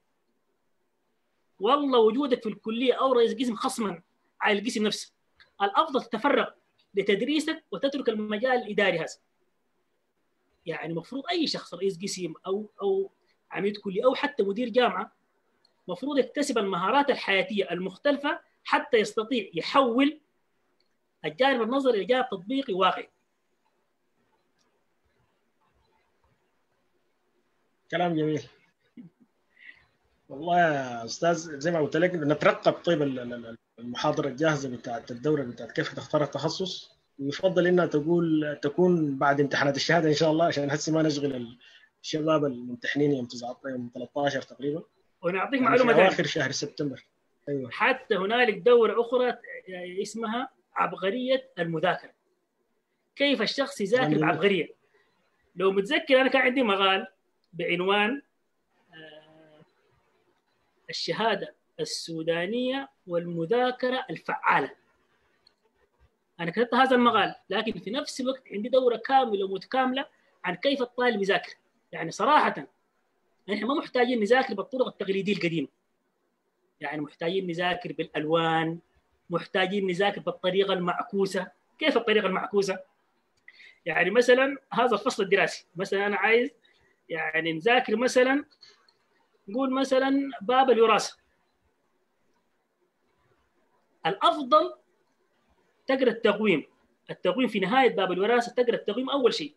والله وجودك في الكلية أو رئيس قسم خصما على القسم نفسه. الأفضل تتفرغ لتدريسك وتترك المجال الإداري هذا. يعني المفروض أي شخص رئيس قسم أو أو عميد كلية أو حتى مدير جامعة مفروض يكتسب المهارات الحياتية المختلفة حتى يستطيع يحول الجانب النظري إلى جانب تطبيقي واقعي. كلام جميل. والله يا أستاذ زي ما قلت لك نترقب طيب ال- ال- المحاضرة الجاهزة بتاعت الدوره بتاعت كيف تختار التخصص. ويفضل انها تقول تكون بعد امتحانات الشهادة إن شاء الله عشان هسه ما نشغل الشباب الممتحنين يوم 19 يوم 13 تقريبا. ونعطيك يعني معلومة ثانية أواخر شهر سبتمبر. أيوه. حتى هنالك دورة أخرى اسمها عبقرية المذاكرة. كيف الشخص يذاكر. بعبقرية؟ لو متذكر أنا كان عندي مقال بعنوان آه، الشهادة السودانية والمذاكرة الفعالة. أنا كتبت هذا المقال لكن في نفس الوقت عندي دورة كاملة ومتكاملة عن كيف الطالب يذاكر. يعني صراحة نحن ما محتاجين نذاكر بالطرق التقليدية القديمة. يعني محتاجين نذاكر بالألوان محتاجين نذاكر بالطريقة المعكوسة. كيف الطريقة المعكوسة؟ يعني مثلا هذا الفصل الدراسي. مثلا أنا عايز يعني نذاكر مثلا نقول مثلا باب الوراثة. الأفضل تقرأ التقويم. التقويم في نهاية باب الوراثة تقرأ التقويم أول شيء.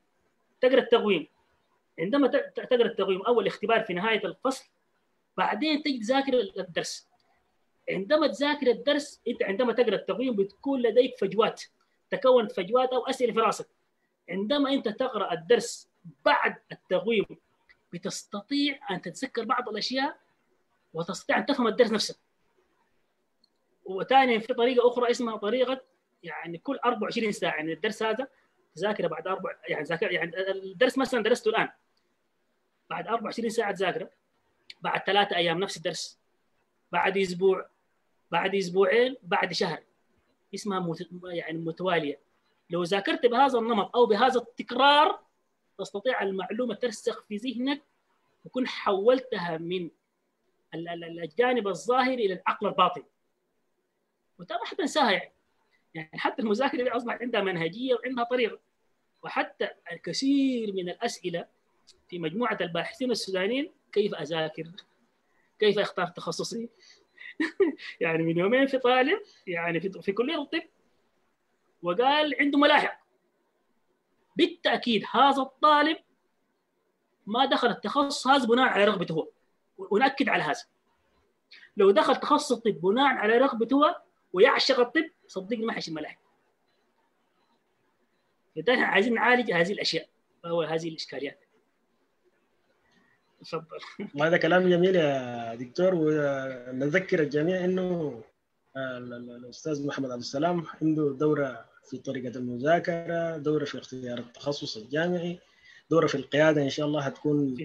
تقرأ التقويم. عندما تقرأ التقويم أول اختبار في نهاية الفصل بعدين تجي تذاكر الدرس. عندما تذاكر الدرس أنت عندما تقرأ التقويم بتكون لديك فجوات. تكونت فجوات أو أسئلة في راسك. عندما أنت تقرأ الدرس بعد التقويم بتستطيع أن تتذكر بعض الأشياء وتستطيع أن تفهم الدرس نفسه. وثانيا في طريقة أخرى اسمها طريقة يعني كل 24 ساعة يعني الدرس هذا تذاكره بعد أربع يعني ذاكر يعني الدرس مثلا درسته الآن. بعد 24 ساعة تذاكره. بعد ثلاثة أيام نفس الدرس. بعد أسبوع بعد أسبوعين بعد شهر. اسمها مت... يعني متوالية. لو ذاكرت بهذا النمط أو بهذا التكرار تستطيع المعلومة ترسخ في ذهنك وكن حولتها من الجانب الظاهري إلى العقل الباطن وده ما حد ينساها يعني يعني حتى المذاكرة دي اصبح عندها منهجية وعندها طريقة وحتى الكثير من الأسئلة في مجموعة الباحثين السودانيين كيف أذاكر؟ كيف أختار تخصصي؟ يعني من يومين في طالب يعني في كلية الطب وقال عنده ملاحق بالتأكيد هذا الطالب ما دخل التخصص هذا بناء على رغبته هو. ونأكد على هذا. لو دخل تخصص الطب بناء على رغبته هو ويعشق الطب صدقني ما حيشيل ملاحق لذلك عايزين نعالج هذه الأشياء. وهو هذه الإشكاليات؟ تفضل. هذا كلام جميل يا دكتور ونذكر الجميع إنه الأستاذ محمد عبد السلام عنده دورة في طريقة المذاكرة دورة في اختيار التخصص الجامعي دورة في القيادة. إن شاء الله هتكون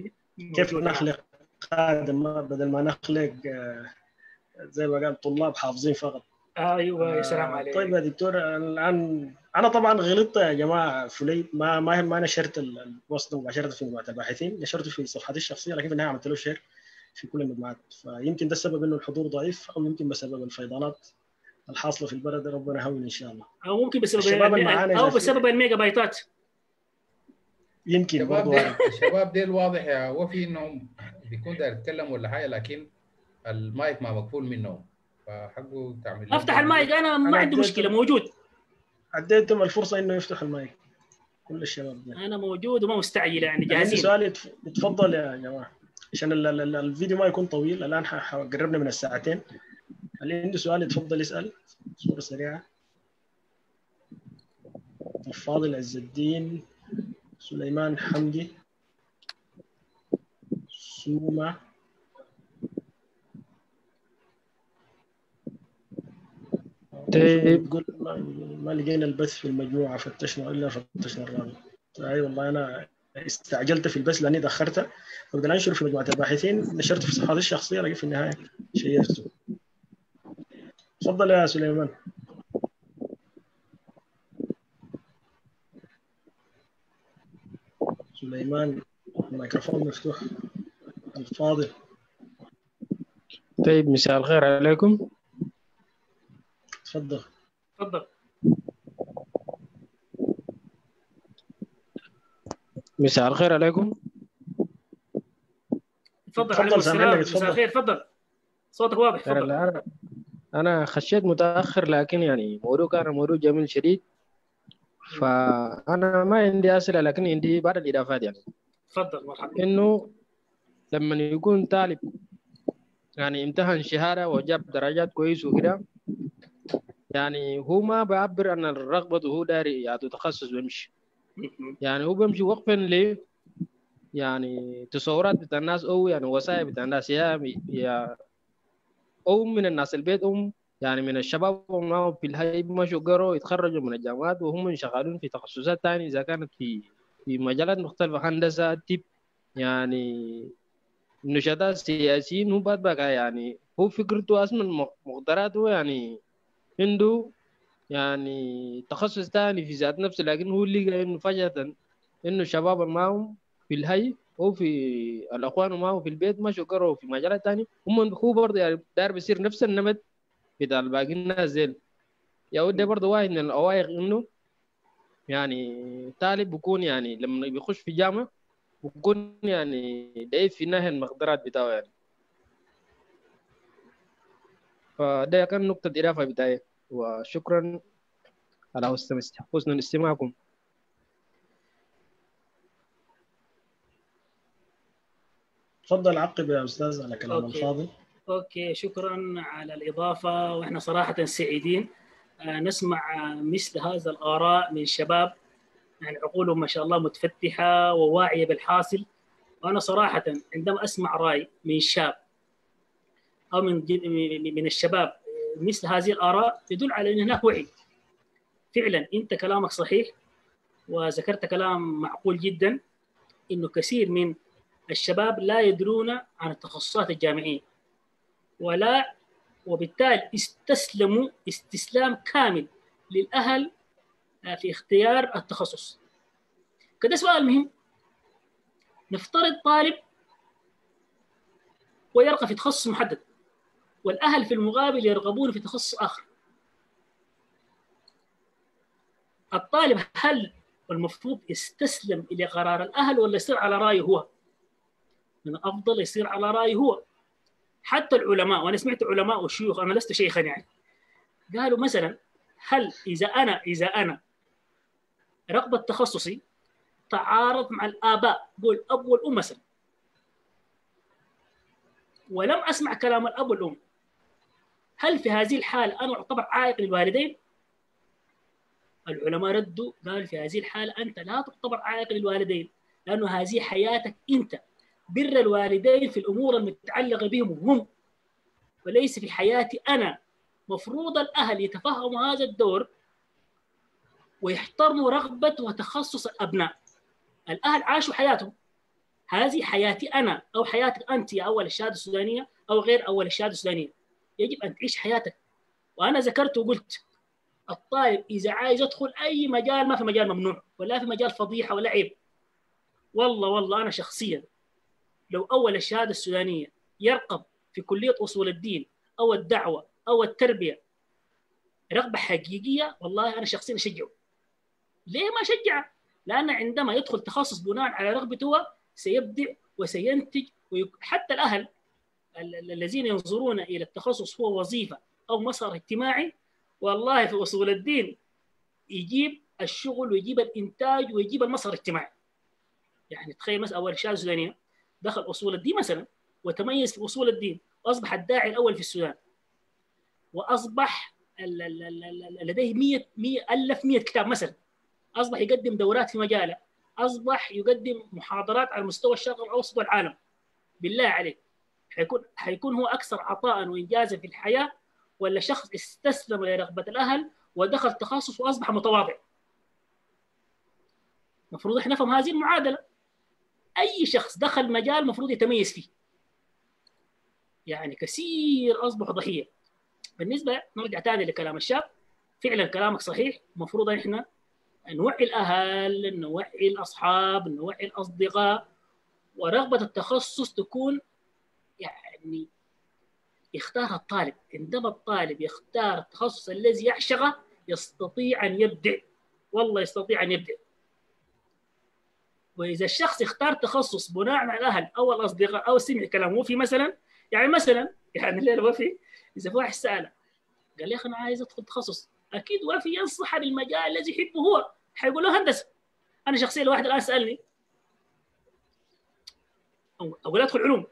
كيف نخلق خادم بدل ما نخلق زي ما قال طلاب حافظين فقط. أيوه يا سلام عليك. طيب يا دكتور الآن أنا طبعا غلطت يا جماعة فلي ما ما ما نشرت ال post مباشرة في مجموعة الباحثين نشرته في صفحتي الشخصية لكن في النهاية عملت له share في كل المجموعات. فيمكن ده السبب إنه الحضور ضعيف أو يمكن بسبب الفيضانات. الحاصلة في البلد ربنا يهون إن شاء الله. أو ممكن بسبب أو بسبب الميجا بايتات. يمكن الشباب دي الشباب دي الواضح يا وفي إنهم بيكون داير يتكلم ولا حاجة لكن المايك ما مقفول منهم. فحقه تعمل أفتح المايك أنا ما عندي مشكلة موجود. أديتهم الفرصة إنه يفتح المايك. كل الشباب دي. أنا موجود وما مستعجل يعني عندي جاهزين. سؤال يتفضل يا جماعة. عشان ال- ال- ال- الفيديو ما يكون طويل الآن قربنا من الساعتين. اللي عنده سؤال يتفضل يسأل. صورة سريعة. الفاضل عز الدين سليمان حمدي. سومة طيب. تقول ما, لقينا البث في المجموعة فتشنا إلا فتشنا الرابط أي والله أنا استعجلت في البث لأني دخرت فبدأ أنشر في مجموعة الباحثين. نشرته في صفحاتي الشخصية لكن في النهاية شيرته. تفضل يا سليمان. سليمان الميكروفون مفتوح. الفاضل طيب مساء الخير عليكم. تفضل. تفضل. مساء الخير عليكم. تفضل تفضل، عليكم سامعينك، السلام. مساء تفضل. الخير تفضل. صوتك واضح تفضل. أنا خشيت متأخر لكن يعني موضوع كان موضوع جميل شديد. فأنا ما عندي أسئلة لكن عندي بعض الإضافات يعني. تفضل مرحبا. إنه لما يكون طالب يعني امتحن شهادة وجاب درجات كويس وكده يعني هو ما بيعبر عن الرغبة هو داري يعني تخصص بيمشي. يعني هو بيمشي وقفا ل يعني تصورات بتاع الناس أو يعني وسائل بتاع الناس. يا يا أو من الناس البيت أو يعني من الشباب ما في الهي مشوا قروا يتخرجوا من الجامعات وهم شغالين في تخصصات تانية إذا كانت في في مجالات مختلفة هندسة تip يعني نشاطات سياسيين هو بعد بقى يعني هو فكرته أصلا مقدراته يعني عنده يعني تخصص تاني في ذات نفسه لكن هو لقى إنه فجأة إنه الشباب معهم في الهي أو في الأخوان معه في البيت مشوا قروا في مجالات تانية هم هو برضه يعني داير بيصير نفس النمط بتاع الباقي الناس ديل. يا ودي برضه واحد من الأوائق إنه يعني طالب بيكون يعني لما بيخش في جامعة بيكون يعني ضعيف في ناحية المقدرات بتاعه يعني. فده كان نقطة إضافة بتاعي. وشكرا على حسن استماعكم. تفضل عقب يا أستاذ على كلام okay. الفاضل. okay شكرا على الإضافة وإحنا صراحة سعيدين. آه، نسمع مثل هذا الآراء من شباب يعني عقولهم ما شاء الله متفتحة وواعية بالحاصل. وأنا صراحة عندما أسمع رأي من شاب أو من من- من الشباب مثل هذه الآراء يدل على أن هناك وعي. فعلا أنت كلامك صحيح وذكرت كلام معقول جدا إنه كثير من الشباب لا يدرون عن التخصصات الجامعية. ولا وبالتالي استسلموا استسلام كامل للأهل في اختيار التخصص. كده سؤال مهم. نفترض طالب ويرغب في تخصص محدد والأهل في المقابل يرغبون في تخصص آخر. الطالب هل المفروض يستسلم إلى قرار الأهل ولا يصير على رأيه هو؟ من الافضل يصير على رايه هو. حتى العلماء وأنا سمعت علماء وشيوخ أنا لست شيخا يعني. قالوا مثلا هل إذا أنا إذا أنا رغبة تخصصي تعارض مع الآباء قول الاب والأم مثلا. ولم أسمع كلام الأب والأم. هل في هذه الحاله أنا أعتبر عائق للوالدين؟ العلماء ردوا قال في هذه الحاله أنت لا تعتبر عائق للوالدين لأنه هذه حياتك أنت. بر الوالدين في الأمور المتعلقة بهم هم. وليس في حياتي أنا. مفروض الأهل يتفهموا هذا الدور ويحترموا رغبة وتخصص الأبناء. الأهل عاشوا حياتهم. هذه حياتي أنا أو حياتك أنت يا أول الشهادة السودانية أو غير أول الشهادة السودانية. يجب أن تعيش حياتك. وأنا ذكرت وقلت الطالب إذا عايز يدخل أي مجال ما في مجال ممنوع ولا في مجال فضيحة ولا عيب والله والله أنا شخصيا لو أول الشهادة السودانية يرقب في كلية أصول الدين أو الدعوة أو التربية رغبة حقيقية والله أنا شخصيا أشجعه ليه ما أشجعه؟ لأن عندما يدخل تخصص بناء على رغبته هو سيبدع وسينتج. حتى الأهل الذين ينظرون إلى التخصص هو وظيفة أو مسار اجتماعي والله في أصول الدين يجيب الشغل ويجيب الإنتاج ويجيب المسار الاجتماعي يعني تخيل مثلا أول شهادة سودانية دخل أصول الدين مثلا وتميز في أصول الدين. واصبح الداعي الأول في السودان. وأصبح لديه 100 100 ألف 100 كتاب مثلا. أصبح يقدم دورات في مجاله. أصبح يقدم محاضرات على مستوى الشرق الأوسط والعالم. بالله عليك. حيكون حيكون هو أكثر عطاء وانجازا في الحياة ولا شخص استسلم لرغبه الأهل ودخل تخصص وأصبح متواضع. المفروض إحنا نفهم هذه المعادلة. أي شخص دخل مجال مفروض يتميز فيه. يعني كثير أصبحوا ضحية. بالنسبة نرجع ثاني لكلام الشاب. فعلا كلامك صحيح. المفروض إحنا نوعي الأهل نوعي الأصحاب نوعي الأصدقاء. ورغبة التخصص تكون يعني يختار الطالب. عندما الطالب يختار التخصص الذي يعشقه يستطيع أن يبدع. والله يستطيع أن يبدع. وإذا الشخص اختار تخصص بناء على الاهل أو الأصدقاء أو سمع كلام وفي مثلا يعني مثلا يعني الليلة وفي إذا في واحد سأله قال لي أخي أنا عايز أدخل تخصص. أكيد وفي ينصح بالمجال الذي يحبه هو. حيقول له هندسة. أنا شخصيا لو واحد الآن سألني أقول أدخل علوم.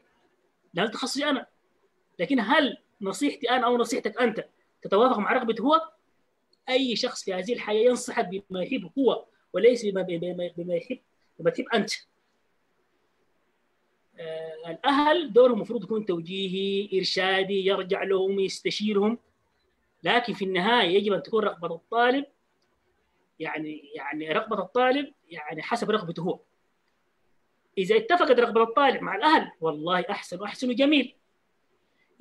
لأن تخصصي أنا. لكن هل نصيحتي أنا أو نصيحتك أنت تتوافق مع رغبته هو؟ أي شخص في هذه الحياة ينصحك بما يحب هو وليس بما, بما, بما يحب بما تحب أنت. آه الأهل دورهم المفروض يكون توجيهي إرشادي يرجع لهم يستشيرهم لكن في النهاية يجب أن تكون رغبة الطالب يعني يعني رغبة الطالب يعني حسب رغبته هو. إذا اتفقت رغبة الطالب مع الأهل والله أحسن وأحسن وجميل.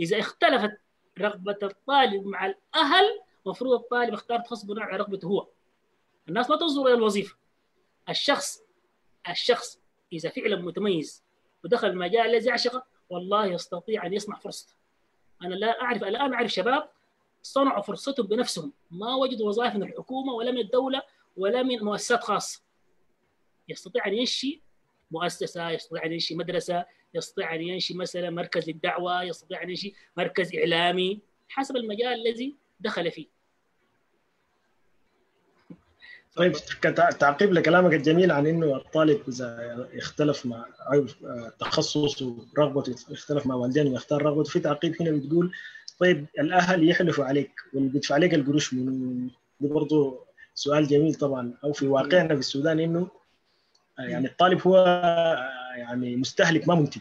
إذا اختلفت رغبة الطالب مع الأهل المفروض الطالب يختار تخصص بناء على رغبته هو. الناس ما تنظر إلى الوظيفة. الشخص الشخص إذا فعلا متميز ودخل المجال الذي يعشقه والله يستطيع أن يصنع فرصته. أنا لا أعرف الآن أعرف شباب صنعوا فرصتهم بنفسهم. ما وجدوا وظائف من الحكومة ولا من الدولة ولا من مؤسسات خاصة. يستطيع أن ينشي مؤسسة يستطيع أن ينشي مدرسة يستطيع أن ينشي مثلا مركز للدعوة يستطيع أن ينشي مركز إعلامي حسب المجال الذي دخل فيه. طيب تعقيب لكلامك الجميل عن إنه الطالب إذا يختلف مع أو تخصصه ورغبته يختلف مع والدينه ويختار رغبته في تعقيب هنا بتقول طيب الأهل يحلفوا عليك واللي بيدفع عليك القروش منو؟ دي برضه سؤال جميل طبعا. أو في واقعنا في السودان إنه يعني الطالب هو يعني مستهلك ما منتج.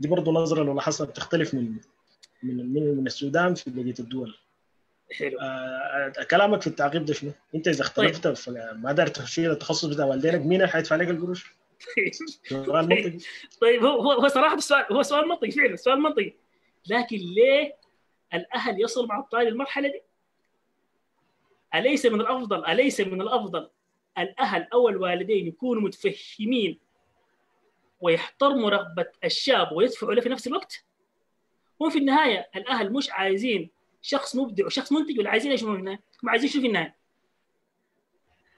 دي برضه نظرة لو لاحظت تختلف من من من, من السودان في بقية الدول. حلو آه كلامك في التعقيب ده شنو؟ انت إذا اختلفت طيب. ما قدرت تشيل التخصص بتاع والدينك مين اللي حيدفع عليك القروش؟ سؤال منطقي طيب هو هو صراحة السؤال هو سؤال منطقي فعلا سؤال منطقي لكن ليه الأهل يصل مع الطالب المرحله دي؟ أليس من الافضل أليس من الأفضل الأهل أو الوالدين يكونوا متفهمين ويحترموا رغبة الشاب ويدفعوا له في نفس الوقت؟ هم في النهاية الأهل مش عايزين شخص مبدع وشخص منتج ولا عايزين في النهايه؟ عايزين شو في النهايه؟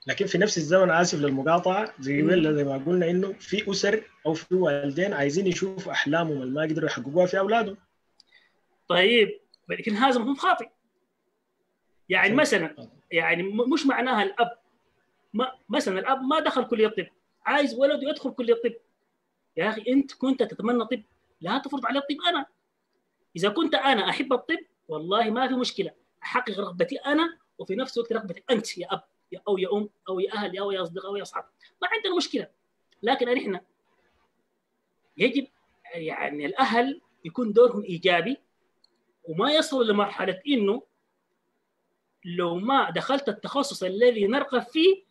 لكن في نفس الزمن آسف للمقاطعة زي ما زي ما قلنا إنه في أسر أو في والدين عايزين يشوفوا أحلامهم اللي ما قدروا يحققوها في أولادهم. طيب لكن هذا مفهوم خاطئ. يعني مثلا يعني مش معناها الأب ما مثلا الأب ما دخل كلية الطب عايز ولده يدخل كلية الطب يا أخي أنت كنت تتمنى طب لا تفرض عليه الطب أنا إذا كنت أنا أحب الطب والله ما في مشكلة. أحقق رغبتي أنا وفي نفس الوقت رغبتك أنت يا أب يا أو يا أم أو يا أهل أو يا أصدقاء أو يا أصحاب. ما عندنا مشكلة. لكن نحن يجب يعني الأهل يكون دورهم إيجابي وما يصلوا لمرحلة إنه لو ما دخلت التخصص الذي نرغب فيه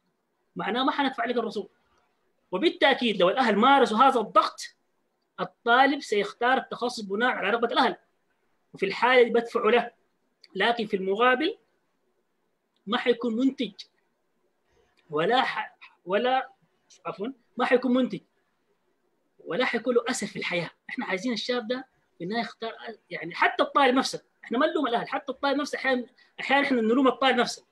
معناه ما حندفع لك الرسوم وبالتأكيد لو الأهل مارسوا هذا الضغط الطالب سيختار التخصص بناء على رغبة الأهل. وفي الحالة اللي بدفعوا له لكن في المقابل ما حيكون منتج. ولا ح... ولا عفوا ما حيكون منتج. ولا حيكون له اثر في الحياة. إحنا عايزين الشاب ده انه يختار يعني حتى الطالب نفسه. إحنا ما نلوم الأهل. حتى الطالب نفسه أحيانا أحيانا إحنا نلوم الطالب نفسه.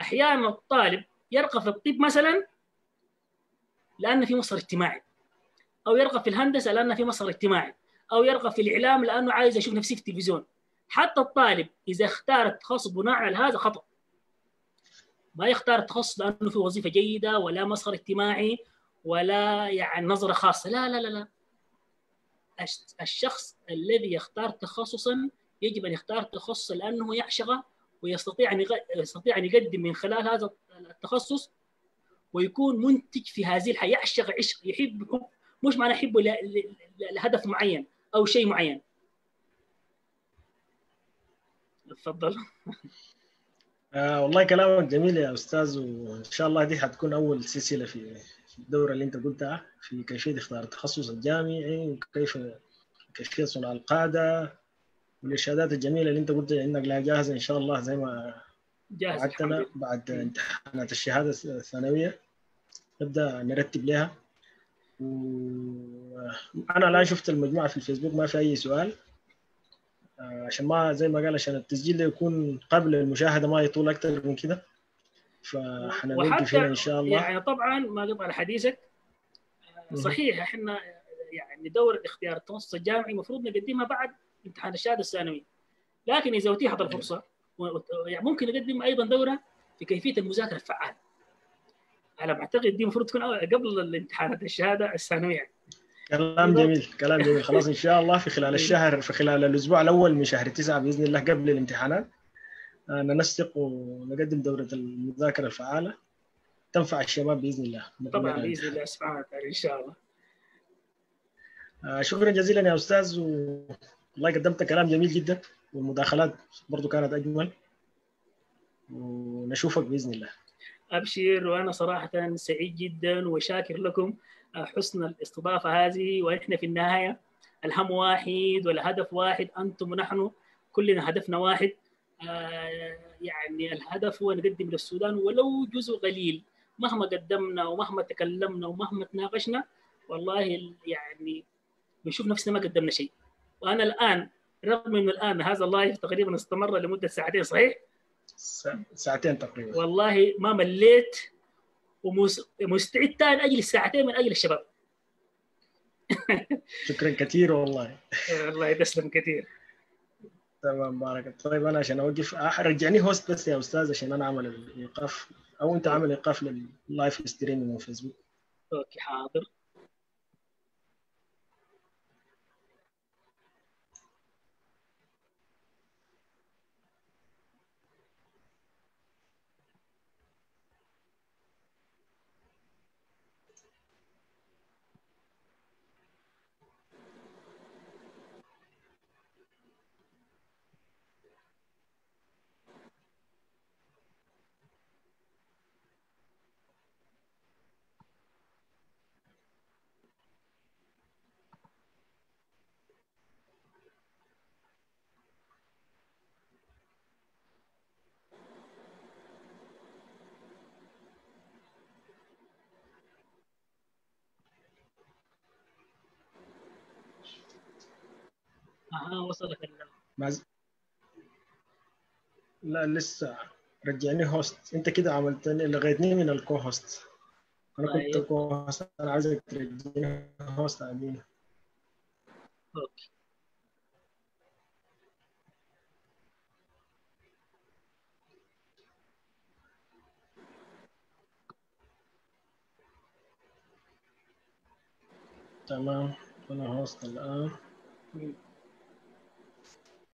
أحيانا الطالب يرقى في الطب مثلا لأن في مصدر اجتماعي. أو يرغب في الهندسة لأنه في مصدر اجتماعي. أو يرغب في الإعلام لأنه عايز يشوف نفسه في التلفزيون. حتى الطالب إذا اختار التخصص بناء على هذا خطأ. ما يختار التخصص لأنه في وظيفة جيدة ولا مصدر اجتماعي ولا يعني نظرة خاصة. لا لا لا لا. الشخص الذي يختار تخصصا يجب أن يختار تخصصا لأنه يعشقه ويستطيع أن يستطيع أن يقدم من خلال هذا التخصص ويكون منتج في هذه الحياة. يعشق عشق يحب حب مش معنى يحبه لهدف معين. أو شيء معين. تفضل. آه والله كلامك جميل يا أستاذ وإن شاء الله دي حتكون أول سلسلة في الدورة اللي أنت قلتها في كيفية اختيار التخصص الجامعي وكيف كيفية صنع القادة والإرشادات الجميلة اللي أنت قلت إنك لا جاهزة إن شاء الله زي ما جاهز وعدتنا بعد امتحانات الشهادة الثانوية. نبدأ نرتب لها. وأنا الان شفت المجموعة في الفيسبوك ما في أي سؤال. عشان ما زي ما قال عشان التسجيل يكون قبل المشاهدة ما يطول أكثر من كده. فحنوقف هنا إن شاء الله. يعني طبعا ما قطع على حديثك صحيح إحنا يعني دوره اختيار التخصص الجامعي المفروض نقدمها بعد امتحان الشهادة الثانوي. لكن إذا أتيحت الفرصة يعني ممكن نقدم أيضا دورة في كيفية المذاكرة الفعاله على ما اعتقد دي المفروض تكون قبل الامتحانات الشهادة الثانوية. كلام جميل كلام جميل. خلاص إن شاء الله في خلال الشهر في خلال الأسبوع الأول من شهر تسعة بإذن الله قبل الامتحانات ننسق ونقدم دورة المذاكرة الفعالة. تنفع الشباب بإذن الله. طبعا بإذن الله سبحانه وتعالى إن شاء الله. شكرا جزيلا يا أستاذ والله قدمت كلام جميل جدا والمداخلات برضو كانت أجمل ونشوفك بإذن الله. أبشر وأنا صراحة سعيد جدا وشاكر لكم حسن الاستضافة هذه. ونحن في النهاية الهم واحد والهدف واحد أنتم ونحن كلنا هدفنا واحد. يعني الهدف هو نقدم للسودان ولو جزء قليل. مهما قدمنا ومهما تكلمنا ومهما تناقشنا والله يعني بنشوف نفسنا ما قدمنا شيء. وأنا الآن رغم إنه الآن هذا اللايف تقريبا استمر لمدة ساعتين صحيح؟ ساعتين تقريبا. والله ما مليت ومستعد ثاني أجل الساعتين من أجل الشباب. شكرا كثير والله. الله تسلم كثير. تمام بارك طيب أنا عشان أوقف رجعني host بس يا أستاذ عشان أنا أعمل الإيقاف أو أنت عامل إيقاف لل live streaming من فيسبوك okay حاضر أها وصلك. لا؟ لسه. رجعني host انت كده عملتني لغيتني من ال co-host أنا كنت طيب. co-host أنا عايزك ترجعني host عادي okay. تمام. أنا هوست الآن.